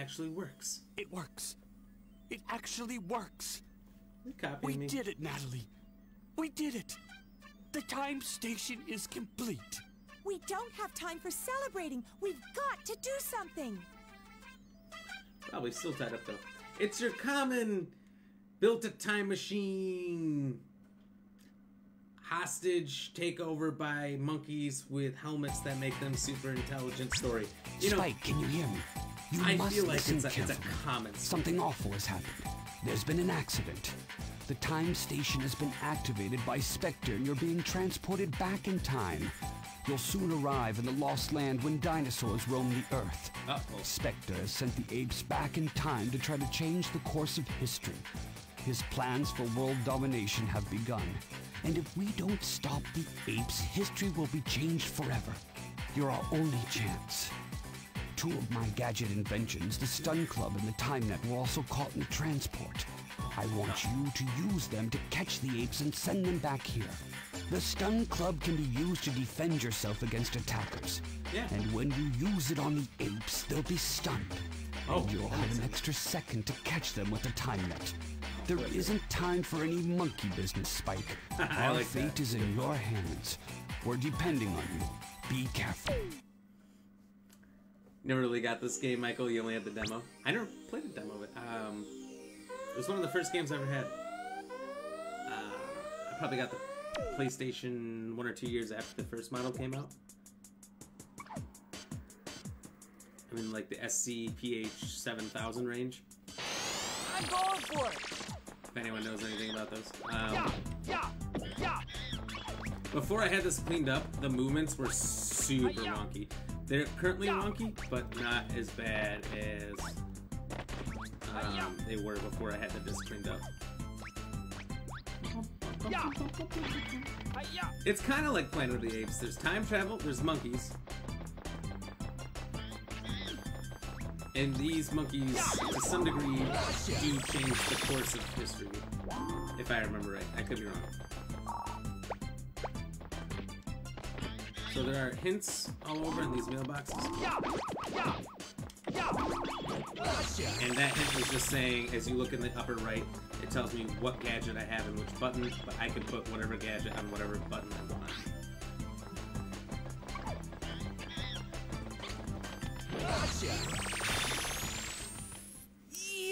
Actually works. It works. It actually works. You We me? did it, Natalie. We did it. The time station is complete. We don't have time for celebrating. We've got to do something. Probably still tied up though. It's your common built a time machine hostage takeover by monkeys with helmets that make them super intelligent story. You know, Spike, can you hear me? You I must feel like it's a, it's a common Something awful has happened. There's been an accident. The time station has been activated by Spectre and you're being transported back in time. You'll soon arrive in the lost land when dinosaurs roam the earth. Uh-oh. Spectre has sent the apes back in time to try to change the course of history. His plans for world domination have begun. And if we don't stop the apes, history will be changed forever. You're our only chance. Two of my gadget inventions, the Stun Club and the Time Net, were also caught in the transport. I want you to use them to catch the apes and send them back here. The Stun Club can be used to defend yourself against attackers. Yeah. And when you use it on the apes, they'll be stunned. Oh, and you'll have an extra second to catch them with the Time Net. There isn't time for any monkey business, Spike. Our like fate that. is in your hands. We're depending on you. Be careful. Never really got this game, Michael. You only had the demo. I never played the demo of it. Um, it was one of the first games I ever had. Uh, I probably got the PlayStation one or two years after the first model came out. I mean, like the SCPH 7000 range. I'm going for it. If anyone knows anything about those. Um, Yeah, yeah, yeah. Before I had this cleaned up, the movements were super wonky. They're currently wonky, but not as bad as um, they were before I had the disc cleaned up. It's kind of like Planet of the Apes. There's time travel, there's monkeys. And these monkeys, to some degree, do change the course of history. If I remember right. I could be wrong. So there are hints all over in these mailboxes. And that hint was just saying, as you look in the upper right, it tells me what gadget I have and which button, but I can put whatever gadget on whatever button I want.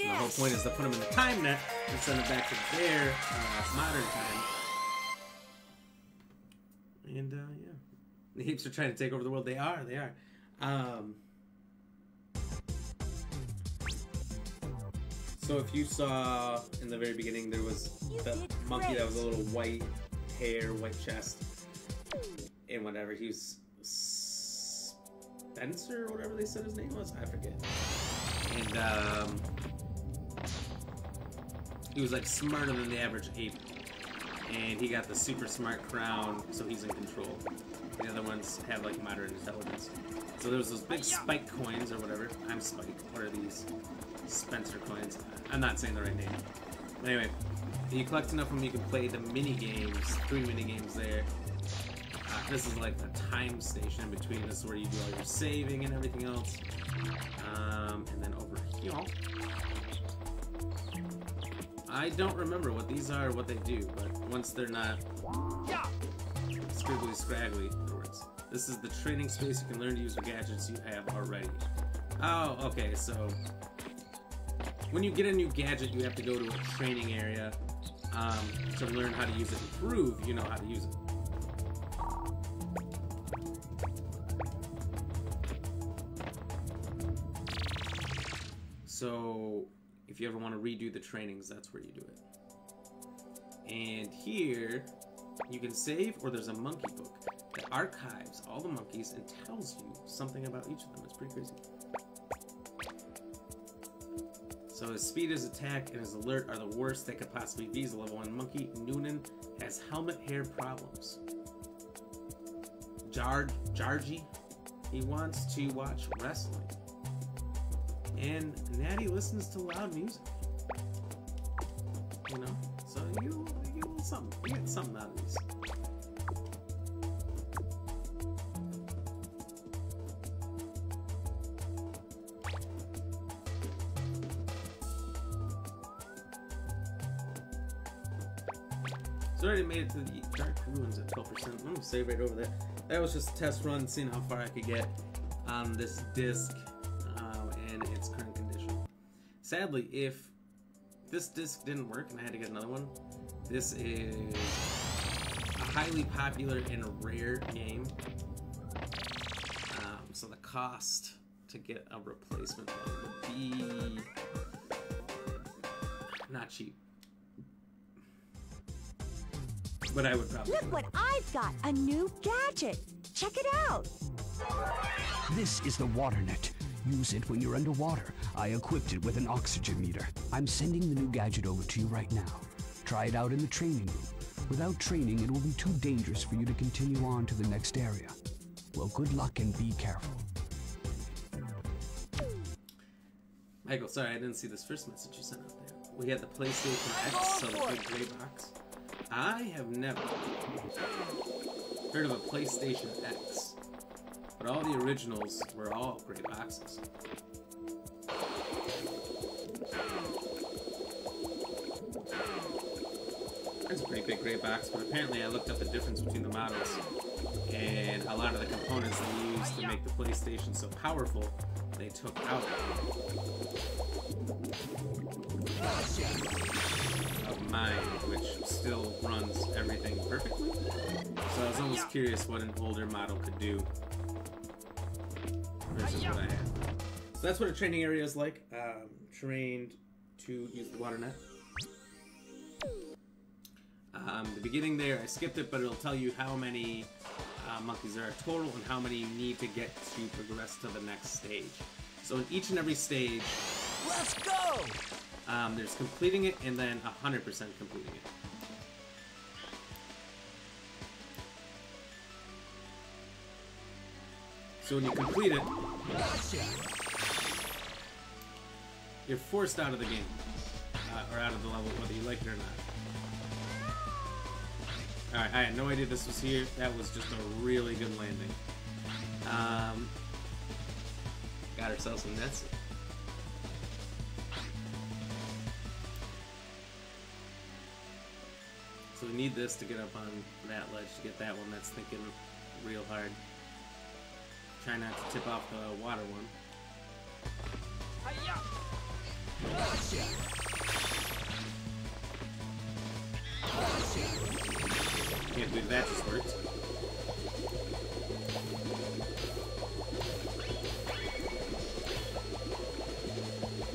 And the whole point is to put them in the time net and send them back to their uh, modern time. And uh, yeah, the apes are trying to take over the world. They are. They are. Um, so if you saw in the very beginning, there was the monkey that was a little white hair, white chest, and whatever. He was Spencer, whatever they said his name was. I forget. And um, he was like smarter than the average ape. And he got the super smart crown, so he's in control. The other ones have like moderate intelligence. So there's those big spike coins or whatever. I'm Spike. What are these? Spencer coins. I'm not saying the right name. But anyway, you collect enough of them, you can play the mini games. Three mini games there. Uh, this is like a time station in between. This is where you do all your saving and everything else. Um, and then over here, I don't remember what these are, what they do, but once they're not scribbly scraggly, words. This is the training space you can learn to use the gadgets you have already. Oh, okay, so when you get a new gadget, you have to go to a training area um, to learn how to use it and prove you know how to use it. So if you ever want to redo the trainings, that's where you do it. And here, you can save, or there's a monkey book that archives all the monkeys and tells you something about each of them. It's pretty crazy. So his speed, his attack, and his alert are the worst that could possibly be. He's a level 1 monkey. Noonan has helmet hair problems. Jar Jargy, he wants to watch wrestling. And Natty listens to loud music. You know? So you, you get something. Out of. So I already made it to the Dark Ruins at 12%. I'm gonna save right over there. That was just a test run, seeing how far I could get on this disc um, and its current condition. Sadly, if this disc didn't work and I had to get another one, this is a highly popular and rare game. Um, so the cost to get a replacement would be not cheap. But I would probably. Look what I've got! A new gadget! Check it out! This is the water net. Use it when you're underwater. I equipped it with an oxygen meter. I'm sending the new gadget over to you right now. Try it out in the training room. Without training, it will be too dangerous for you to continue on to the next area. Well, good luck and be careful. Michael, sorry, I didn't see this first message you sent out there. We had the PlayStation X, oh, so the big gray box. I have never heard of a PlayStation X, but all the originals were all gray boxes. Big gray box, but apparently I looked up the difference between the models, and a lot of the components they used to make the PlayStation so powerful, they took out of mine, which still runs everything perfectly. So I was almost curious what an older model could do versus what I. So that's what a training area is like. Um, trained to use the water net. Um, the beginning there, I skipped it, but it'll tell you how many uh, monkeys there are total and how many you need to get to progress to the next stage. So in each and every stage, Let's go! um, there's completing it and then 100% completing it. So when you complete it, you're forced out of the game, uh, or out of the level, whether you like it or not. Alright, I had no idea this was here. That was just a really good landing. Um, got ourselves some nets. So we need this to get up on that ledge to get that one that's thinking real hard. Try not to tip off the water one. Can't believe that just worked.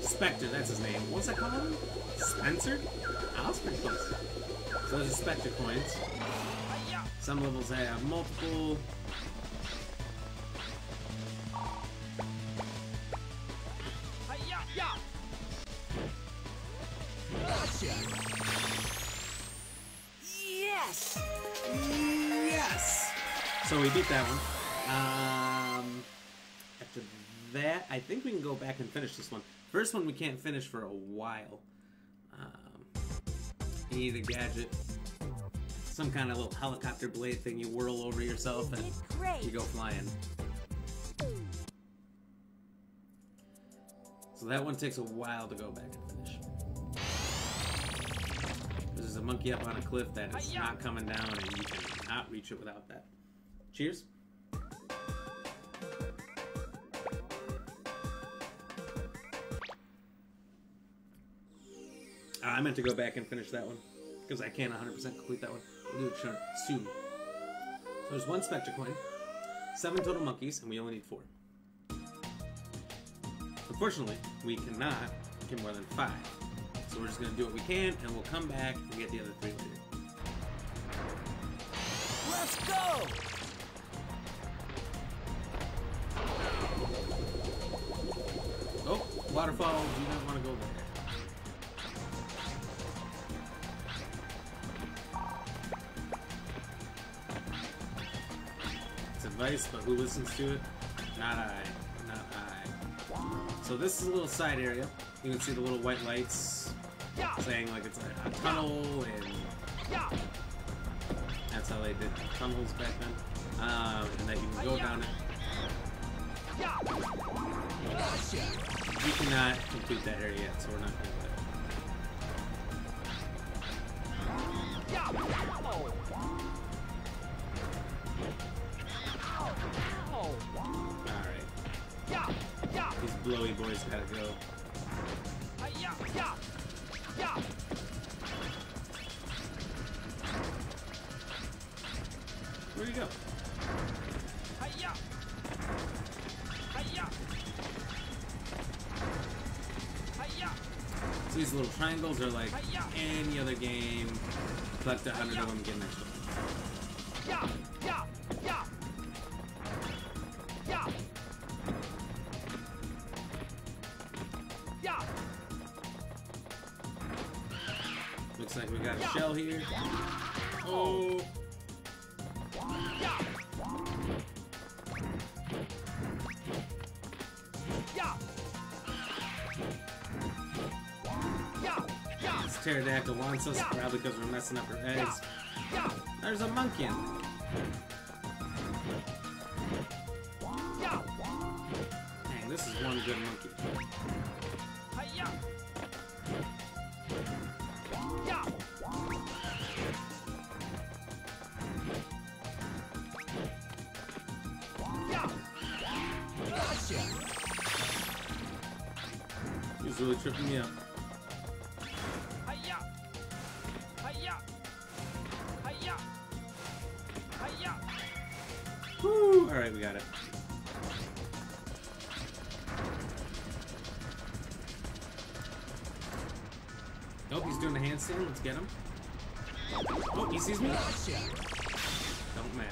Spectre, that's his name. What's that called? Spencer? Oh, that's pretty close. So those are Spectre coins. Some levels have multiple. Yes! Yes! So we beat that one. Um, after that, I think we can go back and finish this one. First one we can't finish for a while. Um, you need a gadget. Some kind of little helicopter blade thing you whirl over yourself and you go flying. So that one takes a while to go back and finish. There's a monkey up on a cliff that is not coming down, and you cannot reach it without that. Cheers. Uh, I meant to go back and finish that one because I can't 100% complete that one. We'll do it soon. So there's one Spectre coin, seven total monkeys, and we only need four. Unfortunately, we cannot get more than five. So we're just gonna do what we can, and we'll come back and get the other three later. Let's go! Oh, waterfall, do not want to go there. It's advice, but who listens to it? Not I. Not I. So this is a little side area. You can see the little white lights saying like it's a, a tunnel and that's how they did tunnels back then. Um, and that you can go down it. You cannot complete that area yet, so we're not going to Alright. These blowy boys gotta go. Where'd you go? So these little triangles are like any other game. Collect a hundred of them, get an extra. Looks got here. Oh. This pterodactyl wants us, probably because we're messing up her eggs. There's a monkey in there. Dang, this is one good monkey. Tripping me up. Woo! Alright, we got it. Nope, he's doing a handstand. Let's get him. Oh, he sees me? Don't matter.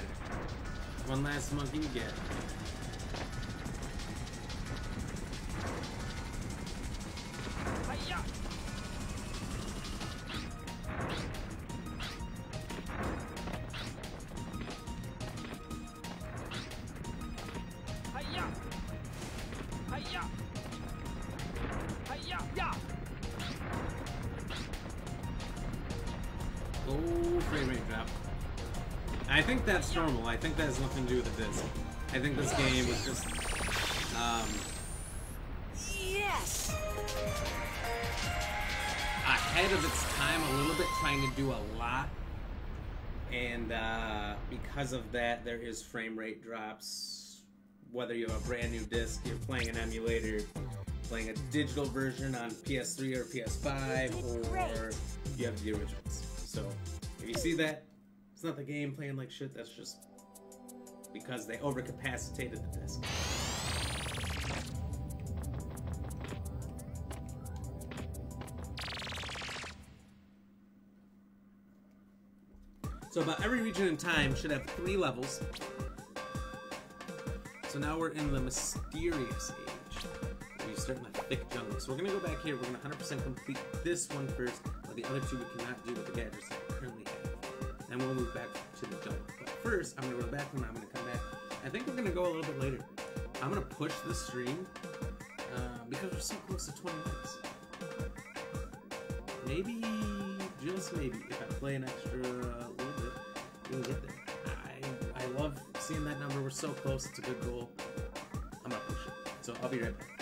One last monkey to get. I think that has nothing to do with the disc. I think this game was just, um, Yes! ahead of its time a little bit, trying to do a lot. And uh, because of that, there is frame rate drops. Whether you have a brand new disc, you're playing an emulator, playing a digital version on PS3 or PS5, or you have the originals. So if you see that, it's not the game playing like shit. That's just because they overcapacitated the disc. So about every region in time should have three levels. So now we're in the mysterious age. We start in the thick jungle. So we're gonna go back here. We're gonna 100% complete this one first, but the other two we cannot do with the gadgets that we currently have. Then we'll move back to the jungle. First, I'm gonna go to the bathroom. I'm gonna come back. I think we're gonna go a little bit later. I'm gonna push the stream uh, because we're so close to 20 minutes. Maybe, just maybe, if I play an extra little bit, we can get there. I I love seeing that number. We're so close. It's a good goal. I'm gonna push it. So I'll be right back.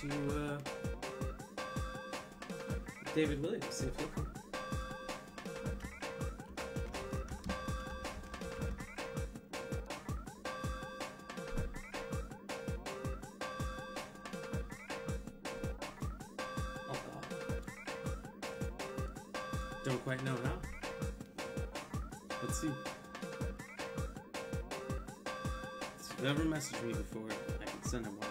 To uh, David Williams, see if he'll come. Don't quite know how. Let's see. If you ever messaged me before, I can send him one.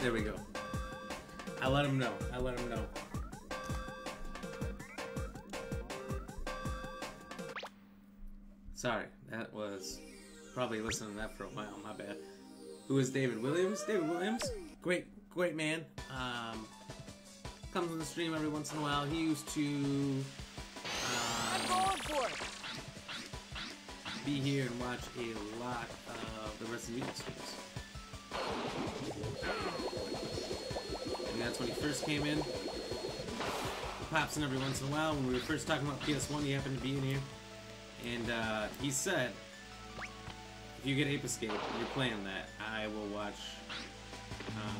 There we go. I let him know. I let him know. Sorry, that was probably listening to that for a while. My bad. Who is David Williams? David Williams, great, great man. Um, comes on the stream every once in a while. He used to um, going for it. be here and watch a lot of the Resident Evil streams. And that's when he first came in. He pops in every once in a while. When we were first talking about PS1, he happened to be in here. And uh, he said, if you get Ape Escape you're playing that, I will watch um,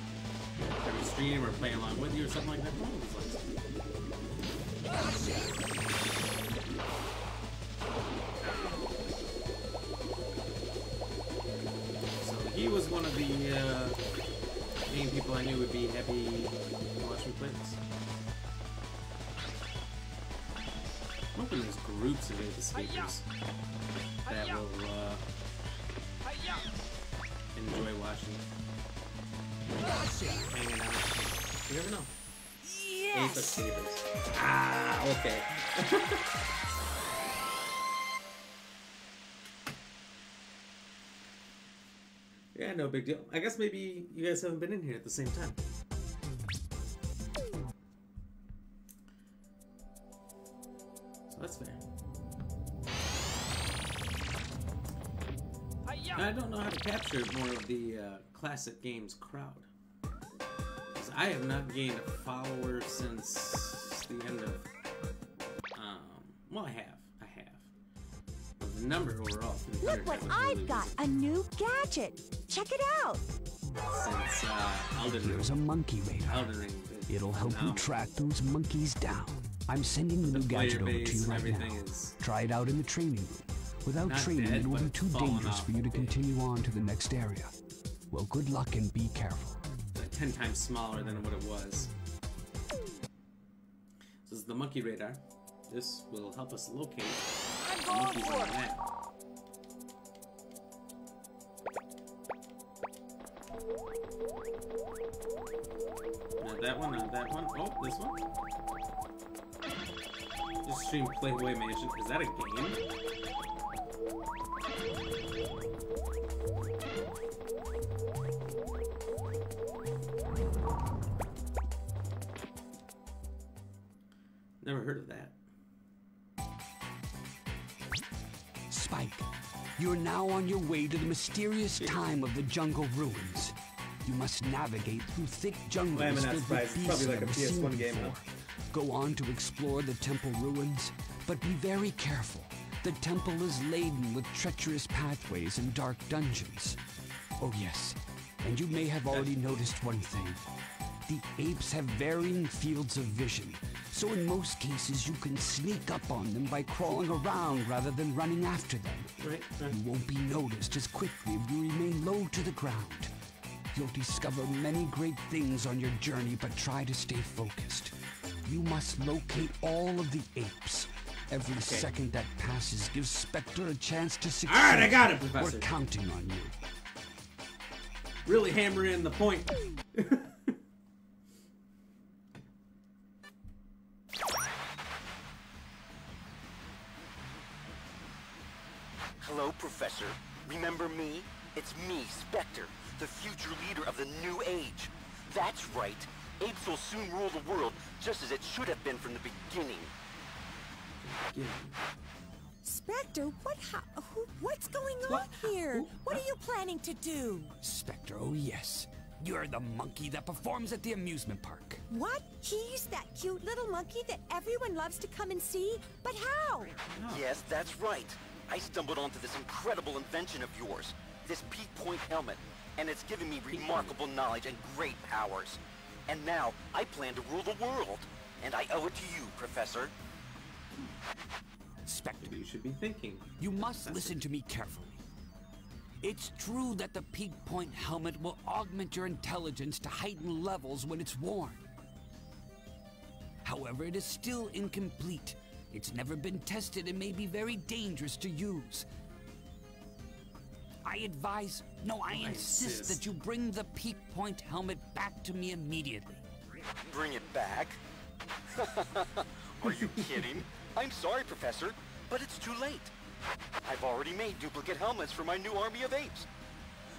every stream or play along with you or something like that. I knew would be happy to watch me play this. I'm hoping there's groups of Ape Escapers that will uh, enjoy watching. Hanging out. You never know. Ape Escapers. Ah, okay. big deal. I guess maybe you guys haven't been in here at the same time. So that's fair. I don't know how to capture more of the uh, classic games crowd. Because I have not gained a follower since the end of. Um, well, I have. I have. But the number overall. Look what I've got! A new gadget! Check it out! since uh, Elden Ring. Here's a monkey radar. Elden Ring. It'll help you track those monkeys down. I'm sending the, The new player gadget over to you right now. is Try it out in the training room. Without Not training, dead, it will be too dangerous off for you to continue on to the next area. Well, good luck and be careful. uh, ten times smaller than what it was. This is the monkey radar. This will help us locate I'm the monkeys on the map. Not that one, not that one. Oh, this one. Just stream Playboy Mansion. Is that a game? Never heard of that. You're now on your way to the mysterious time of the jungle ruins. You must navigate through thick jungles Why am I not filled with beasts like never seen PS1 game, before. Go on to explore the temple ruins, but be very careful. The temple is laden with treacherous pathways and dark dungeons. Oh yes, and you may have already noticed one thing. The apes have varying fields of vision, so in most cases you can sneak up on them by crawling around rather than running after them. Right, right. You won't be noticed as quickly if you remain low to the ground. You'll discover many great things on your journey, but try to stay focused. You must locate all of the apes. Every second that passes gives Spectre a chance to succeed. All right, I got it, Professor. We're counting on you. Really hammer in the point. Hello, Professor. Remember me? It's me, Spectre, the future leader of the new age. That's right. Apes will soon rule the world, just as it should have been from the beginning. Spectre, what ha- who, what's going on here? What are you planning to do? Spectre, oh yes. You're the monkey that performs at the amusement park. What? He's that cute little monkey that everyone loves to come and see? But how? Yes, that's right. I stumbled onto this incredible invention of yours, this Peak Point helmet, and it's given me remarkable knowledge and great powers. And now, I plan to rule the world. And I owe it to you, Professor. Spectre, You should be thinking. you must listen to me carefully. It's true that the Peak Point helmet will augment your intelligence to heightened levels when it's worn. However, it is still incomplete. It's never been tested and may be very dangerous to use. I advise, no, I, I insist, insist. that you bring the Peak Point helmet back to me immediately. Bring it back? Are you kidding? I'm sorry, Professor, but it's too late. I've already made duplicate helmets for my new army of apes.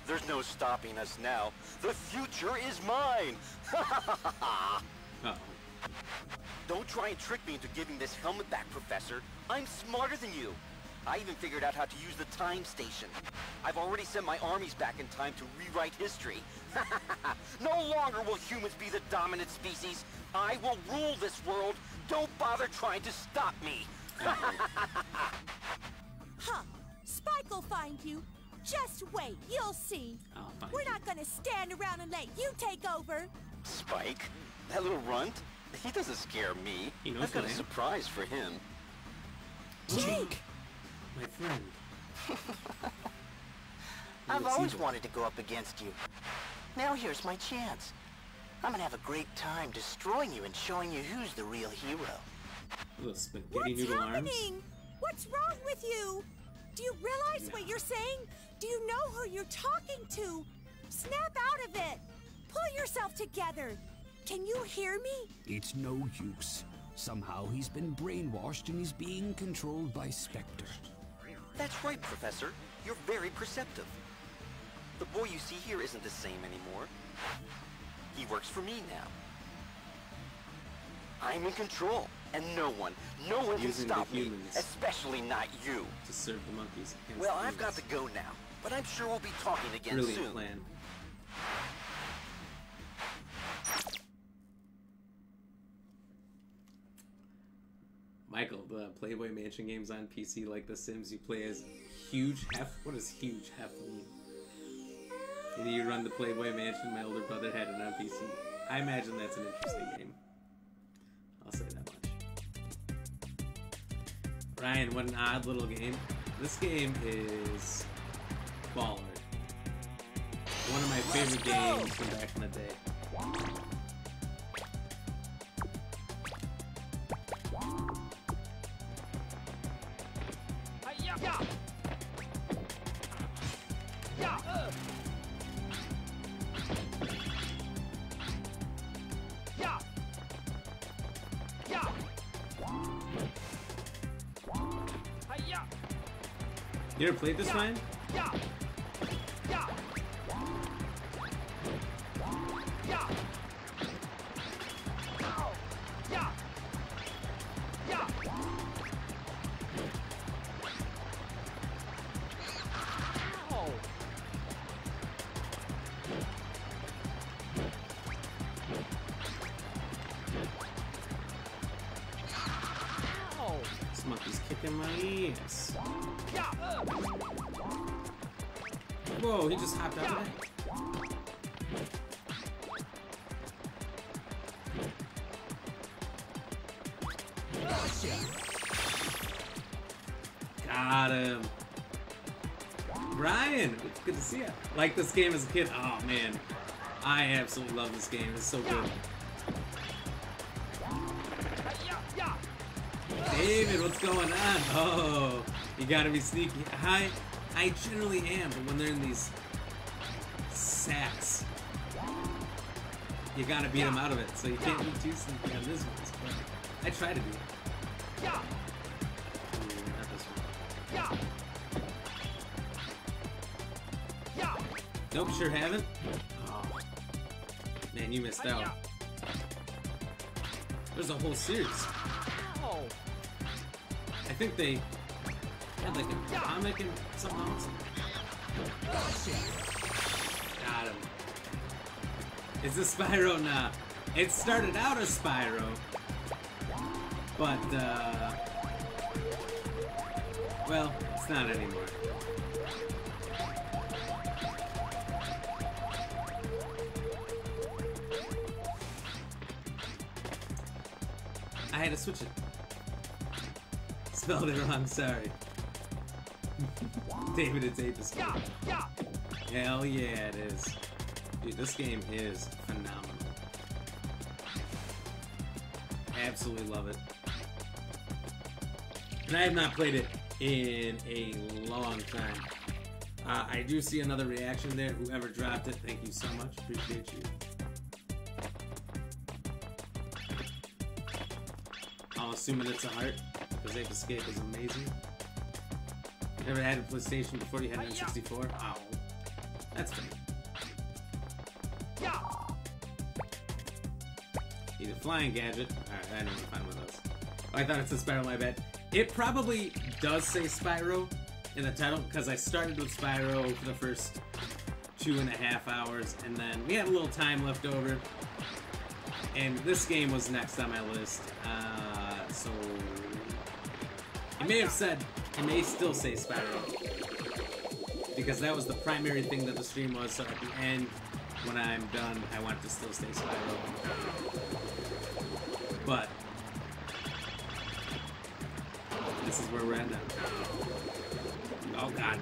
There's no stopping us now. The future is mine! Uh-oh. Don't try and trick me into giving this helmet back, Professor. I'm smarter than you. I even figured out how to use the time station. I've already sent my armies back in time to rewrite history. no longer will humans be the dominant species. I will rule this world. Don't bother trying to stop me. Huh. Spike will find you. Just wait, you'll see. I'll We're not gonna stand around and let you take over. Spike? That little runt? He doesn't scare me. He knows I've got who a I surprise for him. Jake! My friend. I've always this. wanted to go up against you. Now here's my chance. I'm gonna have a great time destroying you and showing you who's the real hero. Little spaghetti What's noodle arms. happening? What's wrong with you? Do you realize what you're saying? Do you know who you're talking to? Snap out of it. Pull yourself together. Can you hear me? It's no use. Somehow he's been brainwashed and he's being controlled by Spector. That's right, Professor. You're very perceptive. The boy you see here isn't the same anymore. He works for me now. I'm in control, and no one, no one can Using the stop me, especially not you. To serve the monkeys. Well, the I've got to go now, but I'm sure we'll be talking again Brilliant soon. plan. Michael, the Playboy Mansion games on PC like The Sims, you play as huge hef. What does huge hef mean? And you run the Playboy Mansion. My older brother had it on PC. I imagine that's an interesting game. I'll say that much. Ryan, what an odd little game. This game is baller. One of my favorite games from back in the day. Played this? This Like this game as a kid. Oh man, I absolutely love this game. It's so good. David, what's going on? Oh, you gotta be sneaky. I, I generally am, but when they're in these sacks, you gotta beat them out of it. So you can't be too sneaky on this one. I try to be. Ooh, sure haven't. Oh, man, you missed out. There's a whole series. I think they had like a comic and something else. Got him. It's a Spyro now. It started out as Spyro, but uh, well, it's not anymore. Switch it. Spelled it wrong, sorry. David, it's Escape. Hell yeah, it is. Dude, this game is phenomenal. Absolutely love it. And I have not played it in a long time. Uh, I do see another reaction there. Whoever dropped it, thank you so much. Appreciate you. Assuming it's a heart, because Ape Escape is amazing. You Never had a PlayStation before you had an N64? Wow. That's funny. Need a flying gadget. Alright, I know I'm fine with those. Oh, I thought it said Spyro, my bad. It probably does say Spyro in the title, because I started with Spyro for the first two and a half hours, and then we had a little time left over. And this game was next on my list. Uh, it may have said, it may still say Spyro. Because that was the primary thing that the stream was, so at the end, when I'm done, I want to still say Spyro. But, this is where we're at now. Oh god.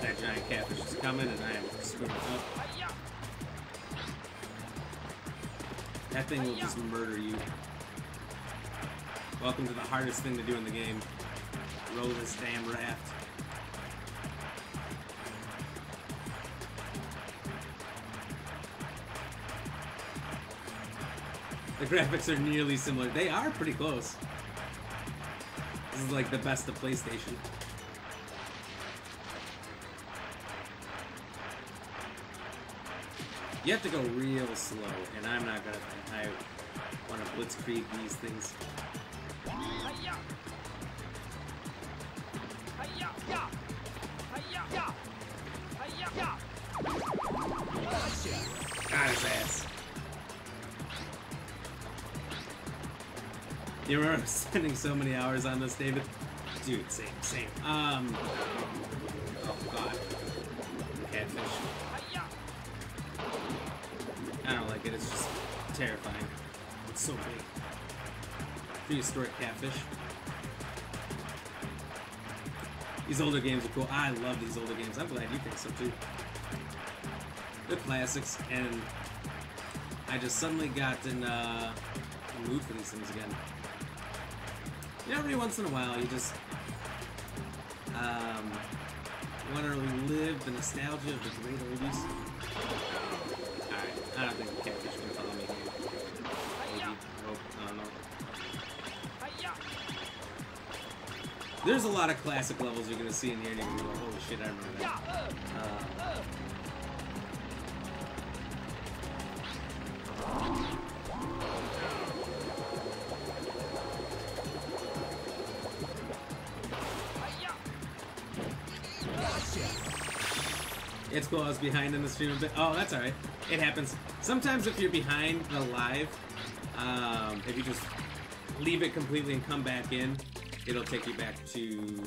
That giant catfish is coming and I am screwing up. That thing will just murder you. Welcome to the hardest thing to do in the game. Roll this damn raft. The graphics are nearly similar. They are pretty close. This is like the best of PlayStation. You have to go real slow, and I'm not gonna. I want to blitzkrieg these things. His ass. You remember spending so many hours on this, David? Dude, same, same. Um. Oh god. Catfish. I don't like it. It's just terrifying. It's so big. Prehistoric catfish. These older games are cool. I love these older games. I'm glad you think so too. They're classics, and I just suddenly got in uh, mood for these things again. You know, every once in a while, you just um, want to relive the nostalgia of the great oldies. Alright, I don't think the catfish can follow me here. Maybe. Nope, I don't know. There's a lot of classic levels you're gonna see in here, and you're gonna be holy shit, I remember that. Uh, cool. I was behind in the stream a bit. Oh, that's alright. It happens. Sometimes if you're behind the live, um, if you just leave it completely and come back in, it'll take you back to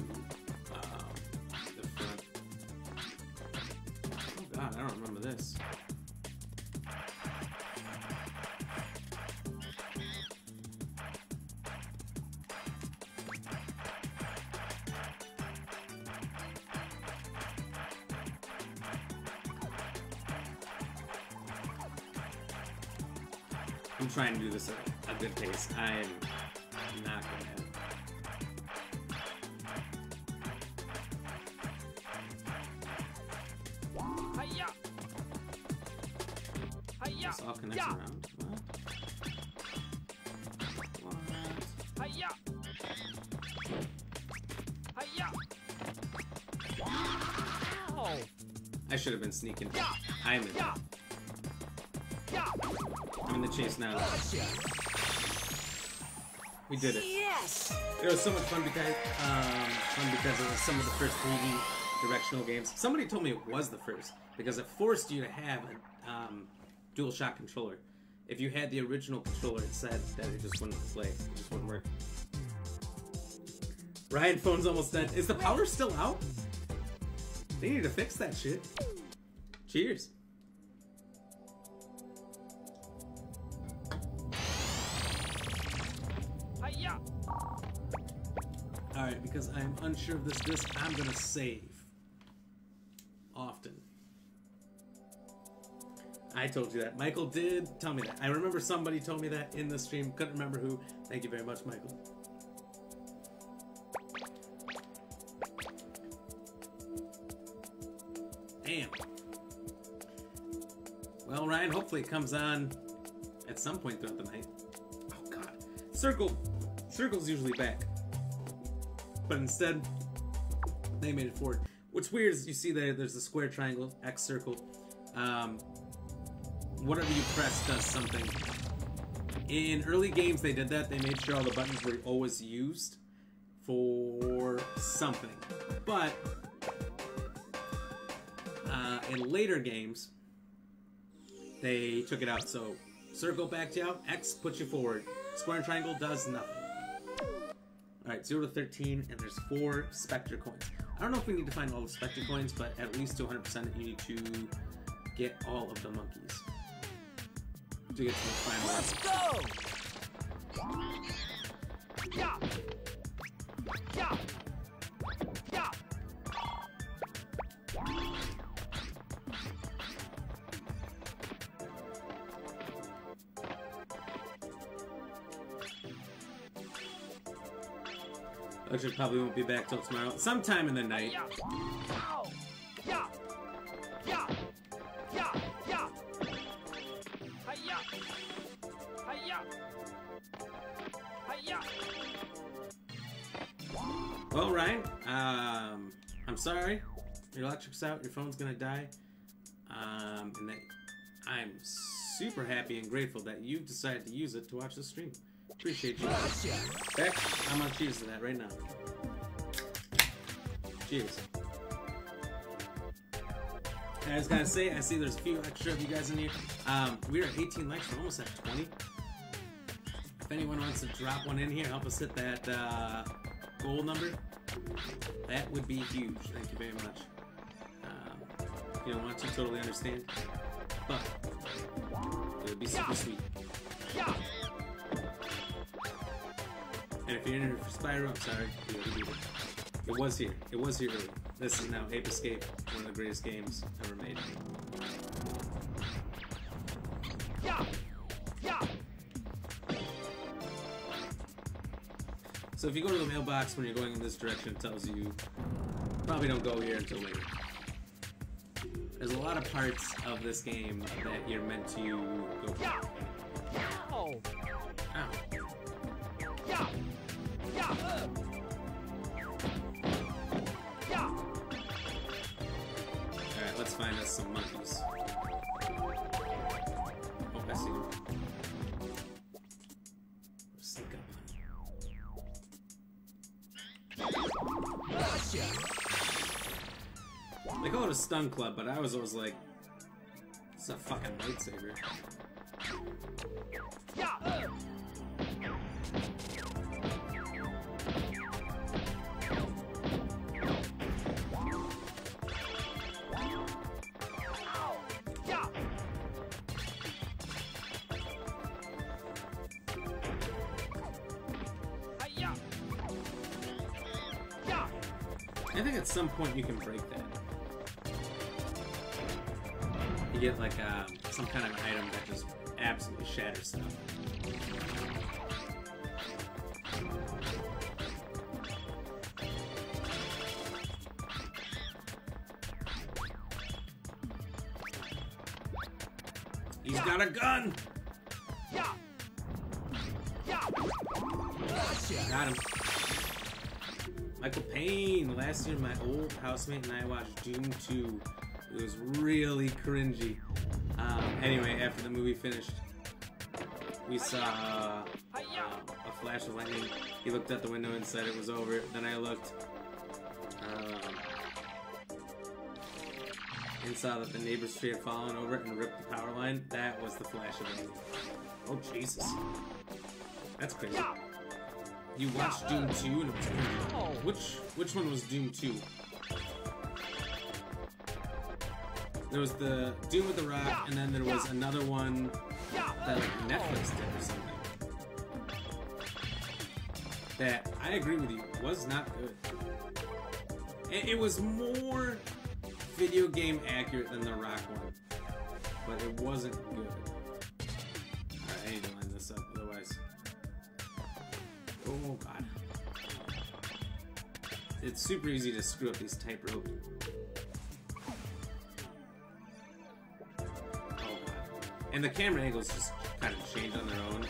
This all connects around. What? What? I should have been sneaking. I'm in. I'm in the chase now. We did it. Yes! It was so much fun because um, fun because it was some of the first 3D directional games. Somebody told me it was the first because it forced you to have a um, DualShock controller. If you had the original controller, it said that it just wouldn't play. It just wouldn't work. Ryan, phone's almost dead. Is the power still out? They need to fix that shit. Cheers. Alright, because I'm unsure of this disc, I'm gonna save. I told you that. Michael did tell me that. I remember somebody told me that in the stream. Couldn't remember who. Thank you very much, Michael. Damn. Well, Ryan, hopefully it comes on at some point throughout the night. Oh, God. Circle. Circle's usually back. But instead, they made it forward. What's weird is you see there, there's a square triangle, X circle. Um, whatever you press does something. In early games, they did that. They made sure all the buttons were always used for something. But uh, in later games, they took it out. So circle backed you out, X puts you forward. Square and triangle does nothing. Alright, 0 to 13, and there's 4 Spector coins. I don't know if we need to find all the Spector coins, but at least to 100% you need to get all of the monkeys. To get to the final Let's go! Yeah! Yeah! Yeah! Lecture probably won't be back till tomorrow. Sometime in the night. Yeah! Well, Ryan, um, I'm sorry. Your electric's out. Your phone's gonna die. Um, and that I'm super happy and grateful that you've decided to use it to watch the stream. Appreciate you. Beck, I'm gonna cheers to that right now. Cheers. And I was gonna say, I see there's a few extra of you guys in here. Um, we're at 18 likes. We're almost at 20. If anyone wants to drop one in here, help us hit that uh, goal number. That would be huge. Thank you very much. Um, you know, once you totally understand. But it would be super sweet. And if you're in here for Spyro, I'm sorry. It was here. It was here early. This is now Ape Escape, one of the greatest games ever made. Yeah! Yeah! So if you go to the mailbox when you're going in this direction, it tells you probably don't go here until later. There's a lot of parts of this game that you're meant to go. Oh! Ow. Alright, let's find us some monkeys. Oh, I see They call it a stun club, but I was always like, it's a fucking lightsaber. Yeah! I think at some point you can break that. Get like uh, some kind of item that just absolutely shatters stuff. He's got a gun! Got him. Michael Payne. Last year, my old housemate and I watched Doom 2. It was really cringy. Um, anyway, after the movie finished, we saw uh, a flash of lightning. He looked out the window and said it was over. Then I looked. Um, and saw that the neighbor's tree had fallen over and ripped the power line, that was the flash event. Oh Jesus. That's crazy. You watched Doom 2 and it was crazy. Which which one was Doom 2? There was the Doom with the Rock, and then there was another one that like Netflix did or something. That I agree with you was not good. It, it was more video game accurate than the Rock one, but it wasn't good. I need to line this up, otherwise. Oh god. It's super easy to screw up these tightrope. And the camera angles just kind of change on their own.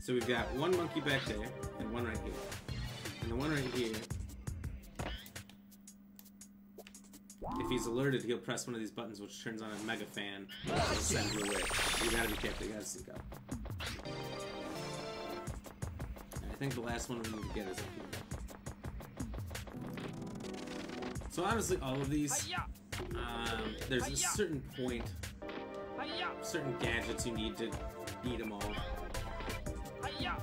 So we've got one monkey back there, and one right here. And the one right here, if he's alerted, he'll press one of these buttons, which turns on a mega fan. It'll send you away. You gotta be careful, you gotta sync up. And I think the last one we need to get is up here. So honestly, all of these, um, there's a certain point, certain gadgets you need to beat them all.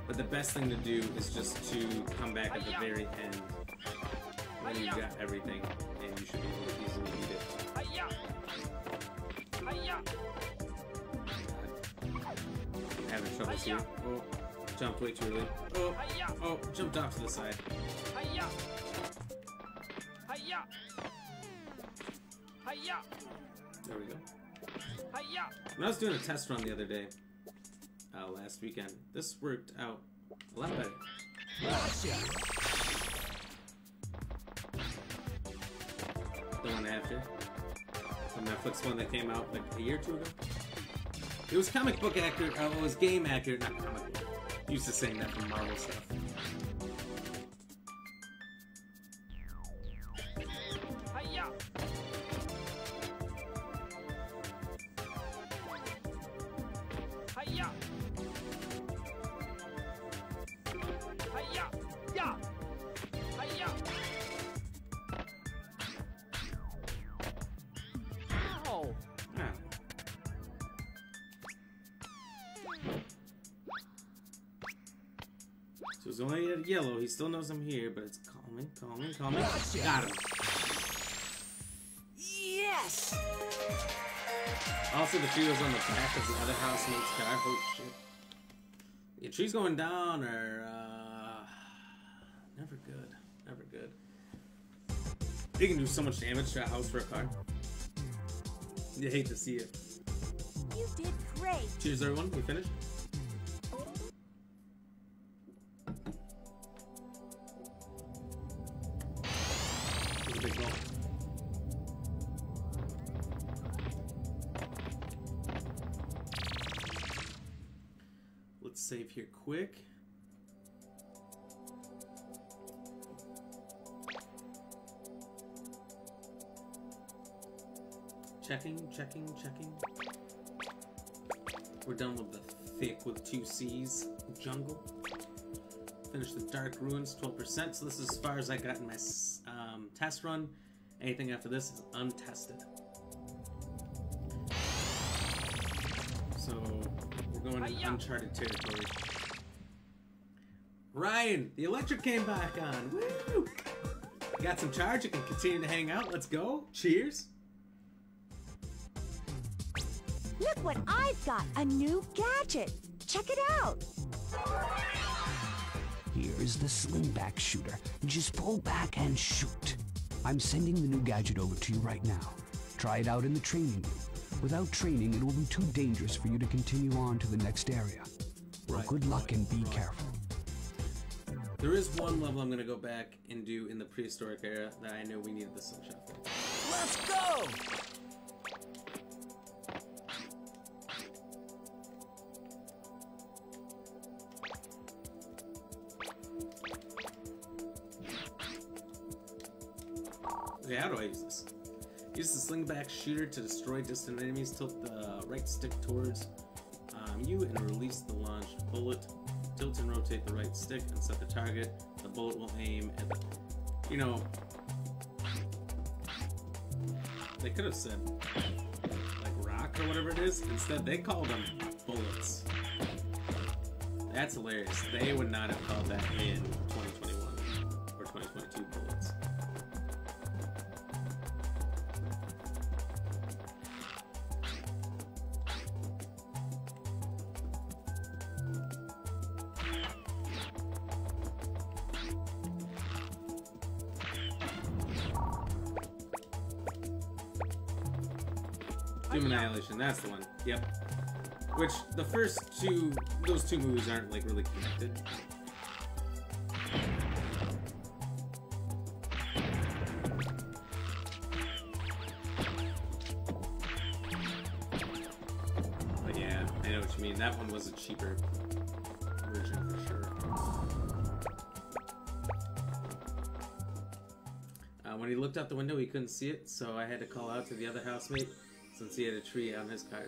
But the best thing to do is just to come back at the very end when you've got everything, and you should be able to easily beat it. Having troubles here. Oh, jumped way too early. Oh, oh, jumped off to the side. There we go. When I was doing a test run the other day, uh, last weekend, this worked out a lot better. The one after. The Netflix one that came out like a year or two ago. It was comic book accurate, uh, it was game accurate, not comic book. Used to saying that from Marvel stuff. Still knows I'm here, but it's calming, calming, calming. Got him. Yes! Also, the tree was on the back of the other housemate's car. Oh shit. Yeah, trees going down are uh, never good. Never good. They can do so much damage to a house for a car. You hate to see it. You did great. Cheers, everyone. We finished. Two C's jungle. Finish the dark ruins, 12%. So this is as far as I got in my um, test run. Anything after this is untested. So we're going to uncharted territory. Ryan, the electric came back on. Woo! Got some charge. You can continue to hang out. Let's go. Cheers. Look what I've got! A new gadget! Check it out! Here is the slingback shooter. Just pull back and shoot. I'm sending the new gadget over to you right now. Try it out in the training room. Without training, it will be too dangerous for you to continue on to the next area. Well, Right. good luck and be careful. There is one level I'm going to go back and do in the prehistoric era that I know we needed the slingshot for. Let's go! Okay, how do I use this? Use the slingback shooter to destroy distant enemies. Tilt the right stick towards um, you and release the launched bullet. Tilt and rotate the right stick and set the target. The bullet will aim at the. You know, They could have said like rock or whatever it is. Instead, they called them bullets. That's hilarious. They would not have called that in Which the first two, those two movies aren't like really connected. But yeah, I know what you mean. That one was a cheaper version for sure. Uh, when he looked out the window, he couldn't see it, so I had to call out to the other housemate since he had a tree on his car.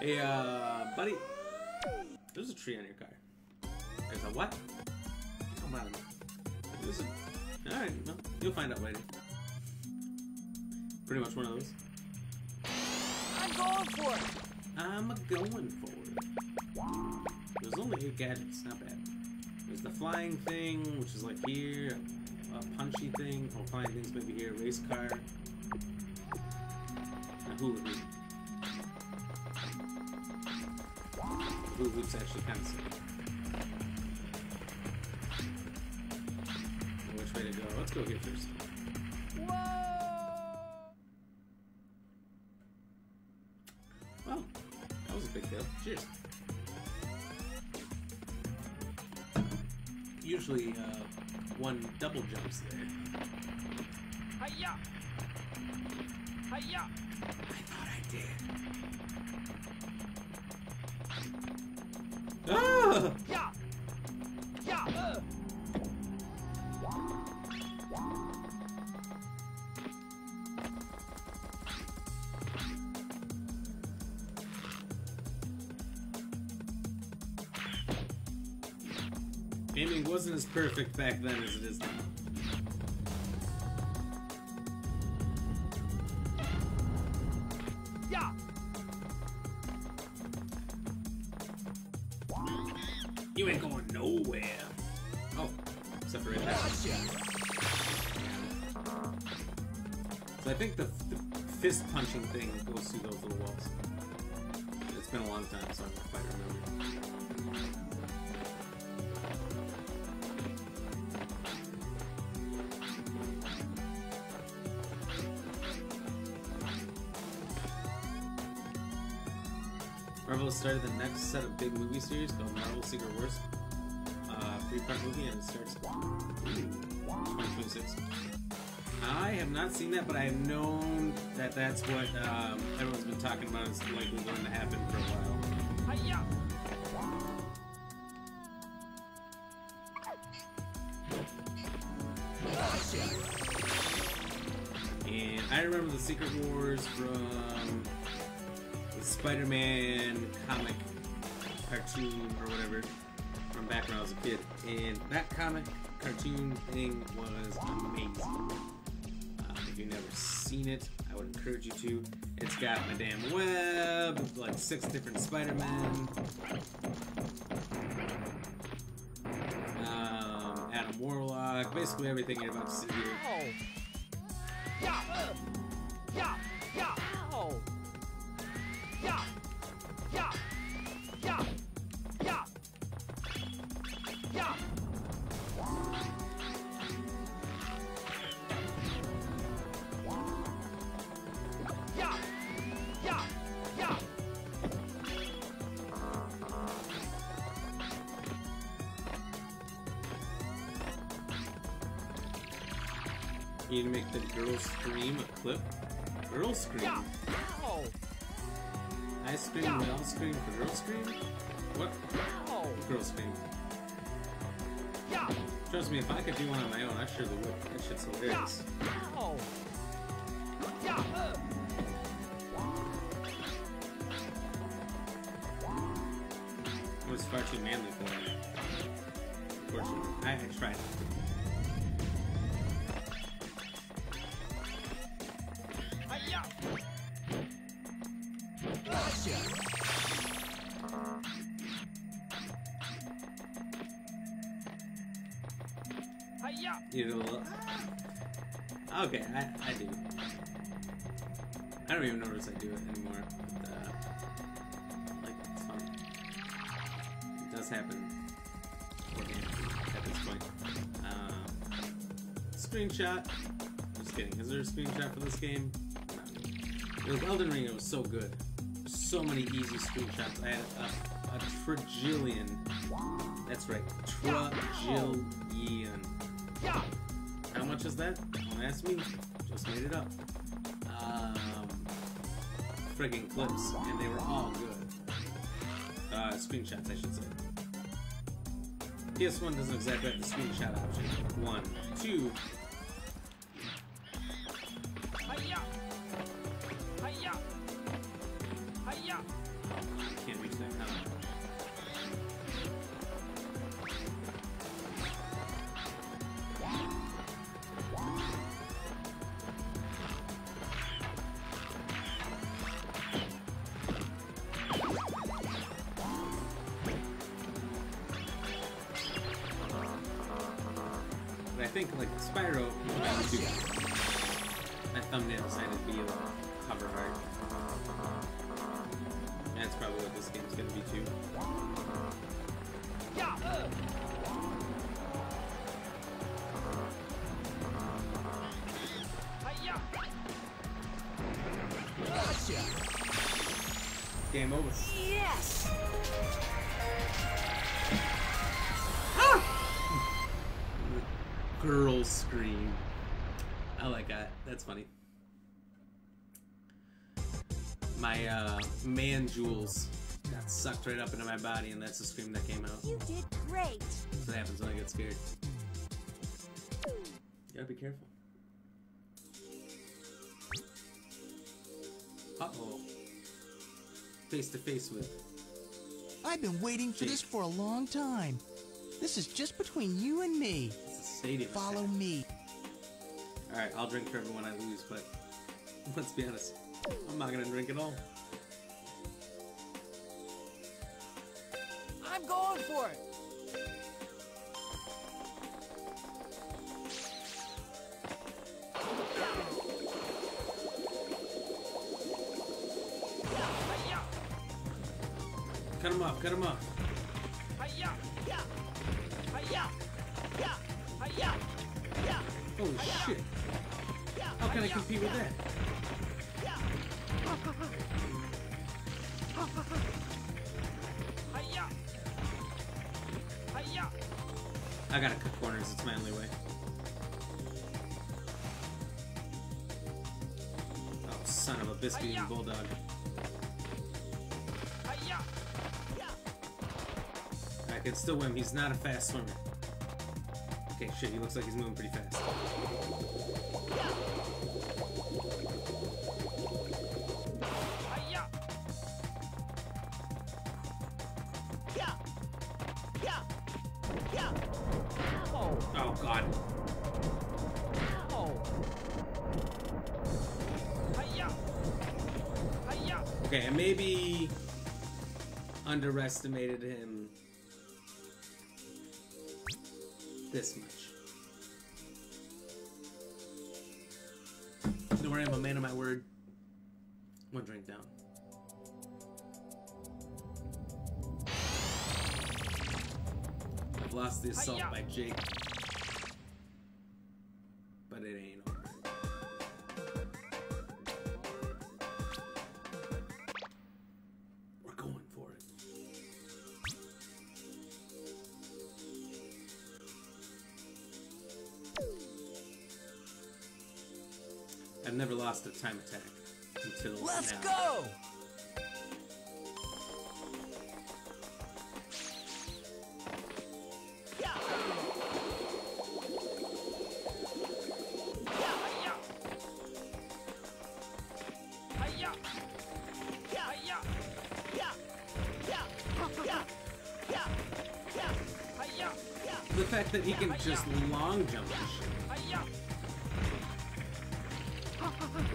Hey, uh, buddy. There's a tree on your car. There's a what? Come on. There's a... Alright, well, you'll find out later. Pretty much one of those. I'm going for it. I'm going for it. There's only eight gadgets, not bad. There's the flying thing, which is like here, a punchy thing, oh flying things maybe here, race car, a hula hoop. Hula hoop's actually kind of sick. Which way to go? Let's go here first. Well, that was a big deal. Cheers. Usually, uh, one double jumps there. Hiya! Hiya! I thought I did. Aiming wasn't as perfect back then as it is now. Marvel started the next set of big movie series called Marvel Secret Wars. Uh, three-part movie, and it starts 2026. I have not seen that, but I have known that that's what um, everyone's been talking about is likely going to happen for a while. Hiya! And I remember the Secret Wars from Spider-Man comic cartoon or whatever from back when I was a kid. And that comic cartoon thing was amazing. Uh, if you've never seen it, I would encourage you to. It's got Madame Web, like six different Spider-Men. Um, Adam Warlock, basically everything you're about to see here. The girl scream a clip. Girl scream. Yeah! Ow! I scream, we all scream girl scream? What? Ow! Girl scream. Yeah! Trust me, if I could do one on my own, I surely would. That shit's hilarious. Ow! Yeah! Uh. It was far too manly for that. Unfortunately. I, I tried. You okay, I, I do. I don't even notice I do it anymore. But, uh, like, it's. It does happen at this point. Um, screenshot. Just kidding. Is there a screenshot for this game? No. With Elden Ring, it was so good. So many easy screenshots. I had a, a. That's right, trigillion. How much is that? Don't ask me. Just made it up. Um, friggin' clips, and they were all good. Uh, screenshots, I should say. PS1 doesn't exactly have the screenshot option. One, two. Man jewels got sucked right up into my body, and that's the scream that came out. You did great. That's what happens when I get scared. You gotta be careful. Uh oh. Face to face with. I've been waiting for this for a long time. This is just between you and me. It's a stadium. Follow me. Alright, I'll drink for everyone I lose, but let's be honest. I'm not gonna drink at all. Going for it. Cut him off, cut him off. Of a bulldog. I can still win, he's not a fast swimmer. Okay, shit, he looks like he's moving pretty fast. Underestimated him this much. Don't worry, I'm a man of my word. One drink down. I've lost the assault by Jake. Time attack until Let's now. go! The fact that he can just long jump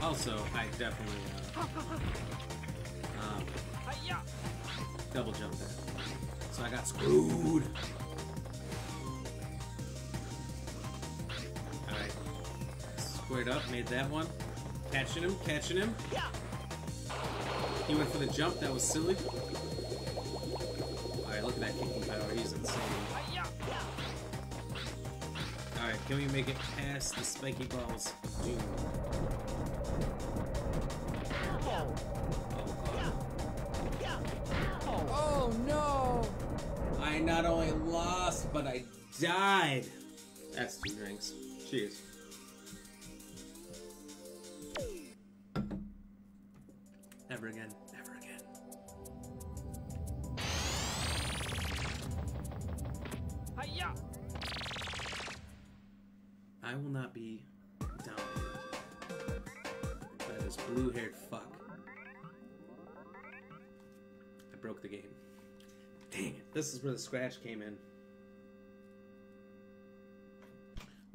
Also, I definitely uh, um, Double jump that. So I got screwed. Alright. Squared up, made that one. Catching him, catching him. He went for the jump, that was silly. Alright, look at that kicking power, he's insane. Alright, can we make it past the spiky balls? Dude. But I died. That's two drinks. Cheers. Never again. Never again. I will not be dominated by this blue-haired fuck. I broke the game. Dang it. This is where the scratch came in.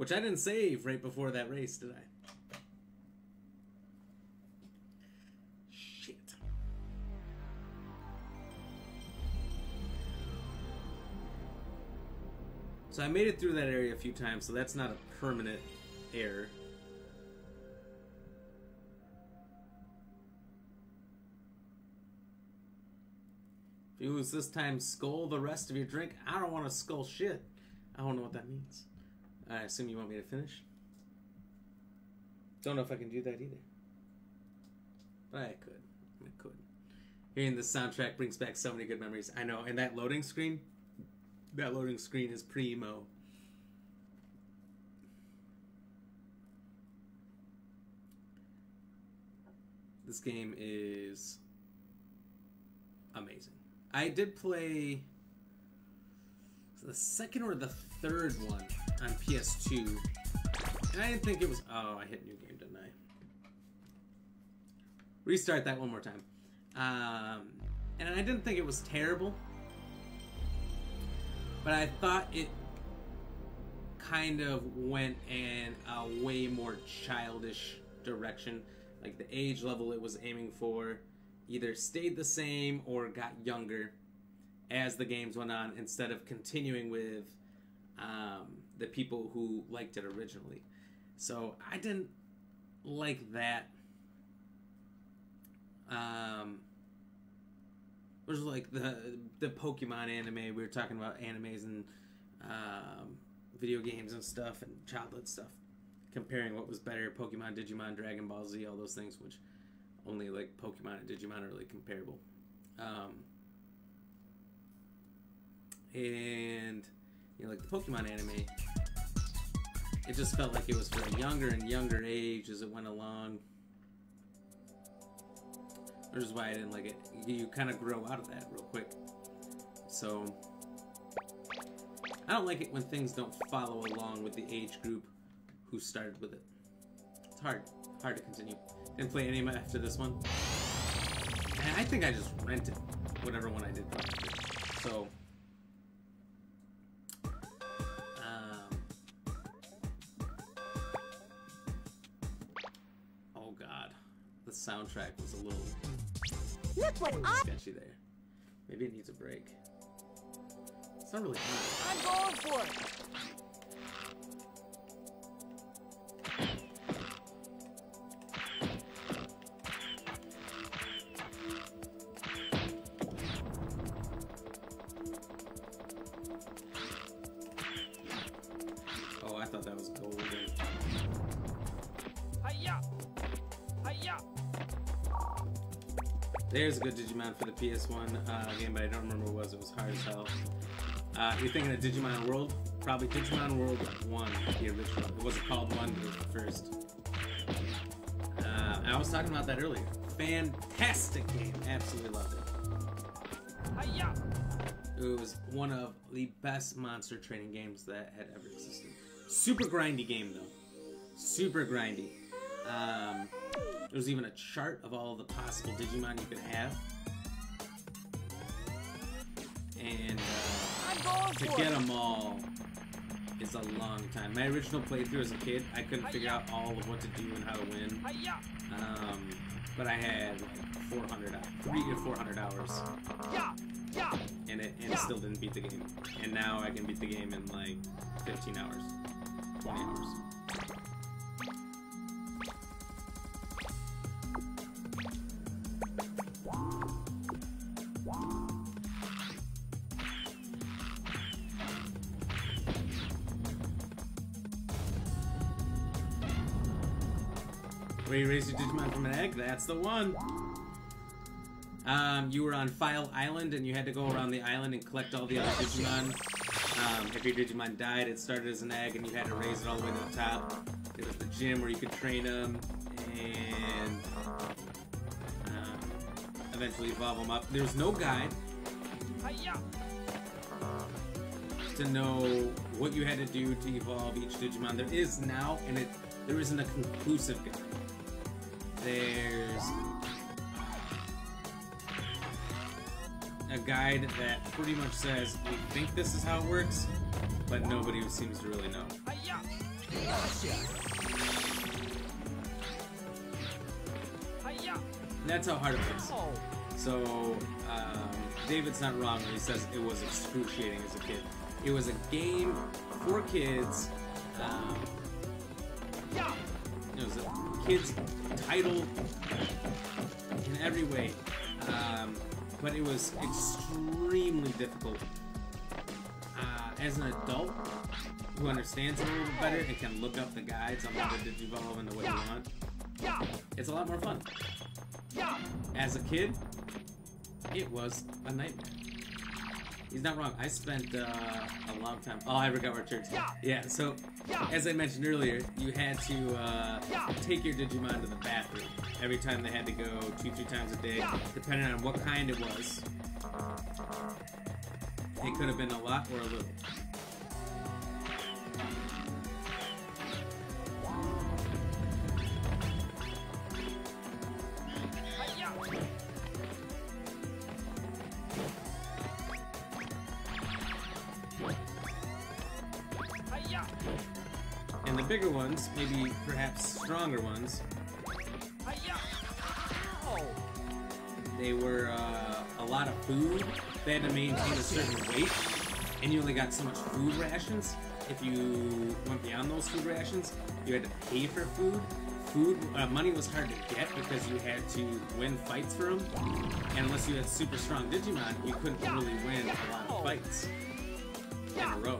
Which I didn't save right before that race, did I? Shit. So I made it through that area a few times, so that's not a permanent error. If you lose this time, skull the rest of your drink. I don't want to skull shit. I don't know what that means. I assume you want me to finish? Don't know if I can do that either. But I could. I could. Hearing the soundtrack brings back so many good memories. I know. And that loading screen, that loading screen is primo. This game is amazing. I did play the second or the third one on PS2. And I didn't think it was. Oh, I hit new game, didn't I? Restart that one more time. Um, and I didn't think it was terrible. But I thought it kind of went in a way more childish direction. Like the age level it was aiming for either stayed the same or got younger as the games went on instead of continuing with um, the people who liked it originally. So I didn't like that. Um, it was like the the Pokemon anime. We were talking about animes and um, video games and stuff and childhood stuff. Comparing what was better, Pokemon, Digimon, Dragon Ball Z, all those things, which only like Pokemon and Digimon are really comparable. Um, and you know, like the Pokemon anime, it just felt like it was for a younger and younger age as it went along. Which is why I didn't like it. You kind of grow out of that real quick. So I don't like it when things don't follow along with the age group who started with it. It's hard, hard to continue. Didn't play any after this one. And I think I just rented whatever one I did. Soundtrack was a little Look what I sketchy there. Maybe it needs a break. It's not really hard. I'm going for it! There's a good Digimon for the PS1 uh, game, but I don't remember what it was. It was hard as hell. Uh, you're thinking of Digimon World? Probably Digimon World 1, the original. It wasn't called 1, but it was the first. Uh, I was talking about that earlier. Fantastic game. Absolutely loved it. Hiya! It was one of the best monster training games that had ever existed. Super grindy game though. Super grindy. Um, there was even a chart of all the possible Digimon you could have. And uh, to get them all is a long time. My original playthrough as a kid, I couldn't figure out all of what to do and how to win. Um, but I had like 400 hours, three to 400 hours And it, and still didn't beat the game. And now I can beat the game in like 15 hours, 20 hours. You raise your Digimon from an egg? That's the one. Um, you were on File Island and you had to go around the island and collect all the other Digimon. Um, if your Digimon died, it started as an egg and you had to raise it all the way to the top. There was the gym where you could train them and um, eventually evolve them up. There's no guide to know what you had to do to evolve each Digimon. There is now, and it there isn't a conclusive guide. There's a guide that pretty much says we think this is how it works, but nobody seems to really know. That's how hard it is. So um, David's not wrong when he says it was excruciating as a kid. It was a game for kids. Um, it was a kid's title in every way, um, but it was extremely difficult. Uh, as an adult who understands it a little bit better and can look up the guides on how to digivolve in the way you want, it's a lot more fun. As a kid, it was a nightmare. He's not wrong. I spent uh, a long time. Oh, I forgot where church. Yeah. So, as I mentioned earlier, you had to uh, take your Digimon to the bathroom every time they had to go two, three times a day, depending on what kind it was. It could have been a lot or a little. Bigger ones, maybe perhaps stronger ones, they were uh, a lot of food. They had to maintain a certain weight, and you only got so much food rations. If you went beyond those food rations, you had to pay for food. Food uh, money was hard to get because you had to win fights for them, and unless you had super strong Digimon, you couldn't really win a lot of fights in a row.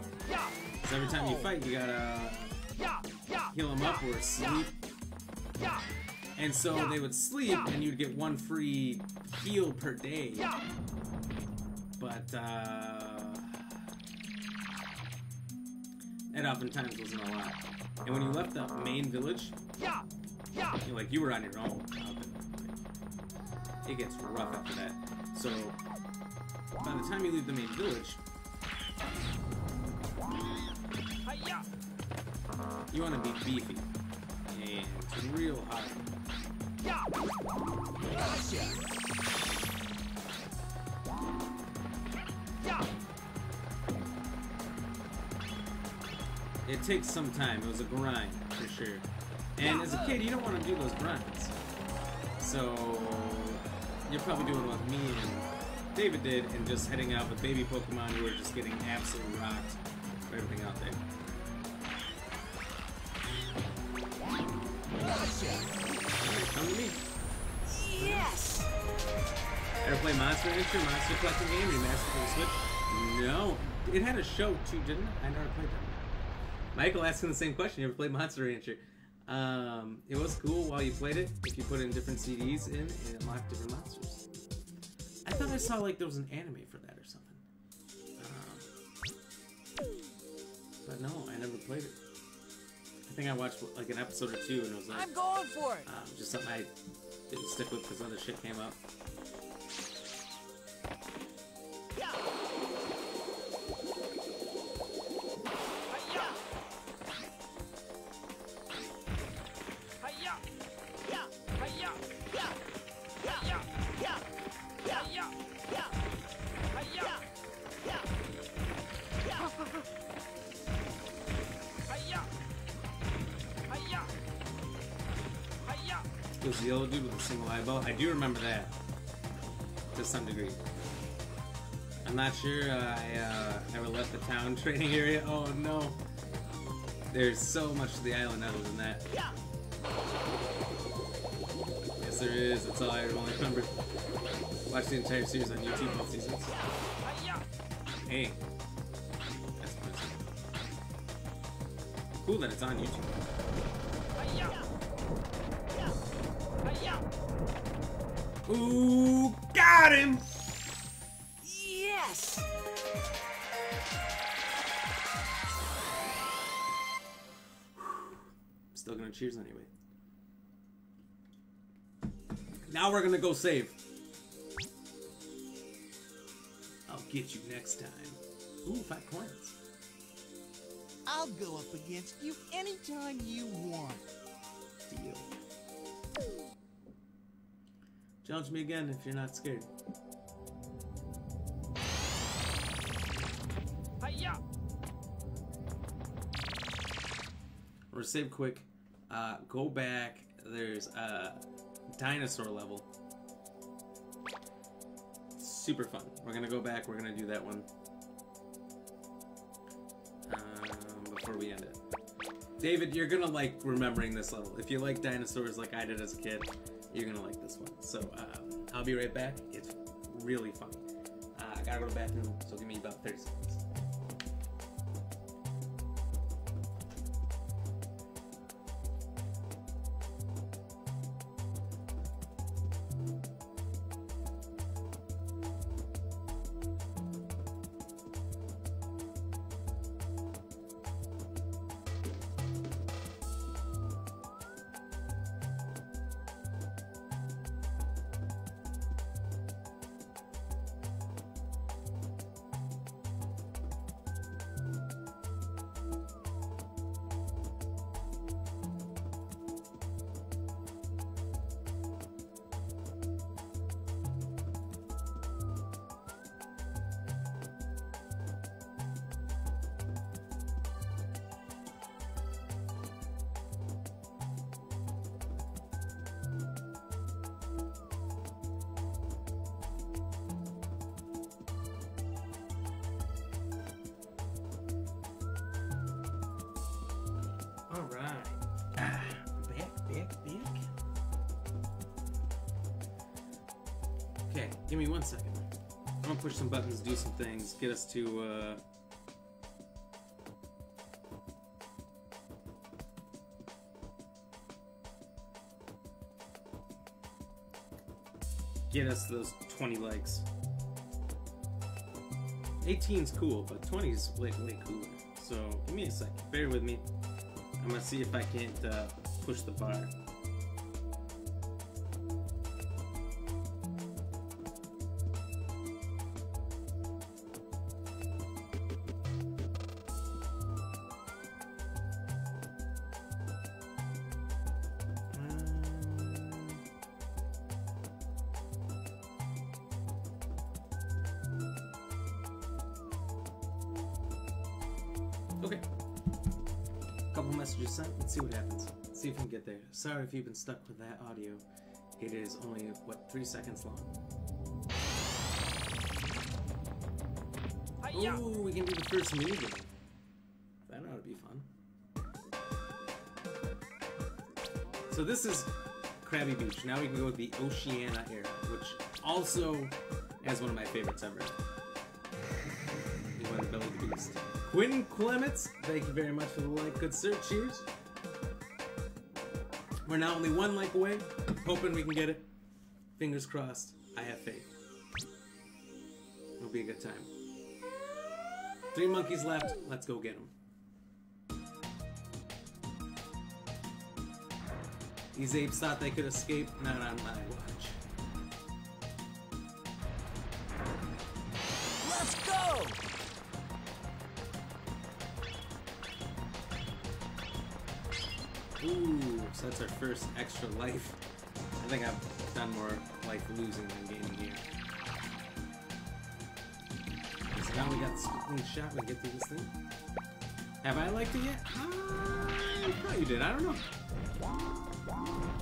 So every time you fight, you gotta heal them up or sleep. And so they would sleep, and you'd get one free heal per day. But uh, oftentimes wasn't a lot. And when you left the main village, you like you were on your own. It gets rough after that. So by the time you leave the main village, you want to be beefy and real hard. It takes some time. It was a grind for sure. And as a kid, you don't want to do those grinds. So you're probably doing what me and David did, and just heading out with baby Pokemon who are just getting absolutely rocked for everything out there. Yes! Ever play Monster Rancher, Monster Collecting game, remastered for the Switch? No. It had a show too, didn't it? I never played that. Michael asking the same question. You ever played Monster Rancher? Um, it was cool while you played it. If you put in different CDs in, it unlocked different monsters. I thought I saw like there was an anime for that or something. Um, but no, I never played it. I think I watched like an episode or two, and it was like I'm going for it. um, just something I didn't stick with because other shit came up. It the dude with a single eyeball. I do remember that to some degree. I'm not sure I uh, ever left the town training area. Oh no. There's so much to the island other than that. Yes, there is. That's all I only remember. Watch the entire series on YouTube, both seasons. Hey. That's. Cool that it's on YouTube. Ooh, got him! Yes! Still gonna cheers anyway. Now we're gonna go save. I'll get you next time. Ooh, five coins. I'll go up against you anytime you want. Deal. Challenge me again if you're not scared. Or save quick. Uh, go back. There's a dinosaur level. Super fun. We're gonna go back. We're gonna do that one. Um, before we end it. David, you're gonna like remembering this level. If you like dinosaurs like I did as a kid, you're gonna like this one. So um, I'll be right back. It's really fun. Uh, I gotta go to the bathroom, so give me about 30 seconds. Okay, give me one second. I'm gonna push some buttons, do some things, get us to, uh... Get us those 20 likes. 18's cool, but 20's way, way cooler. So, give me a second. Bear with me. I'm gonna see if I can't uh, push the bar. If you've been stuck with that audio. It is only, what, three seconds long. Ooh, we can do the first minigame. That ought to be fun. So this is Crabby Beach. Now we can go with the Oceana era, which also has one of my favorites ever. We won the Belly of the Beast. Quinn Clements, thank you very much for the like. Good sir, cheers. We're now only one like away. Hoping we can get it. Fingers crossed. I have faith. It'll be a good time. Three monkeys left. Let's go get them. These apes thought they could escape. Not on my watch. Let's go! Ooh, so that's our first extra life. I think I've done more life losing than gaining here. So now we got the shot. We get through this thing. Have I liked it yet? I thought you did. I don't know.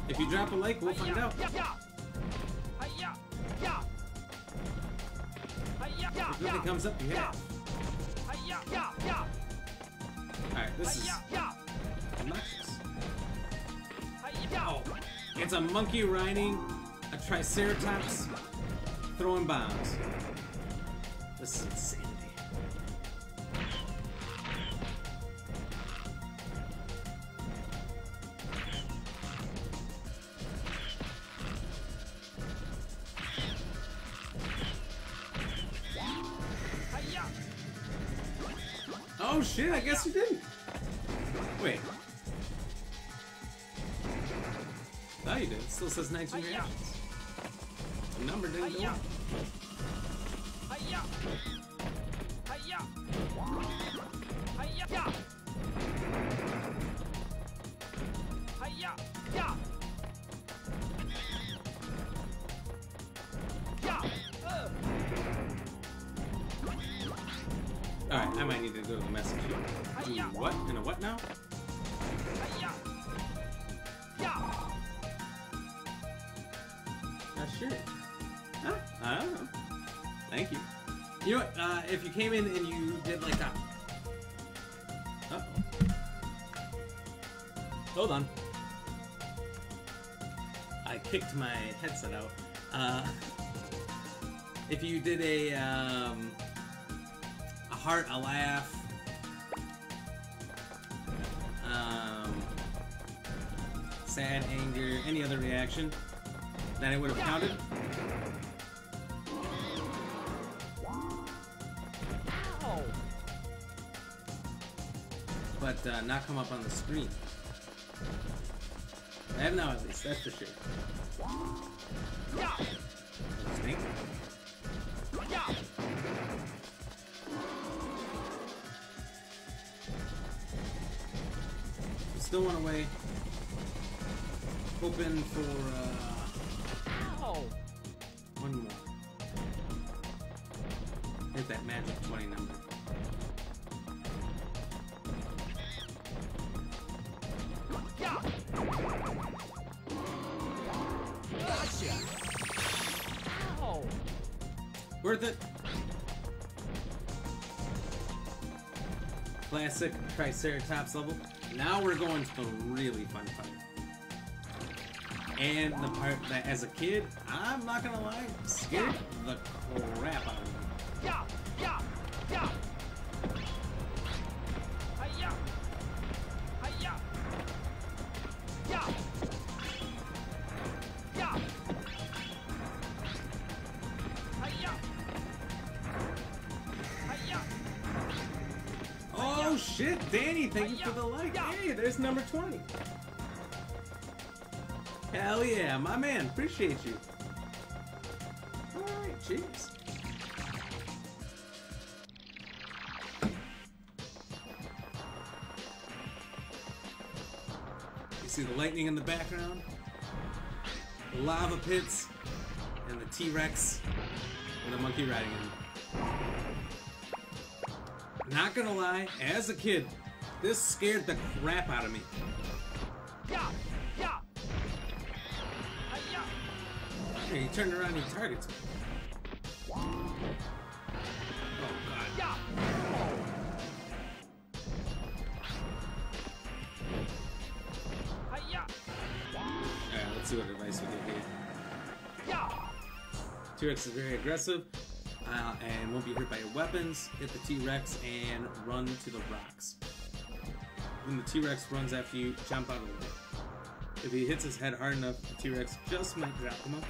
If you drop a like, we'll find out. If nothing comes up, you have. Alright, this is obnoxious. Oh, it's a monkey riding a triceratops throwing bombs. This if you came in and you did like that. Uh oh. Hold on. I kicked my headset out. Uh, if you did a um, a heart, a laugh, um, sad, anger, any other reaction, then it would have counted. Uh, not come up on the screen. I have now at least, that's for sure. Still one away. Hoping for uh, Triceratops level. Now we're going to the really fun part. And the part that, as a kid, I'm not gonna lie, scared the yeah, my man, appreciate you. Alright, cheers. You see the lightning in the background? The lava pits, and the T-Rex, and the monkey riding him. Not gonna lie, as a kid, this scared the crap out of me. Turned around and you targets me. Oh god. Alright, let's see what advice we get. T-Rex is very aggressive uh, and won't be hurt by your weapons. Hit the T-Rex and run to the rocks. When the T-Rex runs after you, jump out of the way. If he hits his head hard enough, the T-Rex just might drop him up.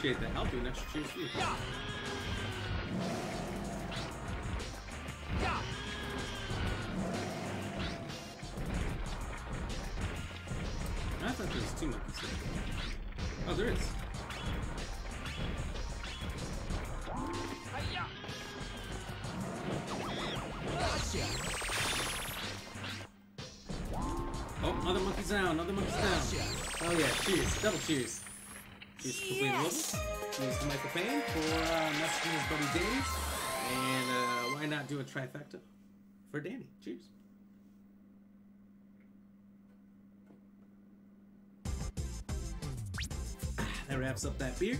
appreciate. I'll do an extra you. I thought there was two weapons. Oh, there is. Oh, another monkey's down, Another monkey's down. Oh yeah, cheers, double cheers. Complete Yes. Levels. Cheers to Michael Payne for uh, messaging his buddy Danny. And uh, why not do a trifecta for Danny? Cheers. Ah, That wraps up that beer.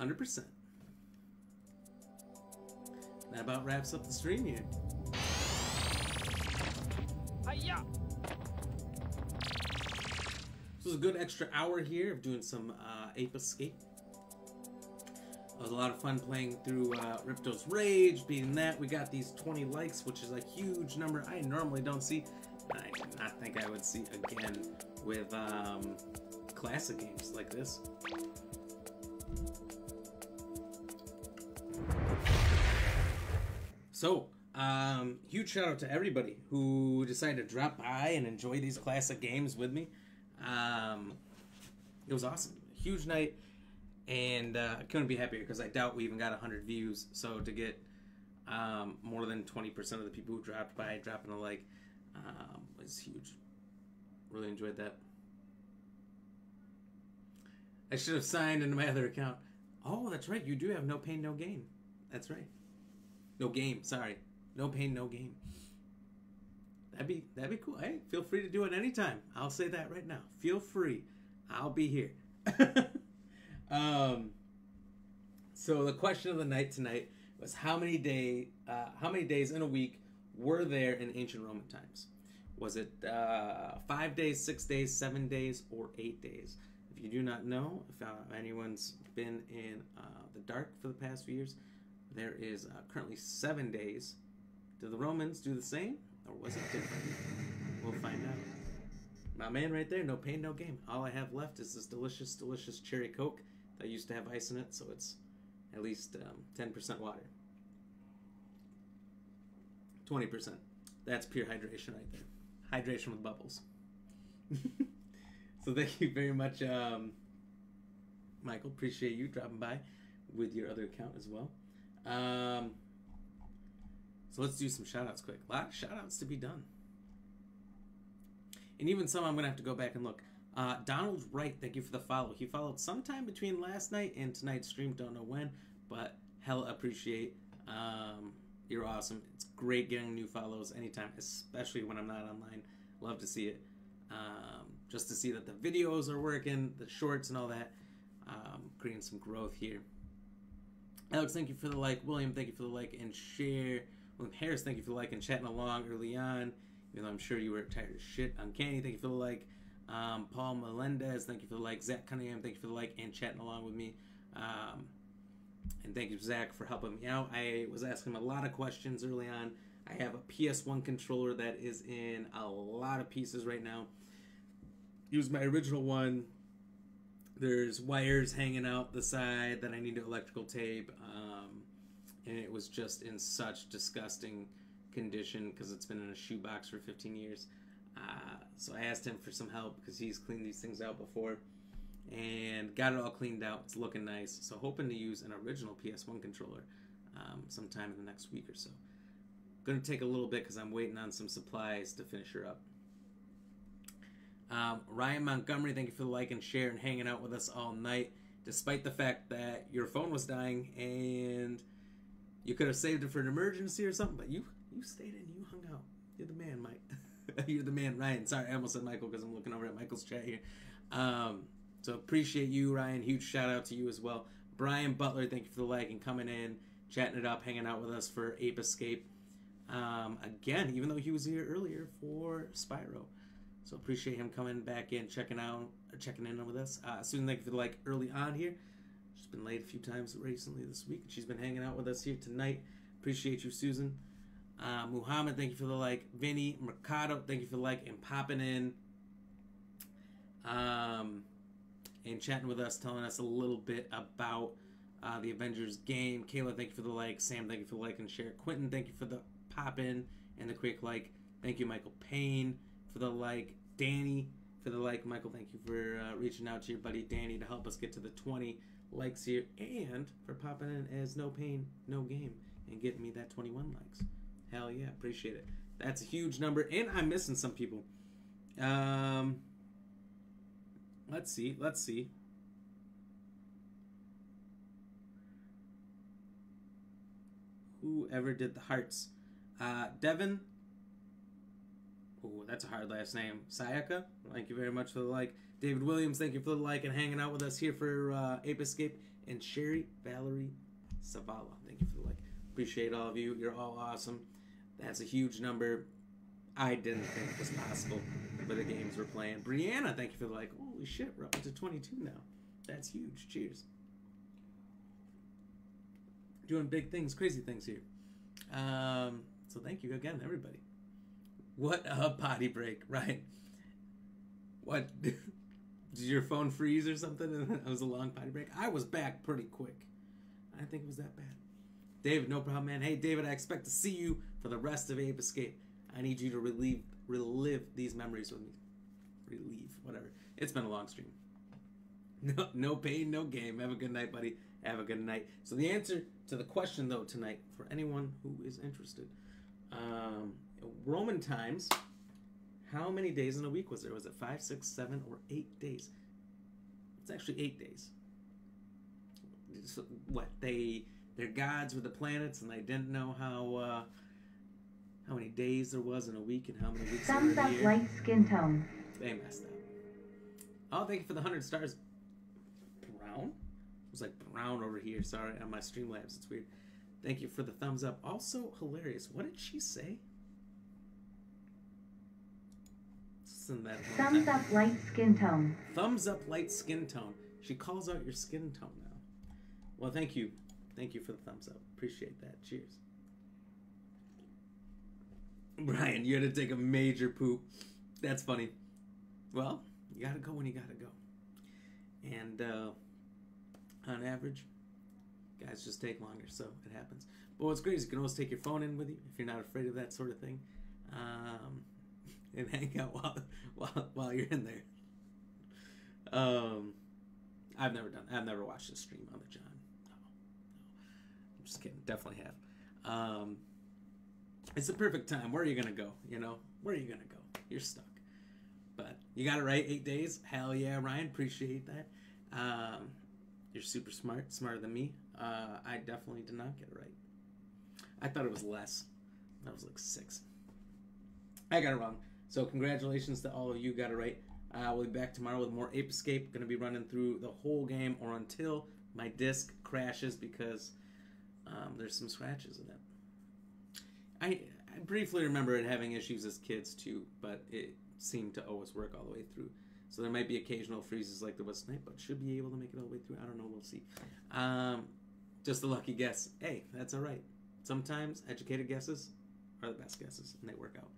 100%. That about wraps up the stream here. Hiya! This was a good extra hour here of doing some uh, Ape Escape. It was a lot of fun playing through uh, Ripto's Rage, beating that. We got these 20 likes, which is a huge number I normally don't see. I not think I would see again with um, classic games like this. So, um, huge shout out to everybody who decided to drop by and enjoy these classic games with me. Um, it was awesome. Huge night. And uh, I couldn't be happier because I doubt we even got 100 views. So to get um, more than 20% of the people who dropped by dropping a like um, was huge. Really enjoyed that. I should have signed into my other account. Oh, that's right. You do have no pain, no gain. That's right. No game. Sorry. No pain, no game. That'd be that'd be cool. Hey, feel free to do it anytime. I'll say that right now. Feel free. I'll be here. um. So the question of the night tonight was how many day uh, how many days in a week were there in ancient Roman times? Was it uh, five days, six days, seven days, or eight days? If you do not know, if uh, anyone's been in uh, the dark for the past few years, there is uh, currently seven days. Do the Romans do the same, or was it different? we'll find out. My man right there, no pain, no game. All I have left is this delicious, delicious cherry Coke that used to have ice in it, so it's at least um, 10% water. 20%. That's pure hydration right there. Hydration with bubbles. so thank you very much, um, Michael. Appreciate you dropping by with your other account as well. Um, so let's do some shout outs quick. A lot of shout outs to be done. And even some I'm going to have to go back and look. Uh, Donald Wright, thank you for the follow. He followed sometime between last night and tonight's stream. Don't know when, but hell appreciate. Um, you're awesome. It's great getting new follows anytime, especially when I'm not online. Love to see it. Um, just to see that the videos are working, the shorts and all that. Um, creating some growth here. Alex, thank you for the like. William, thank you for the like and share. William Harris, thank you for the like and chatting along early on. Even though I'm sure you were tired as shit. Uncanny, thank you for the like. Um, Paul Melendez, thank you for the like. Zach Cunningham, thank you for the like and chatting along with me. Um, and thank you, Zach, for helping me out. I was asking him a lot of questions early on. I have a PS1 controller that is in a lot of pieces right now. Use my original one. There's wires hanging out the side that I need to electrical tape. Um, and it was just in such disgusting condition because it's been in a shoebox for 15 years. Uh, so I asked him for some help because he's cleaned these things out before and got it all cleaned out. It's looking nice. So hoping to use an original PS1 controller um, sometime in the next week or so. Going to take a little bit because I'm waiting on some supplies to finish her up. Um, Ryan Montgomery, thank you for the like and share and hanging out with us all night, despite the fact that your phone was dying and you could have saved it for an emergency or something, but you you stayed in, you hung out. You're the man, Mike. You're the man, Ryan. Sorry, I almost said Michael because I'm looking over at Michael's chat here. Um, so appreciate you, Ryan. Huge shout out to you as well. Brian Butler, thank you for the like and coming in, chatting it up, hanging out with us for Ape Escape. Um, again, even though he was here earlier for Spyro. So appreciate him coming back in, checking out, checking in with us. Uh, Susan, thank you for the like early on here. She's been late a few times recently this week. She's been hanging out with us here tonight. Appreciate you, Susan. Uh, Muhammad, thank you for the like. Vinny Mercado, thank you for the like and popping in. Um, and chatting with us, telling us a little bit about uh, the Avengers game. Kayla, thank you for the like. Sam, thank you for the like and share. Quentin, thank you for the pop in and the quick like. Thank you, Michael Payne, for the like. Danny, for the like. Michael, thank you for uh, reaching out to your buddy Danny to help us get to the 20 likes here and for popping in as No Pain, No Game and getting me that 21 likes. Hell yeah, appreciate it. That's a huge number, and I'm missing some people. Um, let's see. Let's see. Whoever did the hearts? Uh, Devin. Oh, that's a hard last name. Sayaka. Thank you very much for the like. David Williams. Thank you for the like and hanging out with us here for uh, Ape Escape. And Sherry Valerie Savala. Thank you for the like. Appreciate all of you. You're all awesome. That's a huge number. I didn't think it was possible with the games we're playing. Brianna, thank you for the like. Holy shit, we're up to 22 now. That's huge. Cheers. Doing big things, crazy things here. Um, so thank you again, everybody. What a potty break, right? What? Did your phone freeze or something? And it was a long potty break. I was back pretty quick. I didn't think it was that bad. David, no problem, man. Hey, David, I expect to see you for the rest of Ape Escape. I need you to relieve, relive these memories with me. Relieve, whatever. It's been a long stream. No, no pain, no game. Have a good night, buddy. Have a good night. So the answer to the question, though, tonight, for anyone who is interested, um, Roman times, how many days in a week was there? Was it five, six, seven, or eight days? It's actually eight days. So, what they they're gods with the planets, and they didn't know how uh, how many days there was in a week and how many weeks were Thumbs up light skin tone. They messed up. Oh, thank you for the hundred stars. Brown? It was like brown over here. Sorry, on my Streamlabs. It's weird. Thank you for the thumbs up. Also hilarious. What did she say? Send that Thumbs up light skin tone. Thumbs up light skin tone. She calls out your skin tone now. Well, thank you. Thank you for the thumbs up. Appreciate that. Cheers. Brian, you had to take a major poop. That's funny. Well, you gotta go when you gotta go. And uh, on average, guys just take longer, so it happens. But what's great is you can always take your phone in with you if you're not afraid of that sort of thing, um, and hang out while while while you're in there. Um, I've never done. I've never watched a stream on the John. No, no. I'm just kidding. Definitely have. Um, it's the perfect time. Where are you gonna go? You know, where are you gonna go? You're stuck. But you got it right. Eight days. Hell yeah, Ryan. Appreciate that. Um, you're super smart. Smarter than me. Uh, I definitely did not get it right. I thought it was less. That was like six. I got it wrong. So congratulations to all of you. Got it right. Uh, we'll be back tomorrow with more Ape Escape. Going to be running through the whole game or until my disc crashes because um, there's some scratches in it. I, I briefly remember it having issues as kids too, but it seemed to always work all the way through. So there might be occasional freezes like there was tonight, but should be able to make it all the way through. I don't know. We'll see. Um, just a lucky guess. Hey, that's all right. Sometimes educated guesses are the best guesses, and they work out.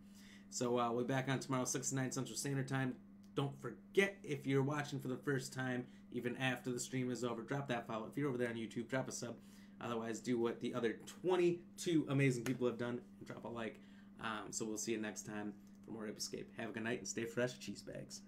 So uh, we'll be back on tomorrow, 6 to 9 Central Standard Time. Don't forget, if you're watching for the first time, even after the stream is over, drop that follow. If you're over there on YouTube, drop a sub. Otherwise, do what the other 22 amazing people have done and drop a like. Um, so we'll see you next time for more Ape Escape. Have a good night and stay fresh, cheese bags.